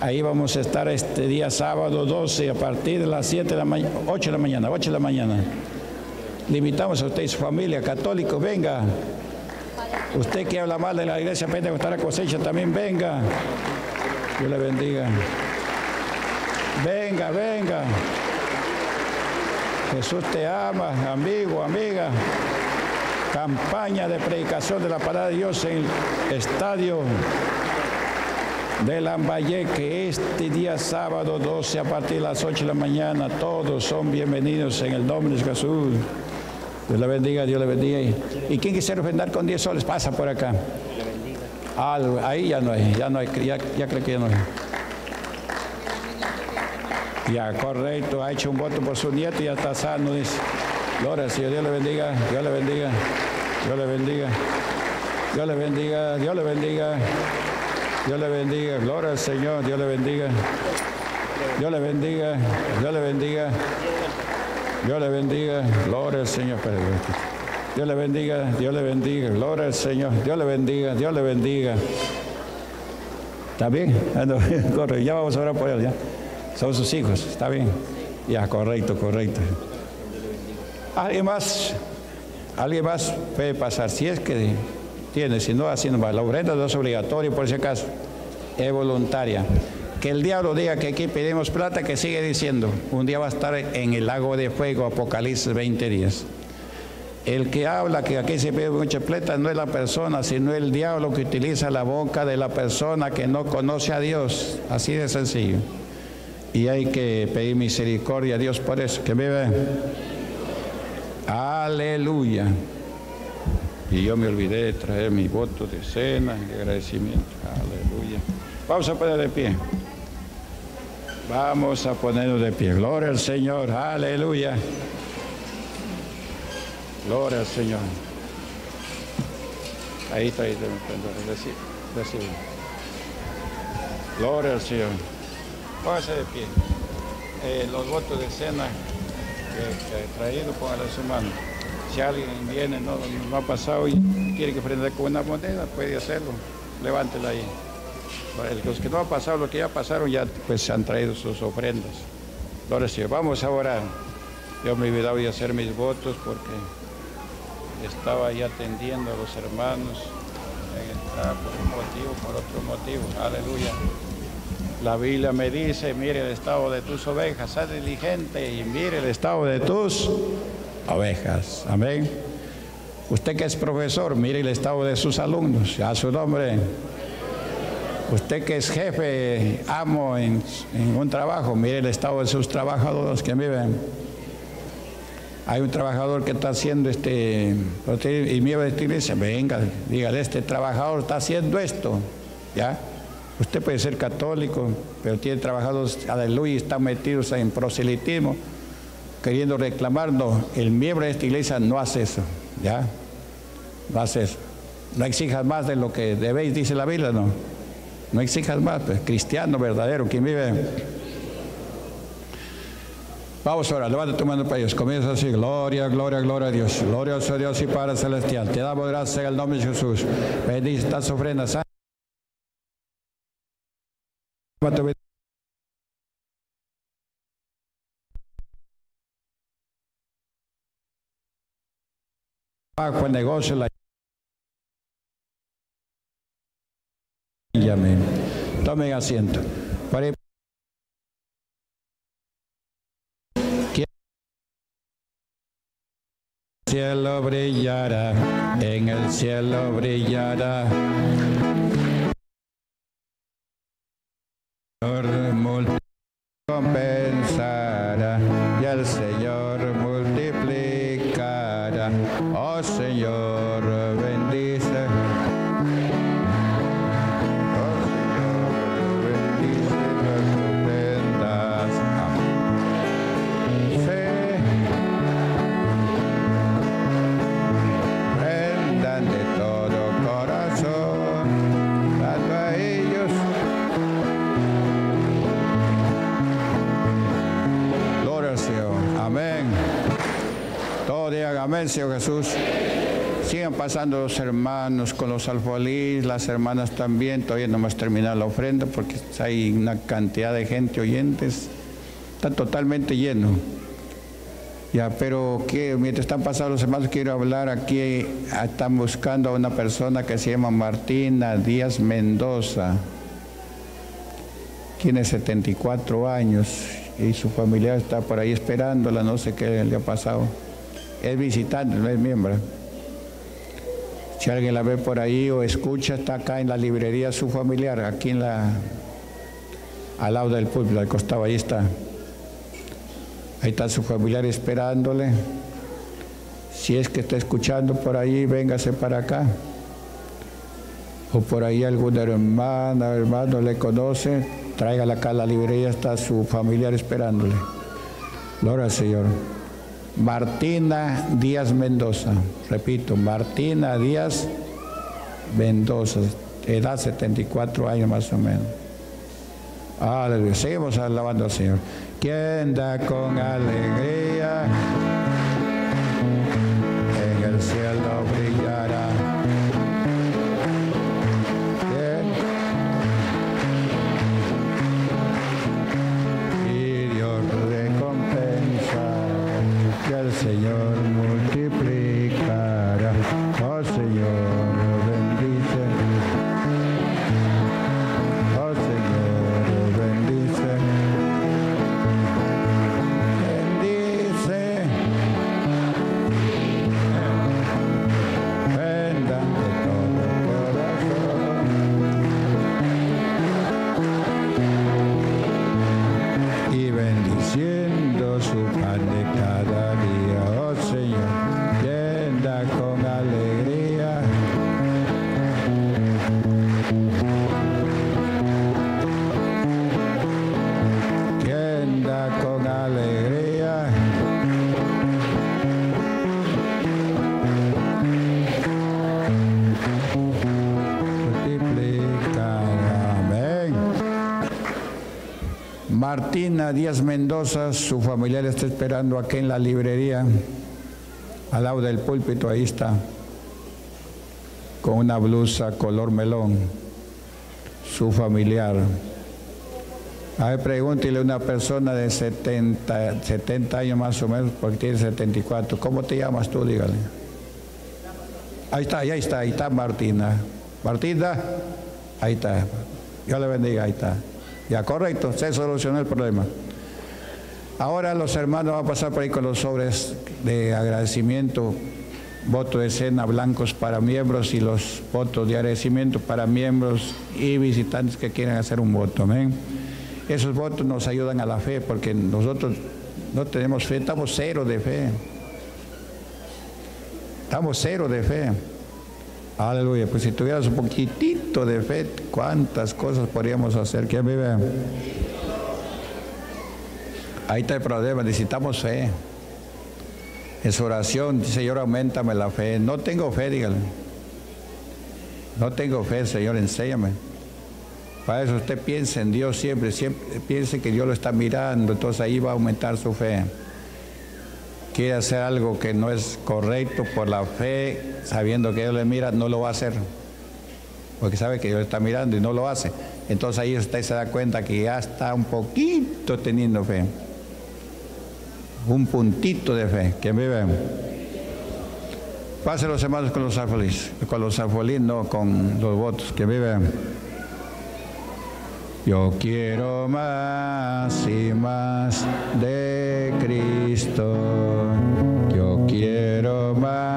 Ahí vamos a estar este día sábado 12 a partir de las 7 de la mañana, 8 de la mañana, 8 de la mañana. Le invitamos a usted y su familia, católico, venga. Usted que habla mal de la iglesia Pentecostal a cosecha, también venga. Dios le bendiga. Venga, venga. Jesús te ama, amigo, amiga campaña de predicación de la palabra de Dios en el estadio de Lambayeque este día sábado 12 a partir de las 8 de la mañana. Todos son bienvenidos en el nombre de Jesús. Dios le bendiga, Dios le bendiga. ¿Y quién quisiera ofrendar con 10 soles? Pasa por acá. Ahí ya no hay, ya no hay, ya, ya creo que ya no hay. Ya, correcto, ha hecho un voto por su nieto y ya está sano, dice. Gloria Señor, Dios le bendiga, Dios le bendiga, Dios le bendiga, Dios le bendiga, Dios le bendiga, Dios le bendiga, gloria al Señor, Dios le bendiga, Dios le bendiga, Dios le bendiga, Dios le bendiga, gloria al Señor, espera. Dios le bendiga, Dios le bendiga, gloria al Señor, Dios le bendiga, Dios le bendiga. ¿Está bien? Ah, no, corre, ya vamos a orar por él, ya. Son sus hijos, está bien. Ya, correcto, correcto. ¿Alguien más? ¿Alguien más puede pasar? Si es que tiene, si no, así no va. La ofrenda no es obligatoria, por si acaso. Es voluntaria. Que el diablo diga que aquí pedimos plata, que sigue diciendo. Un día va a estar en el lago de fuego, Apocalipsis 20 días. El que habla que aquí se pide mucha plata no es la persona, sino el diablo que utiliza la boca de la persona que no conoce a Dios. Así de sencillo. Y hay que pedir misericordia a Dios por eso. Que vive. Aleluya. Y yo me olvidé de traer mi voto de cena y agradecimiento. Aleluya. Vamos a poner de pie. Vamos a ponernos de pie. Gloria al Señor. Aleluya. Gloria al Señor. Ahí está, ahí está. Recibe. Gloria al Señor. Póngase de pie. Eh, los votos de cena que, que he traído, póngale a su mano. Si alguien viene, no, no ha pasado y quiere que prenda con una moneda, puede hacerlo. Levántela ahí. Los que no han pasado, los que ya pasaron, ya pues se han traído sus ofrendas. Gloria al Señor. Vamos a orar. Yo me he olvidado de hacer mis votos porque estaba ahí atendiendo a los hermanos el trabajo, por un motivo, por otro motivo. Aleluya. La Biblia me dice, mire el estado de tus ovejas, sé diligente y mire el estado de tus ovejas. Amén. Usted que es profesor, mire el estado de sus alumnos, a su nombre. Usted que es jefe, amo en, en un trabajo, mire el estado de sus trabajadores que viven. Hay un trabajador que está haciendo este, y me iba a decir, venga, dígale, este trabajador está haciendo esto, ¿ya? Usted puede ser católico, pero tiene trabajadores, aleluya, están metidos en proselitismo, queriendo reclamar, no, el miembro de esta iglesia no hace eso, ¿ya? No hace eso. No exijas más de lo que debéis, dice la Biblia, no. No exijas más, pues, cristiano verdadero, quien vive. Vamos ahora, levanta tu mano para Dios. Comienza así, gloria, gloria, gloria a Dios. Gloria a Dios y Padre Celestial. Te damos gracias en el nombre de Jesús. Bendice estas ofrendas. Bajo el negocio, la. Tomen asiento. Para cielo brillará, en el cielo brillará. Señor Jesús. Sigan pasando los hermanos con los alfolís, las hermanas también. Todavía no hemos terminado la ofrenda porque hay una cantidad de gente oyentes. Está totalmente lleno. Ya, pero que mientras están pasando los hermanos, quiero hablar aquí. Están buscando a una persona que se llama Martina Díaz Mendoza. Tiene 74 años y su familiar está por ahí esperándola, no sé qué le ha pasado. Es visitante, no es miembro. Si alguien la ve por ahí o escucha, está acá en la librería su familiar, aquí en la, al lado del público, al costado, ahí está. Ahí está su familiar esperándole. Si es que está escuchando por ahí, véngase para acá. O por ahí alguna hermana, hermano le conoce, tráigala acá a la librería, está su familiar esperándole. Gloria al Señor. Martina Díaz Mendoza, repito, Martina Díaz Mendoza, edad 74 años más o menos. Aleluya, seguimos alabando al Señor. Quien da con alegría Su familiar está esperando aquí en la librería, al lado del púlpito, ahí está, con una blusa color melón, su familiar. A ver, pregúntele a una persona de 70, 70 años más o menos, porque tiene 74, ¿cómo te llamas tú? Dígale. Ahí está, ahí está, ahí está Martina. Martina, ahí está. Dios le bendiga, ahí está. Ya, correcto, se solucionó el problema. Ahora los hermanos van a pasar por ahí con los sobres de agradecimiento, voto de cena blancos para miembros y los votos de agradecimiento para miembros y visitantes que quieran hacer un voto. Amén. Esos votos nos ayudan a la fe porque nosotros no tenemos fe, estamos cero de fe. Estamos cero de fe. Aleluya. Pues si tuvieras un poquitito de fe, cuántas cosas podríamos hacer. ¿Quién vive? Ahí está el problema. Necesitamos fe. En su oración, Señor, aumentame la fe. No tengo fe, dígale. No tengo fe, Señor, enséñame. Para eso usted piensa en Dios siempre, siempre piense que Dios lo está mirando, entonces ahí va a aumentar su fe quiere hacer algo que no es correcto por la fe, sabiendo que Dios le mira, no lo va a hacer. Porque sabe que Dios está mirando y no lo hace. Entonces ahí usted se da cuenta que ya está un poquito teniendo fe. Un puntito de fe. ¿Quién vive? Pase los hermanos con los alfolís. Con los alfolís, no con los votos. ¿Quién vive? Yo quiero más y más de Cristo. Yo quiero más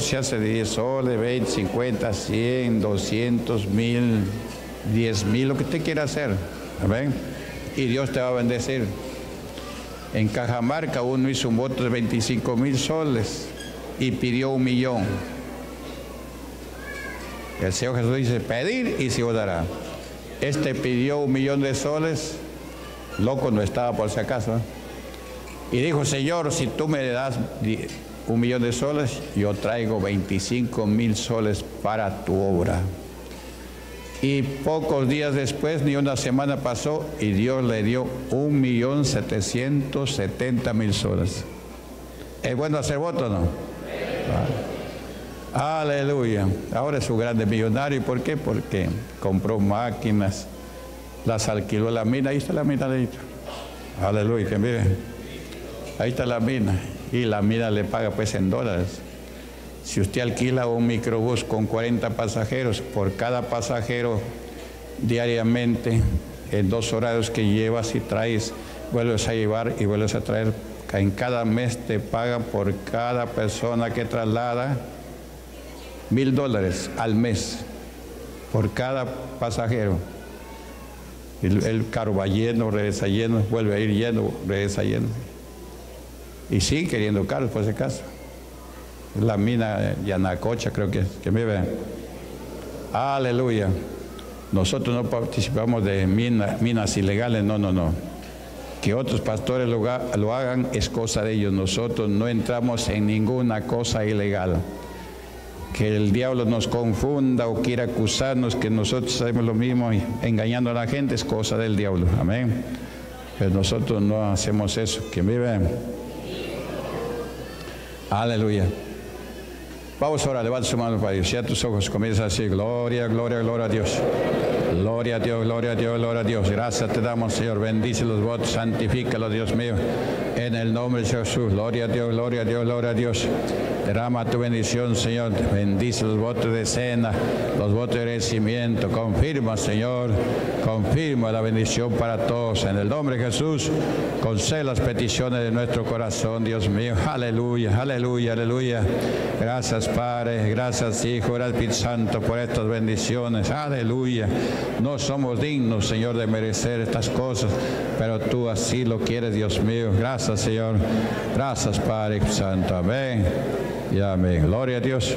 se hace de 10 soles, 20, 50, 100, 200, 1000, 10 mil, lo que usted quiera hacer. Amén. Y Dios te va a bendecir. En Cajamarca uno hizo un voto de 25 mil soles y pidió un millón. El Señor Jesús dice, pedir y se os dará. Este pidió un millón de soles, loco no estaba por si acaso. ¿eh? Y dijo, Señor, si tú me das un millón de soles, yo traigo 25 mil soles para tu obra. Y pocos días después, ni una semana pasó, y Dios le dio un millón setecientos setenta mil soles. ¿Es bueno hacer voto o no? Aleluya. Ahora es un grande millonario. ¿Y por qué? Porque compró máquinas, las alquiló la mina. Ahí está la mina de Aleluya. Que mire. Ahí está la mina. Y la mina le paga pues en dólares. Si usted alquila un microbús con 40 pasajeros, por cada pasajero diariamente, en dos horarios que llevas y traes, vuelves a llevar y vuelves a traer, en cada mes te pagan por cada persona que traslada mil dólares al mes por cada pasajero. El, el carro va lleno, regresa lleno, vuelve a ir lleno, regresa lleno. Y sigue queriendo carros por ese caso. La mina Yanacocha, creo que, que me ven. Aleluya. Nosotros no participamos de mina- minas ilegales, no, no, no. Que otros pastores lo, ha- lo hagan es cosa de ellos. Nosotros no entramos en ninguna cosa ilegal que el diablo nos confunda o quiera acusarnos que nosotros hacemos lo mismo engañando a la gente es cosa del diablo. Amén. Pero nosotros no hacemos eso. Que vive. Aleluya. Vamos ahora, levanta su mano para Dios. Cierra tus ojos, comienza así. Gloria, gloria, gloria a Dios. Gloria a Dios, gloria a Dios, gloria a Dios. Gracias te damos, Señor. Bendice los votos, santifícalos, Dios mío. En el nombre de Jesús. Gloria a Dios, gloria a Dios, gloria a Dios. Derrama tu bendición, Señor. Bendice los votos de cena, los votos de agradecimiento. Confirma, Señor. Confirma la bendición para todos. En el nombre de Jesús, concede las peticiones de nuestro corazón, Dios mío. Aleluya, aleluya, aleluya. Gracias, Padre. Gracias, Hijo. Gracias, Santo, por estas bendiciones. Aleluya. No somos dignos, Señor, de merecer estas cosas, pero tú así lo quieres, Dios mío. Gracias, Señor. Gracias, Padre Santo. Amén. Y amén. Gloria a Dios.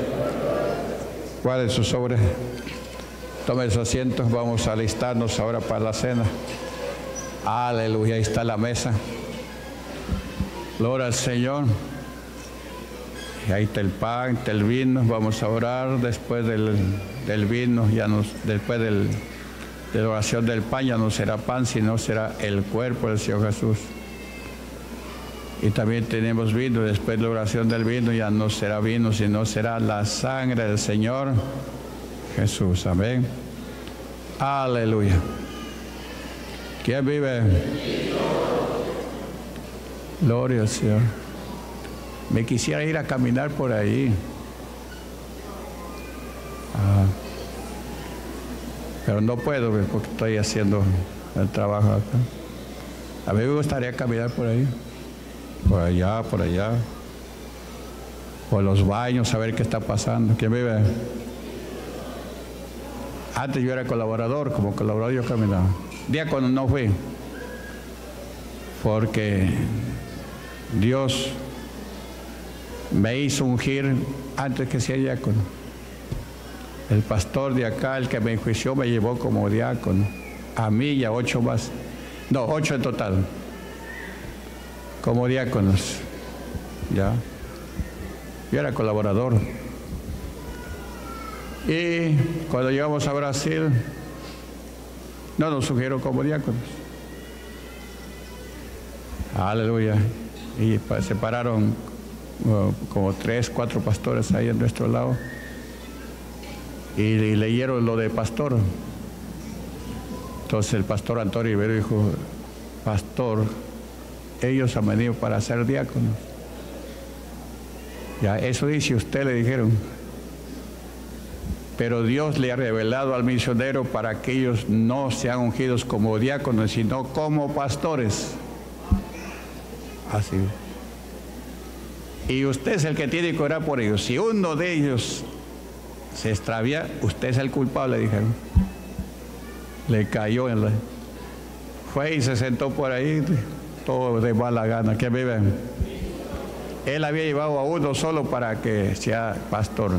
¿Cuál es su sobre? Tome sus asientos. Vamos a alistarnos ahora para la cena. Aleluya. Ahí está la mesa. Gloria al Señor. Y ahí está el pan, está el vino. Vamos a orar después del, del vino, ya nos, después del- de la oración del pan, ya no será pan, sino será el cuerpo del Señor Jesús. Y también tenemos vino, después de la oración del vino, ya no será vino, sino será la sangre del Señor Jesús. Amén. Aleluya. ¿Quién vive? Gloria al Señor. Me quisiera ir a caminar por ahí. Ah, pero no puedo porque estoy haciendo el trabajo acá. A mí me gustaría caminar por ahí. Por allá, por allá. Por los baños, a ver qué está pasando. ¿Quién vive? Antes yo era colaborador, como colaborador yo caminaba. Día cuando no fui. Porque Dios me hizo ungir antes que sea diácono. El pastor de acá, el que me enjuició, me llevó como diácono. A mí y ocho más. No, ocho en total. Como diáconos. Ya. Yo era colaborador. Y cuando llegamos a Brasil, no nos ungieron como diáconos. Aleluya. y pa- se pararon uh, como tres, cuatro pastores ahí a nuestro lado y, leyeron lo de pastor. Entonces el pastor Antonio Rivero dijo, pastor, ellos han venido para ser diáconos. Ya, eso dice usted, le dijeron. Pero Dios le ha revelado al misionero para que ellos no sean ungidos como diáconos, sino como pastores. Así. Y usted es el que tiene que orar por ellos. Si uno de ellos se extravía, usted es el culpable, dijeron. Le cayó en la... Fue y se sentó por ahí, todo de mala gana, que viven. Él había llevado a uno solo para que sea pastor,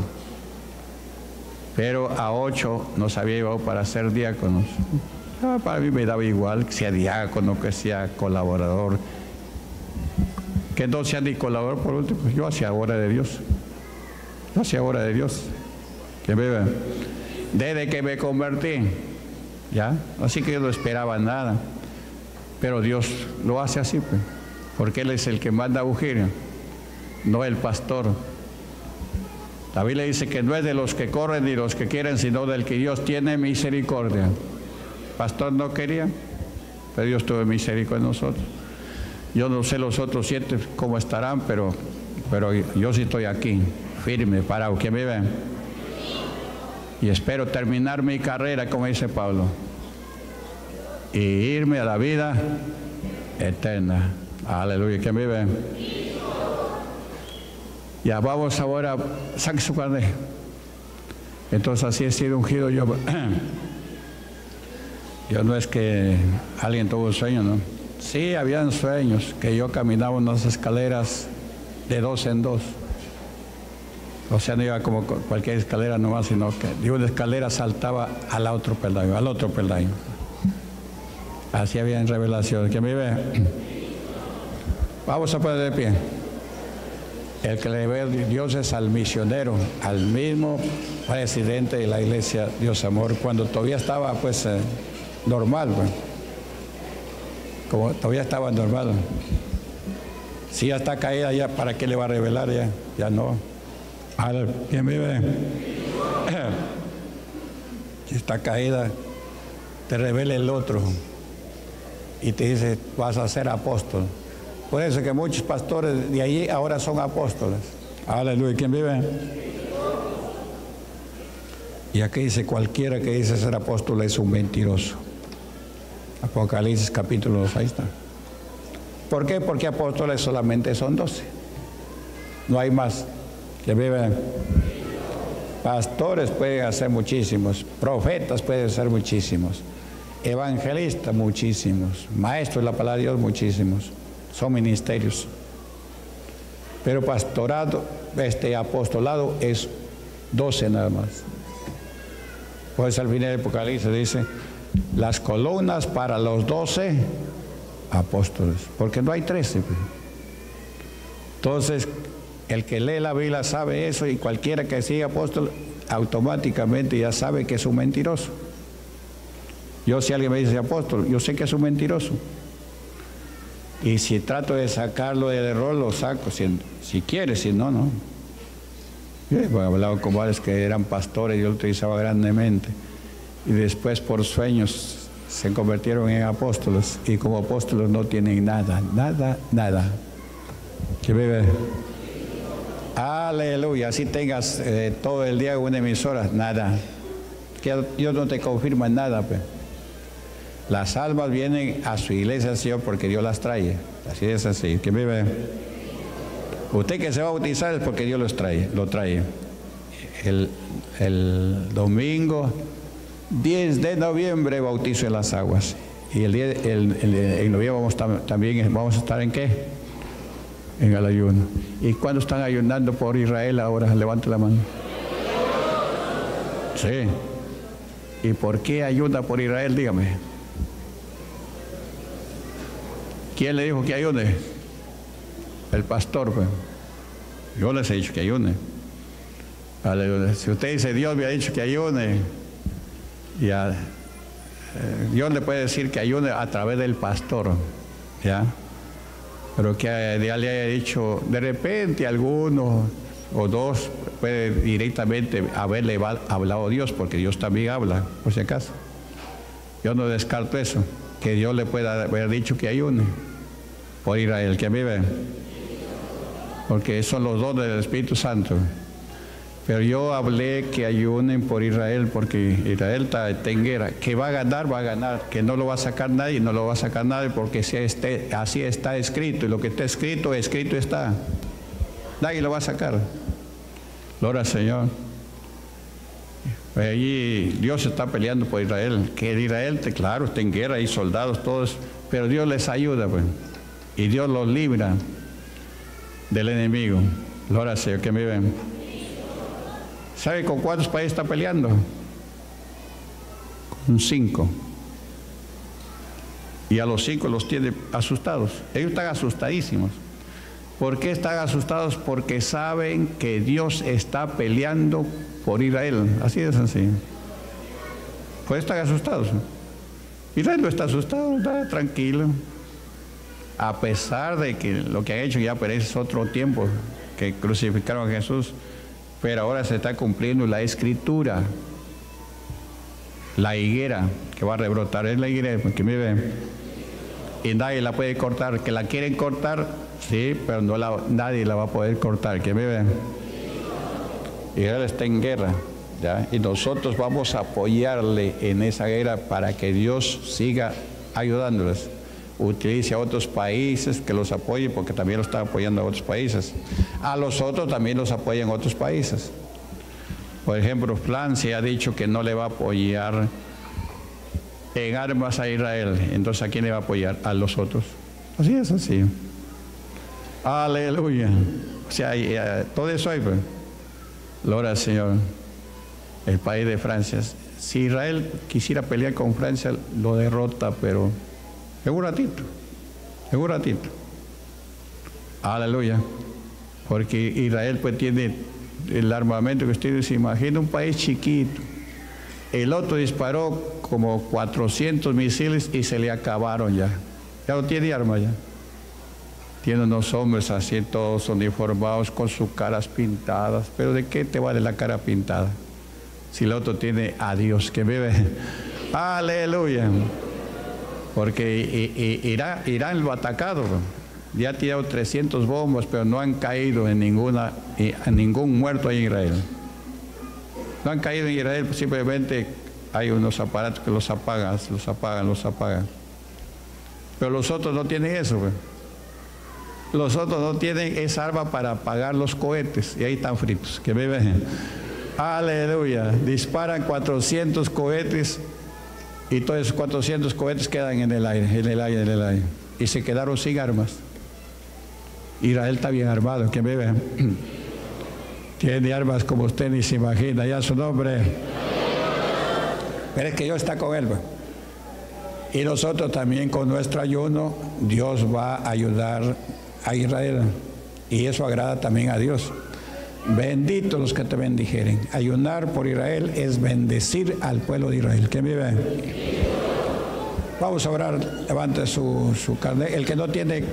pero a ocho nos había llevado para ser diáconos. Ah, para mí me daba igual que sea diácono, que sea colaborador, que no sea ni colaborador por último. Yo hacía obra de Dios. Yo hacía obra de Dios. Que me vean. Desde que me convertí, ¿ya? Así que yo no esperaba nada. Pero Dios lo hace así, pues, porque Él es el que manda a no el pastor. David le dice que no es de los que corren ni los que quieren, sino del que Dios tiene misericordia. Pastor no quería, pero Dios tuvo misericordia de nosotros. Yo no sé los otros siete cómo estarán, pero, pero yo sí estoy aquí, firme, parado, que me ven. Y espero terminar mi carrera, como dice Pablo, y irme a la vida eterna. Aleluya, me ven. Ya vamos ahora, saque su carnet. Entonces así he sido ungido yo. Yo no es que alguien tuvo un sueño, ¿no? Sí, habían sueños, que yo caminaba unas escaleras de dos en dos. O sea, no iba como cu- cualquier escalera nomás, sino que de una escalera saltaba al otro peldaño, al otro peldaño. Así había en revelación. ¿Quién me ve? Vamos a poner de pie. El que le ve Dios es al misionero, al mismo presidente de la iglesia Dios Amor, cuando todavía estaba pues eh, normal, pues. como todavía estaba normal. Si ya está caída ya, ¿para qué le va a revelar ya? Ya no. ¿quién vive? Si está caída, te revela el otro y te dice, vas a ser apóstol. Por eso que muchos pastores de allí ahora son apóstoles. Aleluya. ¿Quién vive? Y aquí dice, cualquiera que dice ser apóstol es un mentiroso. Apocalipsis capítulo 2, ahí está. ¿Por qué? Porque apóstoles solamente son 12. No hay más. ¿Quién vive? Pastores pueden ser muchísimos, profetas pueden ser muchísimos, evangelistas muchísimos, maestros de la palabra de Dios muchísimos, son ministerios. Pero pastorado, este apostolado es 12 nada más. Pues al final del Apocalipsis dice, las columnas para los 12 apóstoles, porque no hay 13. pues. Entonces, el que lee la Biblia sabe eso y cualquiera que siga apóstol automáticamente ya sabe que es un mentiroso. Yo si alguien me dice apóstol, yo sé que es un mentiroso. Y si trato de sacarlo del error, lo saco, si, si quiere, si no, no. Yo he hablado con varios que eran pastores, yo lo utilizaba grandemente. Y después por sueños se convirtieron en apóstoles. Y como apóstoles no tienen nada, nada, nada. ¿Qué bebe? Aleluya, así tengas eh, todo el día una emisora, nada. Que Dios no te confirma nada. Pues. Las almas vienen a su iglesia, Señor, porque Dios las trae. Así es así. ¿Quién vive? Usted que se va a bautizar es porque Dios los trae, lo trae. El, el domingo 10 de noviembre bautizo en las aguas. Y el día, el, el- en noviembre vamos tam- también vamos a estar en qué? En el ayuno. ¿Y cuándo están ayunando por Israel ahora? Levante la mano. Sí. ¿Y por qué ayuna por Israel? Dígame. ¿Quién le dijo que ayune? El pastor, pues. Yo les he dicho que ayune. Aleluya. Si usted dice Dios me ha dicho que ayune, ya, eh, Dios le puede decir que ayune a través del pastor, ¿ya? pero que ya le haya dicho, de repente alguno o dos puede directamente haberle hablado a Dios, porque Dios también habla, por si acaso. Yo no descarto eso, que Dios le pueda haber dicho que ayune por Israel, que vive, porque son los dos del Espíritu Santo. Pero yo hablé que ayunen por Israel porque Israel está en guerra. Que va a ganar, va a ganar. Que no lo va a sacar nadie, no lo va a sacar nadie porque así está escrito. Y lo que está escrito, escrito está. Nadie lo va a sacar. Gloria al Señor. Pues Dios está peleando por Israel. Que Israel, claro, está en guerra, hay soldados todos. Pero Dios les ayuda, pues. Y Dios los libra del enemigo. Gloria al Señor, que me ven. ¿Sabe con cuántos países está peleando? Con cinco. Y a los cinco los tiene asustados. Ellos están asustadísimos. ¿Por qué están asustados? Porque saben que Dios está peleando por Israel. Así de sencillo. Pues están asustados. Israel no está asustado, está tranquilo. A pesar de que lo que ha hecho ya parece otro tiempo que crucificaron a Jesús pero ahora se está cumpliendo la escritura. La higuera que va a rebrotar es la higuera, que ven. Y nadie la puede cortar. Que la quieren cortar, sí, pero no la, nadie la va a poder cortar. Que ven. Israel está en guerra. ¿ya? Y nosotros vamos a apoyarle en esa guerra para que Dios siga ayudándoles utilice a otros países que los apoyen, porque también lo están apoyando a otros países. A los otros también los apoyan otros países. Por ejemplo, Francia ha dicho que no le va a apoyar en armas a Israel. Entonces, ¿a quién le va a apoyar? A los otros. Así es así. Aleluya. O sea, eh, todo eso hay. Pues. Al Señor. El país de Francia. Si Israel quisiera pelear con Francia, lo derrota, pero es un ratito, es un ratito. Aleluya. Porque Israel pues tiene el armamento que ustedes se imaginan, un país chiquito. El otro disparó como 400 misiles y se le acabaron ya. Ya no tiene arma ya. Tiene unos hombres así, todos uniformados, con sus caras pintadas. Pero ¿de qué te vale la cara pintada? Si el otro tiene a Dios que vive. Aleluya porque Irán, Irán lo ha atacado. Ya ha tirado 300 bombas, pero no han caído en ninguna, en ningún muerto en Israel. No han caído en Israel, simplemente hay unos aparatos que los apagan, los apagan, los apagan. Pero los otros no tienen eso. Pues. Los otros no tienen esa arma para apagar los cohetes y ahí están fritos. Que me ven. Aleluya. Disparan 400 cohetes y todos esos 400 cohetes quedan en el aire, en el aire, en el aire. Y se quedaron sin armas. Israel está bien armado, que me. Tiene armas como usted ni se imagina, ya su nombre. Pero es que Dios está con él. Pues. Y nosotros también con nuestro ayuno, Dios va a ayudar a Israel. Y eso agrada también a Dios. Benditos los que te bendijeren. Ayunar por Israel es bendecir al pueblo de Israel. ¿Quién vive? Vamos a orar. Levante su, su carnet. El que no tiene eh,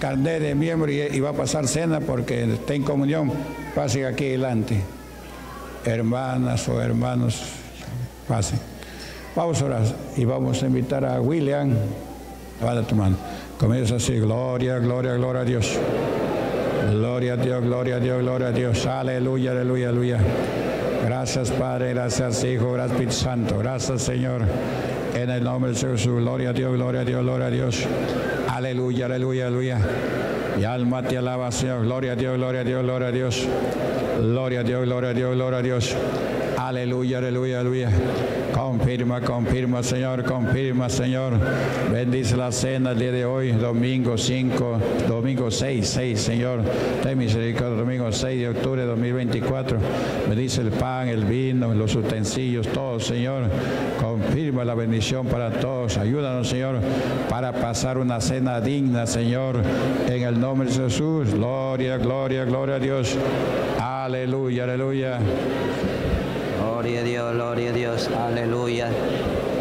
carnet de miembro y, va a pasar cena porque está en comunión, pase aquí adelante. Hermanas o hermanos, pasen. Vamos a orar y vamos a invitar a William. Levanta tu mano. Comienza así. Gloria, gloria, gloria a Dios. Gloria a Dios, gloria a Dios, gloria a Dios. Aleluya, aleluya, aleluya. Gracias Padre, gracias Hijo, gracias Santo. Gracias Señor. En el nombre de Jesús. Gloria a Dios, gloria a Dios, gloria a Dios. Aleluya, aleluya, aleluya. Mi alma te alaba, Señor. Gloria a Dios, gloria a Dios, gloria a Dios. Gloria a Dios, gloria a Dios, gloria a Dios. Aleluya, aleluya, aleluya. Confirma, confirma, Señor, confirma, Señor. Bendice la cena el día de hoy, domingo 5, domingo 6, 6, Señor. Ten misericordia, domingo 6 de octubre de 2024. Bendice el pan, el vino, los utensilios, todo, Señor. Confirma la bendición para todos. Ayúdanos, Señor, para pasar una cena digna, Señor. En el nombre de Jesús. Gloria, gloria, gloria a Dios. Aleluya, aleluya. Gloria Dios, gloria a Dios, aleluya.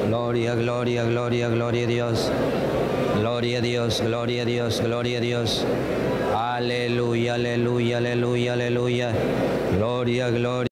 Gloria, gloria, gloria, gloria a Dios. Gloria a Dios, gloria a Dios, gloria a Dios. Aleluya, aleluya, aleluya, aleluya. Gloria, gloria.